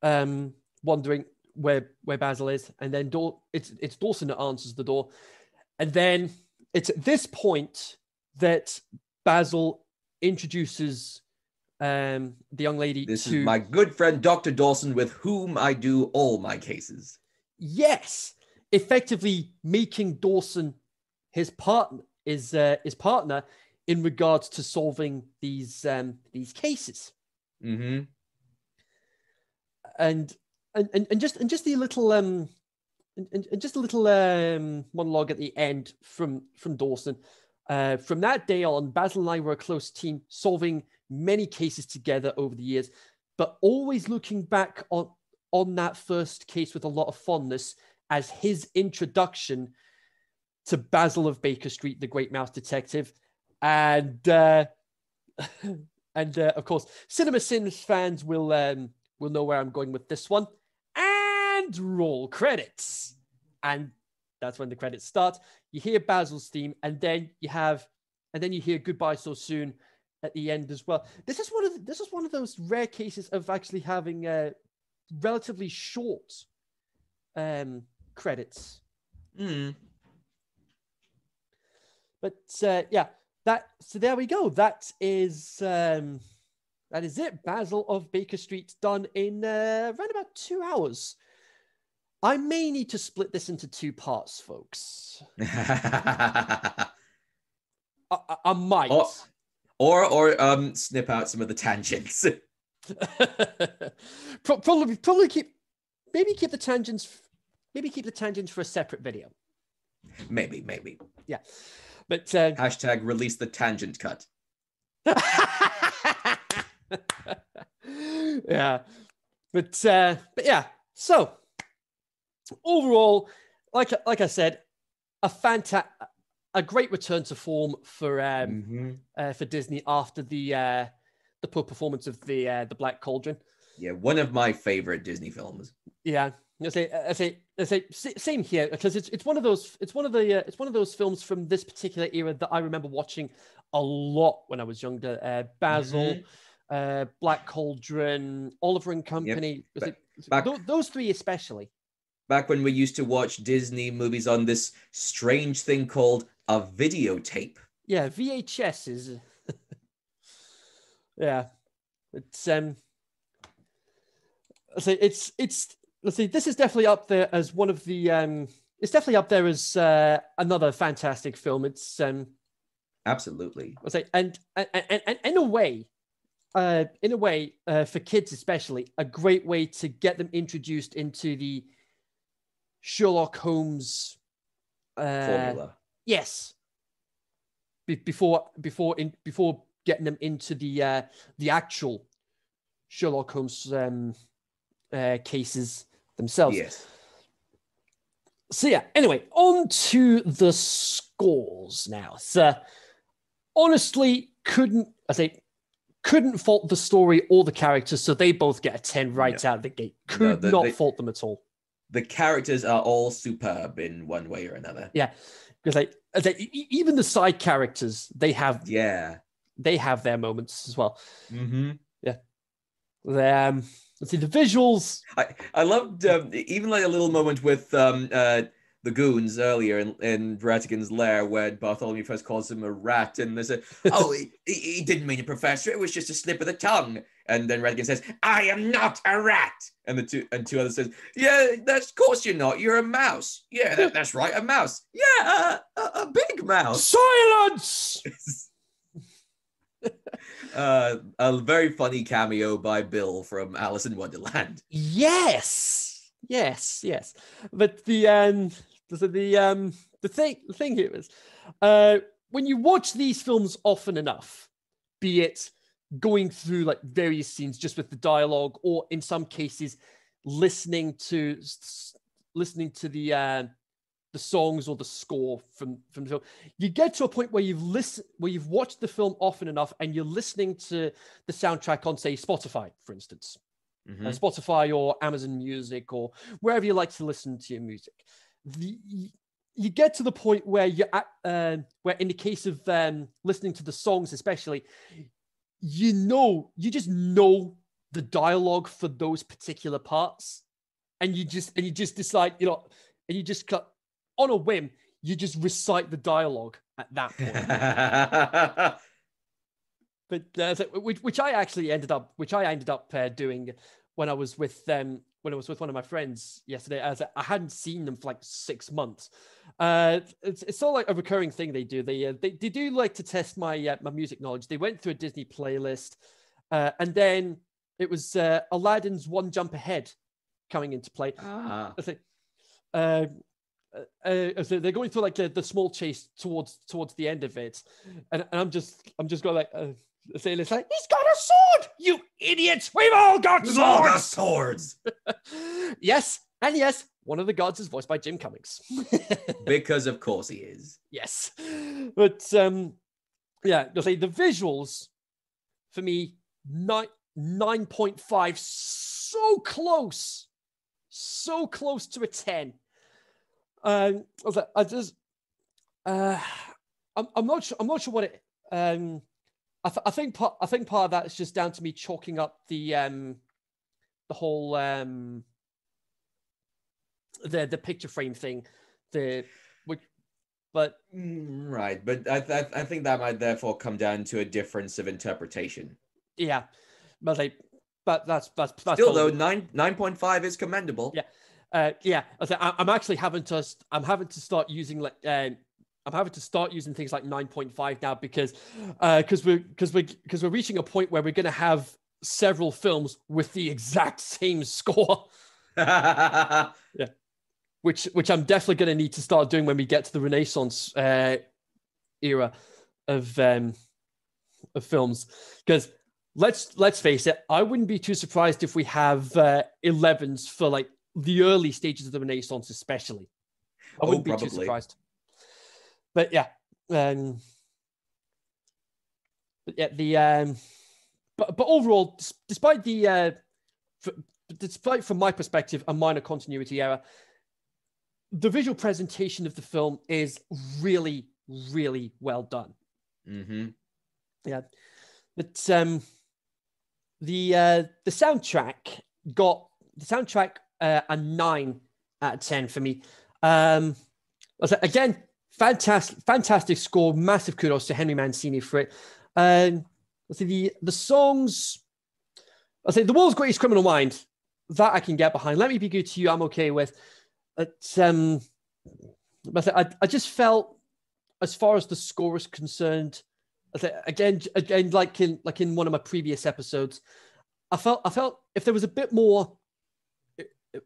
um, wondering where where Basil is, and then Daw- it's it's Dawson that answers the door, and then it's at this point that Basil introduces um, the young lady This to is my good friend Dr. Dawson, with whom I do all my cases. yes, effectively making Dawson his partner is uh, his partner in regards to solving these um, these cases. Mm-hmm. And and and, just and just the little um and, and- and just a little um monologue at the end from from Dawson. Uh, from that day on, Basil and I were a close team, solving many cases together over the years, but always looking back on on that first case with a lot of fondness as his introduction to Basil of Baker Street, the Great Mouse Detective, and uh, and uh, of course, Cinema Sins fans will um, will know where I'm going with this one. And roll credits. And that's when the credits start. You hear Basil's theme, and then you have, and then you hear goodbye so soon at the end as well. This is one of the, this is one of those rare cases of actually having uh, relatively short um, credits. Mm. But uh, yeah, that so there we go. That is um, that is it. Basil of Baker Street done in uh, around about two hours. I may need to split this into two parts, folks. I, I, I might. Oh. or or um snip out some of the tangents. Pro- probably probably keep maybe keep the tangents maybe keep the tangents for a separate video. maybe, maybe. Yeah, but uh, Hashtag release the tangent cut. yeah, but uh, but yeah. So overall, like like I said, a fantastic, a great return to form for um, Mhm. uh, for Disney after the uh, the poor performance of the uh, the Black Cauldron. Yeah, one of my favorite Disney films. Yeah, I say, I say, I say, same here because it's it's one of those it's one of the uh, it's one of those films from this particular era that I remember watching a lot when I was younger. Uh, Basil, uh, Black Cauldron, Oliver and Company. Was it- back- tho- those three especially. Back when we used to watch Disney movies on this strange thing called a videotape. Yeah, VHS is. yeah, it's um. Let's say it's it's let's see. This is definitely up there as one of the um. It's definitely up there as uh, another fantastic film. It's um. Absolutely. Let's say and and and, and in a way, uh, in a way, uh, for kids especially, a great way to get them introduced into the Sherlock Holmes uh, Formula. Yes. Be- before before in before getting them into the uh, the actual Sherlock Holmes um, uh, cases themselves. Yes. So yeah. Anyway, on to the scores now. So honestly, couldn't I say couldn't fault the story or the characters, so they both get a ten right out of the gate. No, Could the- not they- fault them at all. The characters are all superb in one way or another. Yeah. Because like, e- even the side characters, they have Yeah. they have their moments as well. Mm-hmm. Um, let's see the visuals. I, I loved um, even like a little moment with um, uh, the goons earlier in, in Ratigan's lair where Bartholomew first calls him a rat and they say, Oh, he, he didn't mean it, Professor. It was just a slip of the tongue. And then Ratigan says, I am not a rat. And the two and two others says, Yeah, that's of course you're not. You're a mouse. Yeah, that, that's right, a mouse. Yeah, a, a, a big mouse. Silence! uh, a very funny cameo by Bill from Alice in Wonderland. Yes, yes, yes. But the um, the the um, the thing the thing here is, uh, when you watch these films often enough, be it going through like various scenes just with the dialogue, or in some cases, listening to listening to the uh, the songs or the score from from the film, you get to a point where you've listened where you've watched the film often enough, and you're listening to the soundtrack on say Spotify, for instance Mhm. uh, Spotify or Amazon Music or wherever you like to listen to your music. The, you get to the point where you're at, uh, where in the case of um, listening to the songs, especially, you know, you just know the dialogue for those particular parts, and you just and you just decide, you know, and you just cut on a whim, you just recite the dialogue at that point. But uh, so- which, which I actually ended up, which I ended up uh, doing when I was with um when I was with one of my friends yesterday. As I hadn't seen them for like six months. Uh, it's it's all like a recurring thing they do. They uh, they, they do like to test my uh, my music knowledge. They went through a Disney playlist, uh, and then it was uh, Aladdin's One Jump Ahead coming into play. ah. Uh, uh, uh, so they're going through like the, the small chase towards towards the end of it, and, and I'm just I'm just going like uh, saying it's like he's got a sword, you idiots! We've all got We've all got swords. swords. yes, and yes, one of the gods is voiced by Jim Cummings. because of course he is. yes, but um, yeah, I'll say the visuals for me nine nine point five, so close, so close to a ten. Um, I, was like, I just, uh, I'm, I'm not sure. I'm not sure what it. Um, I, th- I think part. I think part of that is just down to me chalking up the um, the whole um, the the picture frame thing, the which, but Mm, Right, but I, th- I think that might therefore come down to a difference of interpretation. yeah, but like, but that's that's that's Still, though, nine nine point five is commendable. Yeah. uh, yeah, I I'm actually having to st- I'm having to start using like um, I'm having to start using things like 9.5 now because because we're because we're because we're reaching a point where we're going to have several films with the exact same score, yeah, which which I'm definitely going to need to start doing when we get to the Renaissance uh, era of um, of films because. Let's let's face it. I wouldn't be too surprised if we have uh, 11s for like the early stages of the Renaissance, especially. I Oh, wouldn't be too surprised. But yeah, um, but yeah, the um, but but overall, despite the uh, f- despite from my perspective a minor continuity error, the visual presentation of the film is really really well done. hmm Yeah, but um, the uh, the soundtrack got the soundtrack uh, a nine out of ten for me. Um, again, fantastic, fantastic score. Massive kudos to Henry Mancini for it. Um, I say the the songs. I say the world's greatest criminal mind. That I can get behind. Let me be good to you. I'm okay with. But um, I, I just felt, as far as the score is concerned, again, again, like in like in one of my previous episodes, I felt I felt if there was a bit more,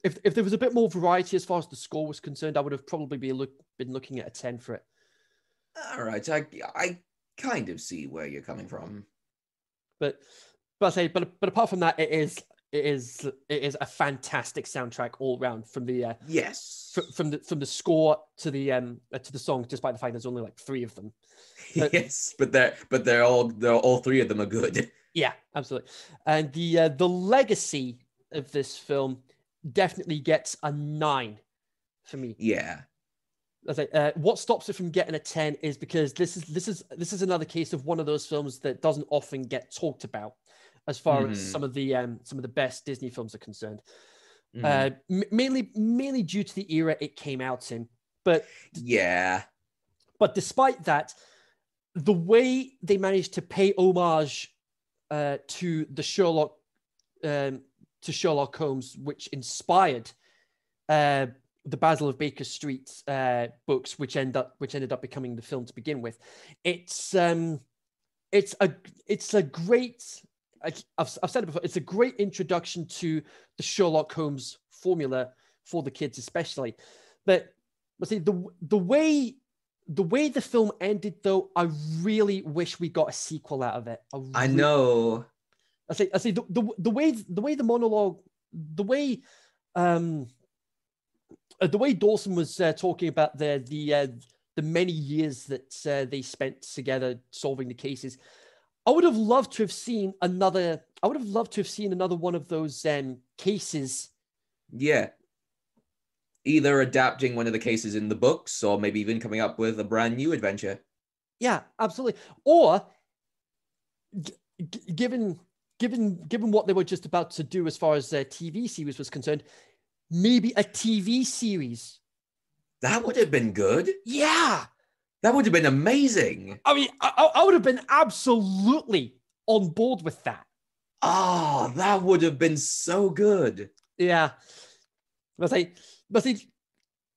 if if there was a bit more variety as far as the score was concerned, I would have probably be look, been looking at a ten for it. All right, I I kind of see where you're coming from. But but I say, but but apart from that, it is it is it is a fantastic soundtrack all round from the uh, Yes. fr- from the from the score to the um uh, to the song, despite the fact there's only like three of them. but- yes, but they're but they're all they're all three of them are good. Yeah, absolutely. And the uh, the legacy of this film definitely gets a nine for me. Yeah. I uh, what stops it from getting a ten is because this is this is this is another case of one of those films that doesn't often get talked about, as far as Mhm. some of the um, some of the best Disney films are concerned. Mhm. Uh, m- mainly mainly due to the era it came out in. But Yeah. but despite that, the way they managed to pay homage uh, to the Sherlock um, to Sherlock Holmes, which inspired uh, the Basil of Baker Street uh, books, which end up which ended up becoming the film to begin with. It's um, it's a it's a great. I- I've, I've said it before. It's a great introduction to the Sherlock Holmes formula for the kids, especially. But but see the the way the way the film ended, though, I really wish we got a sequel out of it. I re- know. I say, I say, the, the, the way the way the monologue, the way, um, uh, the way Dawson was uh, talking about the the uh, the many years that uh, they spent together solving the cases, I would have loved to have seen another. I would have loved to have seen another one of those um, cases. Yeah. Either adapting one of the cases in the books or maybe even coming up with a brand new adventure. Yeah, absolutely. Or g- g- given given given what they were just about to do as far as their TV series was concerned, maybe a TV series. That would have been good. Yeah, That would have been amazing. I mean, I, I- would have been absolutely on board with that. Oh, that would have been so good. Yeah, but I, but I,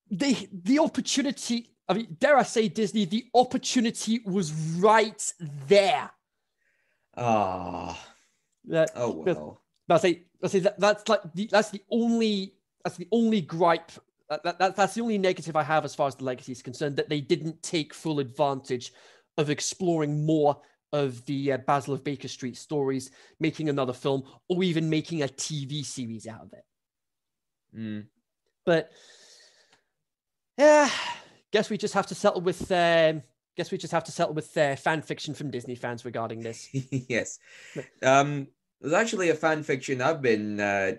the the opportunity. I mean, dare I say, Disney? The opportunity was right there. Ah, Uh, oh well. But I say, I say that that's like the, that's the only that's the only gripe. That, that, that- that's the only negative I have as far as the legacy is concerned. That they didn't take full advantage of exploring more of the uh, Basil of Baker Street stories, making another film, or even making a TV series out of it. Mm. But yeah, guess we just have to settle with. Um, guess we just have to settle with uh, fan fiction from Disney fans regarding this. yes. Um, there's actually a fan fiction I've been uh,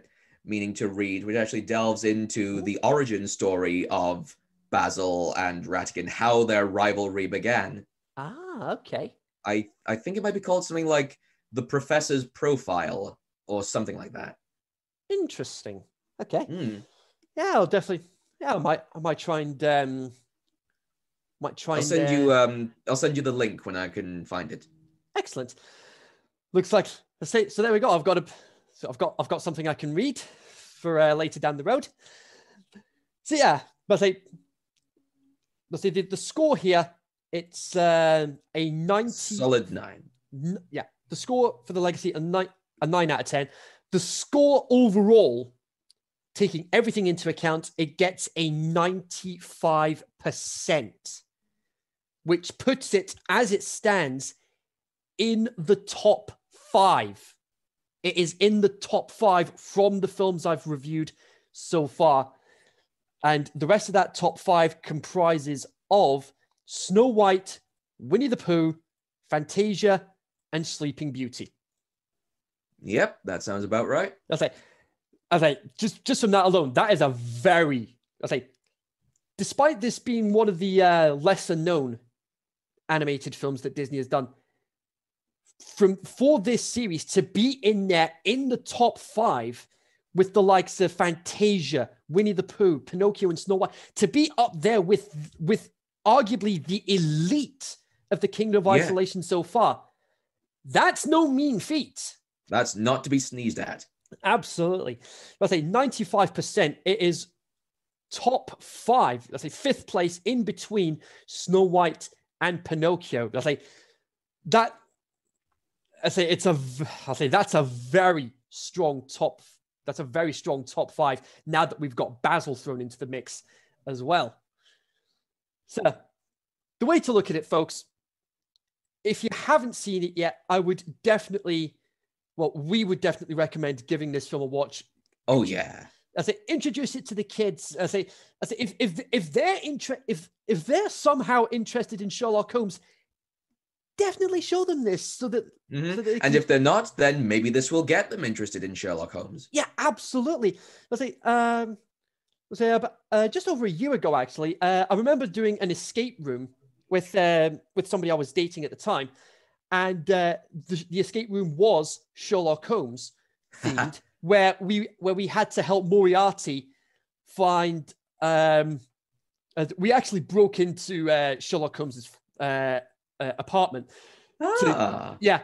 meaning to read, which actually delves into the origin story of Basil and Ratigan, how their rivalry began. Ah, okay. I I think it might be called something like the Professor's Profile or something like that. Interesting. Okay. Hmm. Yeah, I'll definitely. Yeah, I might. I might try and. Um, might try I'll and. send uh, you um I'll send you the link when I can find it. excellent. Looks like. let's say so. There we go. I've got a. So I've got. I've got something I can read for uh, later down the road. So yeah, but say. Let's see the, the score here. It's um a ninety. Solid nine. N- yeah, the score for the legacy a nine a nine out of ten. The score overall, taking everything into account, it gets a ninety-five percent, which puts it as it stands in the top five. It is in the top five from the films I've reviewed so far. And the rest of that top five comprises of Snow White, Winnie the Pooh, Fantasia, and Sleeping Beauty. Yep, that sounds about right. I say, I say, just just from that alone, that is a very, I say, despite this being one of the uh, lesser known animated films that Disney has done, from for this series to be in there in the top five with the likes of Fantasia, Winnie the Pooh, Pinocchio, and Snow White, to be up there with with arguably the elite of the Kingdom of Yeah. Isolation so far, that's no mean feat. That's not to be sneezed at. Absolutely. Let's say 95%. It is top five, let's say fifth place in between Snow White and Pinocchio. Let's say that, I say it's a, I'll say that's a very strong top, that's a very strong top five now that we've got Basil thrown into the mix as well. So the way to look at it, folks, if you haven't seen it yet, I would definitely well, we would definitely recommend giving this film a watch. Oh yeah. I say introduce it to the kids. I say, I say if if if they're inter- if if they're somehow interested in Sherlock Holmes, definitely show them this so that Mhm. so that And can- if they're not, then maybe this will get them interested in Sherlock Holmes. yeah, absolutely. I say um, I say about, uh, just over a year ago actually, uh, I remember doing an escape room with um with somebody I was dating at the time, and uh, the, the escape room was Sherlock Holmes themed, where we where we had to help Moriarty find um uh, we actually broke into uh, Sherlock Holmes's uh, uh, apartment. Ah, Yeah,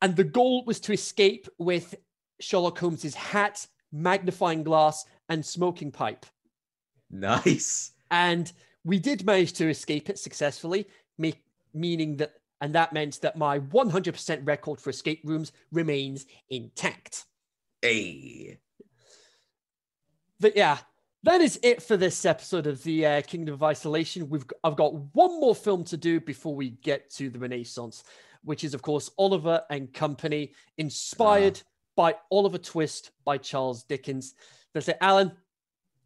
and the goal was to escape with Sherlock Holmes's hat, magnifying glass, and smoking pipe. nice. And we did manage to escape it successfully, me- meaning that, and that meant that my 100% record for escape rooms remains intact. Hey. But yeah, that is it for this episode of the uh, Kingdom of Isolation. We've I've got one more film to do before we get to the Renaissance, which is of course Oliver and Company, inspired by Oliver Twist by Charles Dickens. That's it, Alan.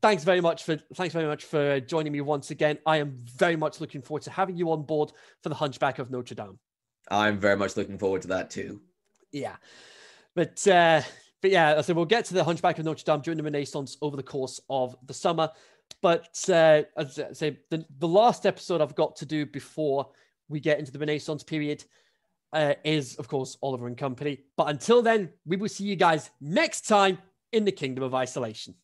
Thanks very much for thanks very much for joining me once again. I am very much looking forward to having you on board for the Hunchback of Notre Dame. I'm very much looking forward to that too. Yeah. But uh but yeah, so we'll get to the Hunchback of Notre Dame during the Renaissance over the course of the summer. But uh as I say, the, the last episode I've got to do before we get into the Renaissance period uh, is, of course, Oliver and Company. But until then, we will see you guys next time in the Kingdom of Isolation.